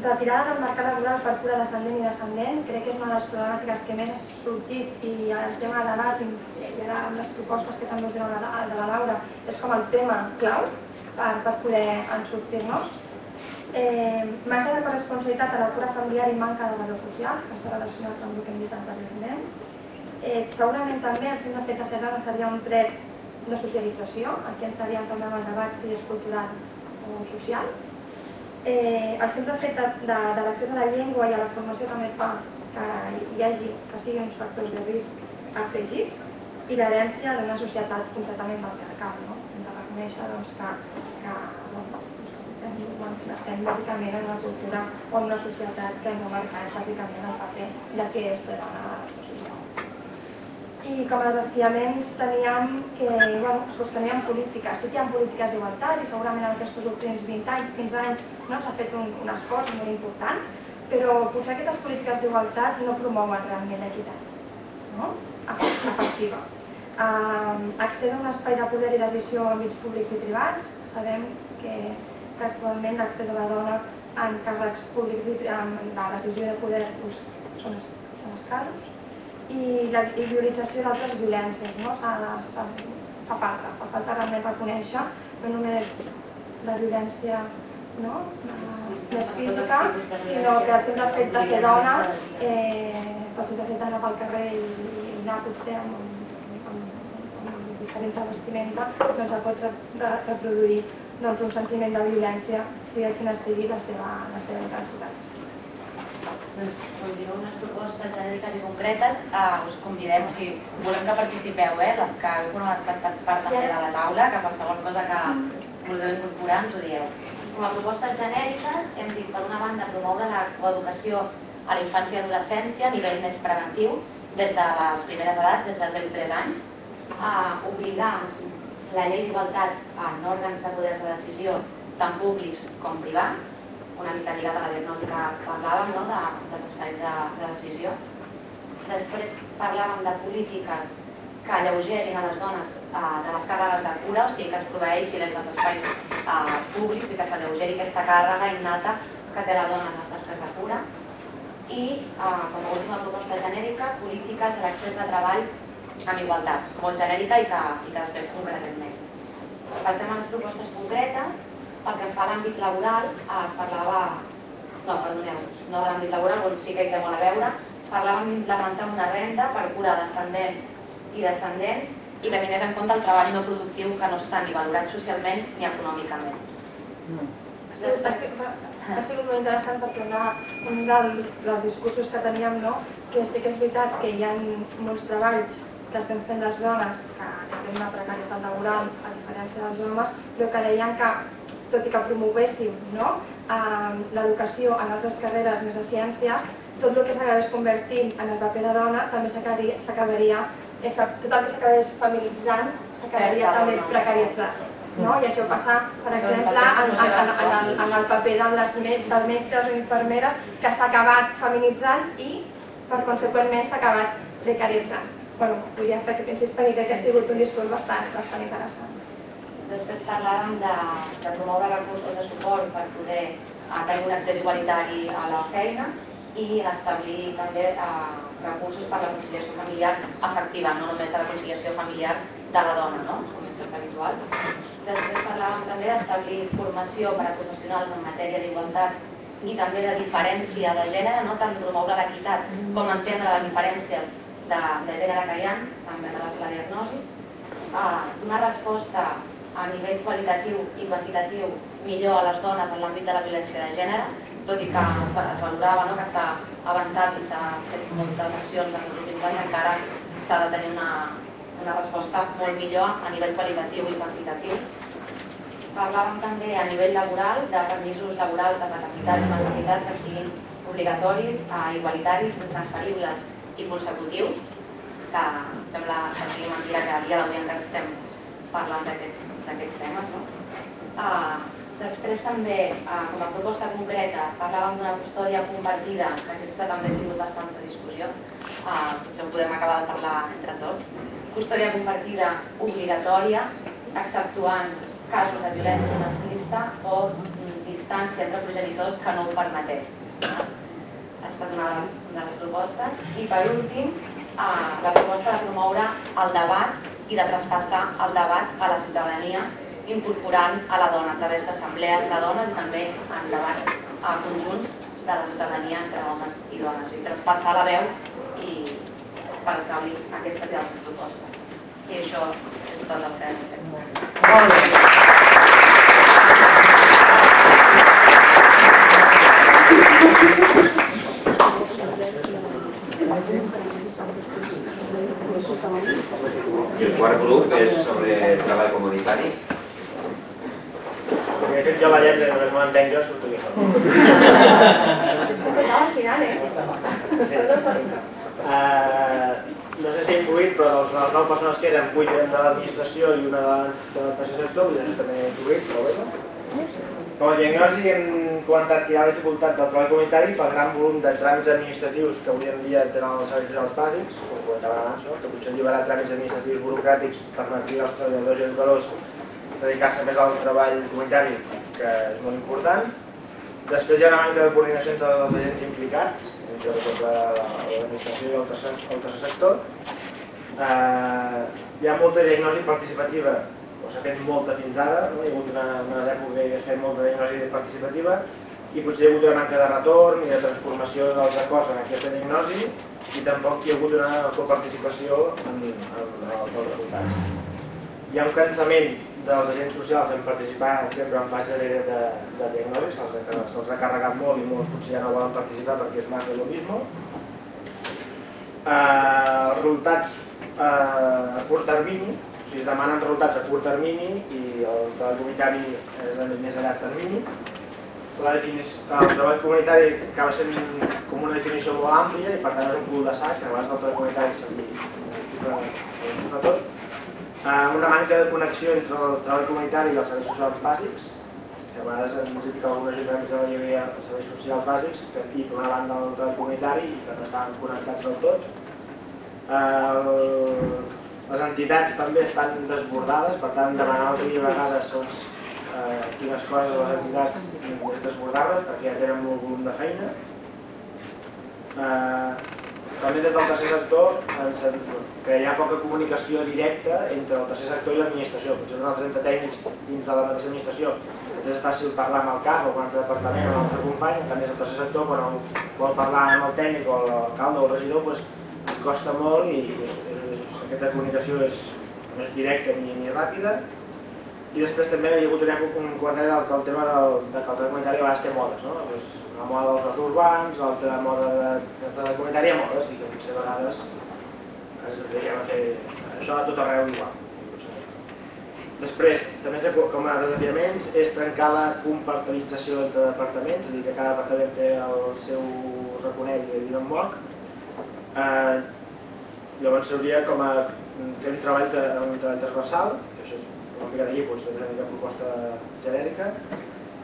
retirada del mercat laboral per cura descendent i descendent, crec que és una de les problemàtiques que més ha sorgit i es tema de debat i ara amb les propostes que també us diuen de la Laura, és com el tema clau per, per poder en sortir-nos. Eh, manca de corresponsabilitat a la cura familiar i manca de valors socials, que està relacionat amb el que hem dit anteriorment. Eh, segurament també el centre fet a ser seria un tret de socialització, aquí entraríem també en el debat si és cultural o social, Eh, el simple fet de, de, de l'accés a la llengua i a la formació també fa que hi hagi, que siguin uns factors de risc afegits i l'herència d'una societat completament patriarcal. No? Hem de reconèixer doncs, que, que doncs, estem bàsicament en una cultura o en una societat que ens ha marcat bàsicament el paper de què és dona i com a desafiaments teníem que, bueno, doncs teníem polítiques, sí que hi ha polítiques d'igualtat i segurament en aquests últims 20 anys, 15 anys, no s'ha fet un, un esforç molt important, però potser aquestes polítiques d'igualtat no promouen realment l'equitat no? efectiva. Um, accés a un espai de poder i decisió en àmbits públics i privats, sabem que, que actualment l'accés a la dona en càrrecs públics i en la decisió de poder doncs, són, són escassos i la priorització d'altres violències. No? Fa falta, fa falta realment reconèixer no només la violència no? més física, sinó que el simple fet de ser dona, eh, el simple fet d'anar pel carrer i, i anar potser amb, amb, amb, amb diferent vestimenta, doncs el pot reproduir doncs, un sentiment de violència, sigui quina sigui la seva, la seva intensitat doncs, continuo unes propostes genèriques i concretes, eh, us convidem, o sigui, volem que participeu, eh, les que heu format part també de la taula, que qualsevol cosa que vulgueu incorporar ens ho dieu. Com a propostes genèriques hem dit, per una banda, promoure la coeducació a la infància i adolescència a nivell més preventiu, des de les primeres edats, des de 0 a 3 anys, a obligar la llei d'igualtat en òrgans de poders de decisió tant públics com privats, una mica lligat a la diagnosi que parlàvem, no? de, dels espais de, de decisió. Després parlàvem de polítiques que alleugerin a les dones eh, de les càrregues de cura, o sigui que es proveeixi des dels espais eh, públics i que s'alleugeri aquesta càrrega innata que té la dona en les tasques de cura. I, eh, com a última proposta genèrica, polítiques de l'accés de treball amb igualtat, molt genèrica i que, i que després concretem més. Passem a les propostes concretes pel que fa a l'àmbit laboral, eh, es parlava, no, perdoneu, no de l'àmbit laboral, on sí que hi té molt a veure, parlàvem d'implementar una renda per curar descendents i descendents i que tingués en compte el treball no productiu que no està ni valorat socialment ni econòmicament. Mm. Ha sigut molt interessant perquè una, un dels, dels discursos que teníem, no, que sí que és veritat que hi ha molts treballs que estem fent les dones que, que tenen una precarietat laboral a diferència dels homes, però que deien que tot i que promovéssim no? l'educació en altres carreres més de ciències, tot el que s'acabés convertint en el paper de dona també s'acabaria, tot el que s'acabés feminitzant s'acabaria també precaritzant. No? I això passa, per exemple, en, en, en, en, el, en el paper de les, dels metges o infermeres que s'ha acabat feminitzant i, per conseqüentment, s'ha acabat precaritzant. Bueno, podria fer aquest incís perquè crec que ha sigut un discurs bastant, bastant interessant. Després parlàvem de, de promoure recursos de suport per poder eh, tenir un accés igualitari a la feina i establir també eh, recursos per a la conciliació familiar efectiva, no només de la conciliació familiar de la dona, no? com és habitual. Després parlàvem també d'establir formació per a professionals en matèria d'igualtat i també de diferència de gènere, no? tant promoure l'equitat com entendre les diferències de, de gènere que hi ha, també relació a la diagnosi, eh, donar resposta a nivell qualitatiu i quantitatiu millor a les dones en l'àmbit de la violència de gènere, tot i que es, valorava no, que s'ha avançat i s'ha fet moltes accions en els últims anys, encara s'ha de tenir una, una resposta molt millor a nivell qualitatiu i quantitatiu. Parlàvem també a nivell laboral de permisos laborals de paternitat i maternitat que siguin obligatoris, igualitaris, intransferibles i consecutius, que sembla que sigui mentira que a dia d'avui encara estem parlant d'aquests temes. No? Uh, després també, uh, com a proposta concreta, parlàvem d'una custòdia compartida, que aquesta també ha tingut bastanta discussió, uh, potser ho podem acabar de parlar entre tots. Custòdia compartida obligatòria, exceptuant casos de violència masclista o distància entre progenitors que no ho permetés. Ha estat una de les, de les propostes. I per últim, la proposta de promoure el debat i de traspassar el debat a la ciutadania incorporant a la dona a través d'assemblees de dones i també en debats eh, conjunts de la ciutadania entre homes i dones. I traspassar la veu i per establir aquestes i altres propostes. I això és tot el que hem fet. Molt bé. I el quart grup és sobre treball comunitari. He fet jo la lletra, només no entenc jo, surto jo. al final, eh? Uh, no sé si he intuït, però les nou persones que eren, vuit eren de l'administració i una de, vull dir, això també he intuït, però bé, no? Com a diagnosi hem comentat que hi ha dificultat del treball comunitari pel gran volum de tràmits administratius que avui en dia tenen els serveis socials bàsics, com comentava abans, que potser alliberar tràmits administratius burocràtics permetria als treballadors i educadors dedicar-se més al treball comunitari, que és molt important. Després hi ha una manca de coordinació entre els agents implicats, entre l'administració i el tercer, el tercer sector. Eh, hi ha molta diagnosi participativa s'ha fet molta fins ara, no? hi ha hagut una, unes èpoques que ha fet molta diagnosi participativa i potser hi ha hagut una manca de retorn i de transformació dels acords en aquesta diagnosi i tampoc hi ha hagut una coparticipació en, en, en els resultats. Hi ha un cansament dels agents socials en participar sempre en fase de, de, de diagnosi, se'ls se ha carregat molt i molts potser ja no volen participar perquè és de lo mismo. Eh, resultats eh, a curt termini, sigui, es demanen resultats a curt termini i el treball comunitari és més a llarg termini. La el treball comunitari acaba sent com una definició molt àmplia i per tant és un cul de sac, que a vegades el treball comunitari s'ha de tot. Eh, una manca de connexió entre el treball comunitari i els serveis socials bàsics, que a vegades ens dit que alguns ajuntaments hi havia serveis socials bàsics que, i per una banda el treball comunitari i que no estaven connectats del tot. Eh, les entitats també estan desbordades, per tant demanar-los a vegades segons eh, quines coses les entitats és desbordar-les perquè ja tenen molt volum de feina. Eh, també des del tercer sector que hi ha poca comunicació directa entre el tercer sector i l'administració. Potser nosaltres entre tècnics dins de la mateixa administració és fàcil parlar amb el CAP o amb un altre departament o amb un altre company, en canvi el tercer sector quan vol parlar amb el tècnic o l'alcalde o el regidor doncs, costa molt i aquesta comunicació és, no és directa ni, ni ràpida. I després també hi ha hagut una època un quart del que el tema del, de que el comunitari a vegades té modes, no? Pues, una moda dels rats urbans, l'altra moda de, de, de comunitari a modes, i que potser a vegades es dediquem a fer això a tot arreu igual. Després, també com a desafiaments, és trencar la compartalització de departaments, és a dir, que cada departament té el seu reconell i en bloc. Eh, Llavors s'hauria com a fer un treball, de, un treball transversal, que això és una mica llipus, també una mica proposta genèrica,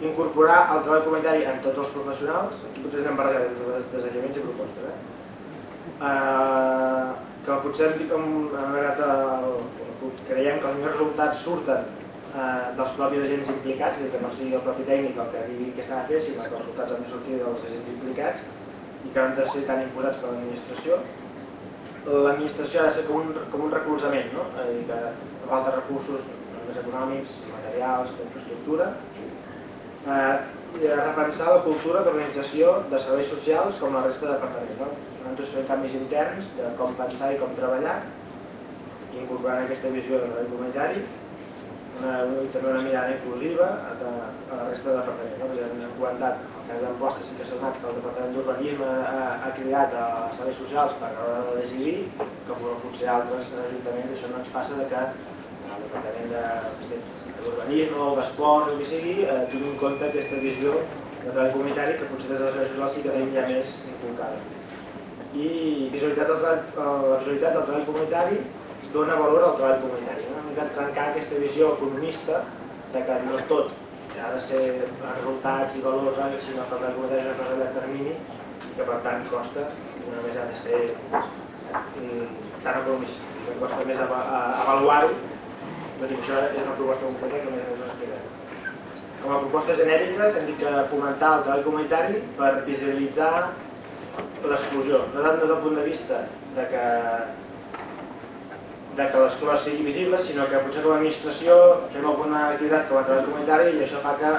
incorporar el treball comunitari en tots els professionals, aquí potser estem barrejant des desafiaments i propostes, eh? Uh, que potser com malgrat el, creiem que els millors resultats surten uh, dels propis agents implicats, que no sigui el propi tècnic el que digui què s'ha de fer, sinó que els resultats han de sortir dels agents implicats i que han de ser tan imposats per l'administració l'administració ha de ser com un, com un recolzament, no? És dir, que falta recursos més econòmics, materials, d'infraestructura. Eh, i a repensar la cultura d'organització de serveis socials com la resta de departaments. No? Nosaltres fem canvis interns de com pensar i com treballar, incorporant aquesta visió del treball comunitari. una, una mirada inclusiva a, a la resta de departaments. No? Ja hem comentat, el cas d'Amposta sí que s'ha donat que el Departament d'Urbanisme ha, ha cridat els serveis socials per a l'hora de decidir, com potser altres ajuntaments això no ens passa de que el Departament de, d'Urbanisme o d'Esport, el que sigui, eh, tingui en compte aquesta visió de treball comunitari que potser des de les serveis socials sí que tenim ja més inculcada. I visualitat del eh, la visualitat del treball comunitari dona valor al treball comunitari. Hem de trencar aquesta visió economista de que no tot ha de ser resultats i valors, eh, sinó que el comunitari és cosa de termini i que per tant costa i només ha de ser mm, tan economista, que costa més avaluar-ho. No dic, això és una proposta concreta que més us explicaré. Com a propostes genèriques hem dit que fomentar el treball comunitari per visibilitzar l'exclusió, no tant des del punt de vista de que de que l'escola sigui visible, sinó que potser com a administració fem alguna activitat com a treball comunitari i això fa que,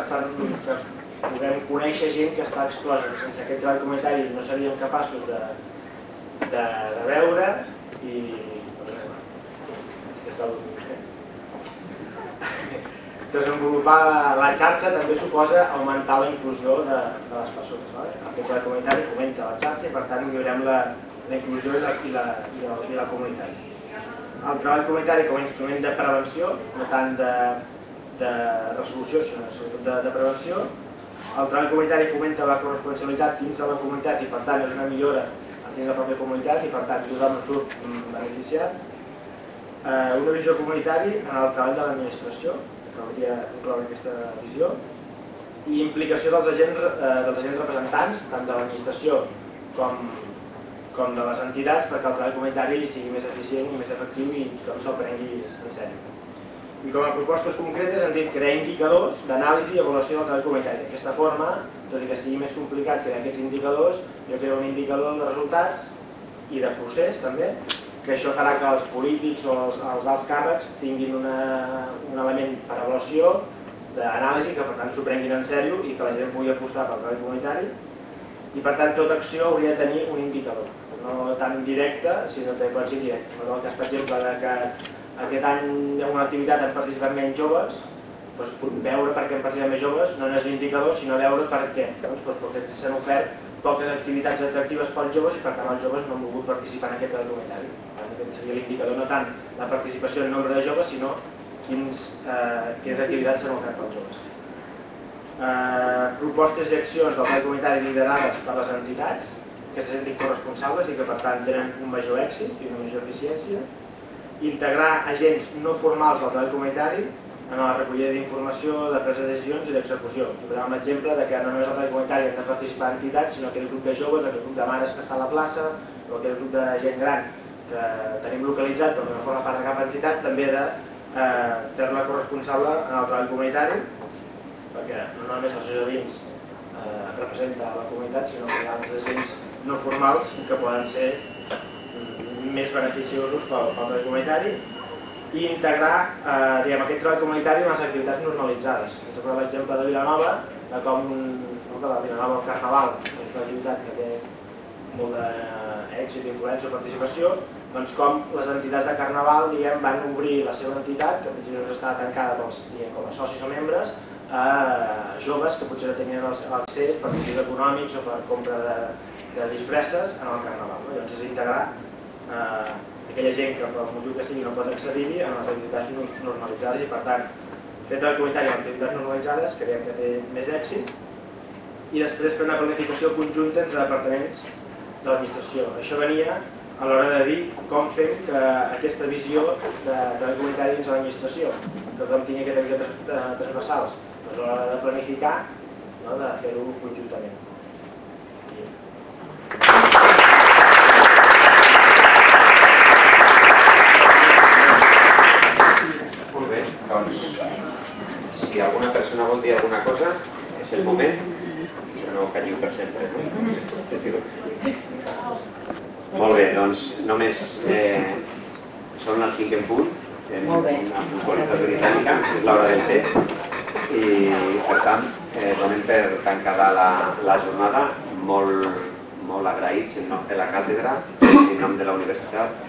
que puguem conèixer gent que està exclosa, sense aquest treball comunitari no seríem capaços de, de, de veure i... És que està [LAUGHS] Desenvolupar la xarxa també suposa augmentar la inclusió de, de les persones. No? Aquest treball comunitari fomenta la xarxa i per tant millorem la, la inclusió i la, i la, i la comunitat el treball comunitari com a instrument de prevenció, no tant de, de resolució, sinó sobretot de, de prevenció. El treball comunitari fomenta la corresponsabilitat dins de la comunitat i per tant és una millora dins de la pròpia comunitat i per tant tothom en surt beneficiat. Eh, una visió comunitària en el treball de l'administració, que hauria d'incloure aquesta visió, i implicació dels agents, eh, dels agents representants, tant de l'administració com com de les entitats perquè el treball comunitari sigui més eficient i més efectiu i que no se'l prengui en sèrio. I com a propostes concretes hem dit crear indicadors d'anàlisi i avaluació del treball comunitari. D'aquesta forma, tot i que sigui més complicat crear aquests indicadors, jo creo un indicador de resultats i de procés també, que això farà que els polítics o els, els alts càrrecs tinguin una, un element per avaluació d'anàlisi que per tant s'ho prenguin en sèrio i que la gent pugui apostar pel treball comunitari i per tant tota acció hauria de tenir un indicador no tan directe, sinó també pot ser indirecte. En el cas, per exemple, de que aquest any hi ha una activitat en participat menys joves, doncs, veure per què han participat més joves no és l'indicador, sinó veure per què. Doncs, perquè s'han ofert poques activitats atractives pels joves i per tant els joves no han volgut participar en aquest documentari. Aquest seria l'indicador, no tant la participació en nombre de joves, sinó quins, eh, quines activitats s'han ofert pels joves. Eh, propostes i accions del pla comunitari liderades per les entitats, que se sentin corresponsables i que per tant tenen un major èxit i una major eficiència, integrar agents no formals al treball comunitari en la recollida d'informació, de presa de decisions i d'execució. Posarem un exemple de que no només al treball comunitari hem de participar entitats, sinó que el grup de joves, el grup de mares que està a la plaça, o aquell grup de gent gran que tenim localitzat però que no forma part de cap entitat, també de eh, fer-la corresponsable en el treball comunitari, perquè no només els ajudins eh, representa la comunitat, sinó que hi ha altres agents no formals que poden ser mm, més beneficiosos pel, pel treball comunitari i integrar eh, diguem, aquest treball comunitari en les activitats normalitzades. Ens ha l'exemple de Vilanova, de com no, que la Vilanova al Carnaval és una activitat que té molt d'èxit, influència o participació, doncs com les entitats de Carnaval diguem, van obrir la seva entitat, que potser no estava tancada pels, diguem, com a socis o membres, a joves que potser no tenien accés per motius econòmics o per compra de, de disfresses en el carnaval. No? Llavors és integrar eh, aquella gent que per motiu que sigui no pot accedir-hi en les activitats normalitzades i per tant fet el comentari amb activitats normalitzades creiem que té més èxit i després fer una planificació conjunta entre departaments de l'administració. Això venia a l'hora de dir com fem que aquesta visió de, de comunitari dins de l'administració, que tothom tingui aquesta visió transversals, doncs a l'hora de planificar, no, de fer-ho conjuntament. Si alguna persona vol dir alguna cosa, és el moment, si no calliu per sempre. Molt bé, doncs només eh, són les 5 en punt, en una qualitat britànica, és l'hora del té, i per tant eh, donem per tancada la, la jornada. Molt, molt agraïts en nom de la càtedra, en nom de la universitat,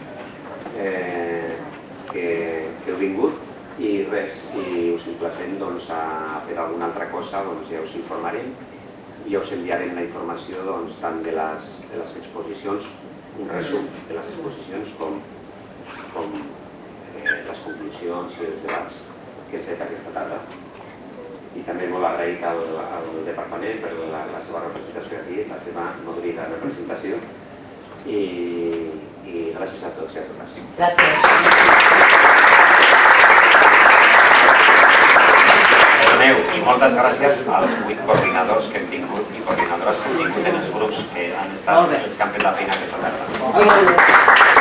eh, que, heu vingut i res, i us emplacem doncs, a fer alguna altra cosa, doncs ja us informarem i us enviarem la informació doncs, tant de les, de les exposicions, un resum de les exposicions com, com eh, les conclusions i els debats que hem fet aquesta tarda. I també molt agraït al, al departament per la, la seva representació aquí, la seva nodrida representació i, i gràcies a tots i a totes. Perdoneu, i moltes gràcies als vuit coordinadors que hem tingut i coordinadores que hem tingut en els grups que han estat els que han fet la feina aquesta tarda.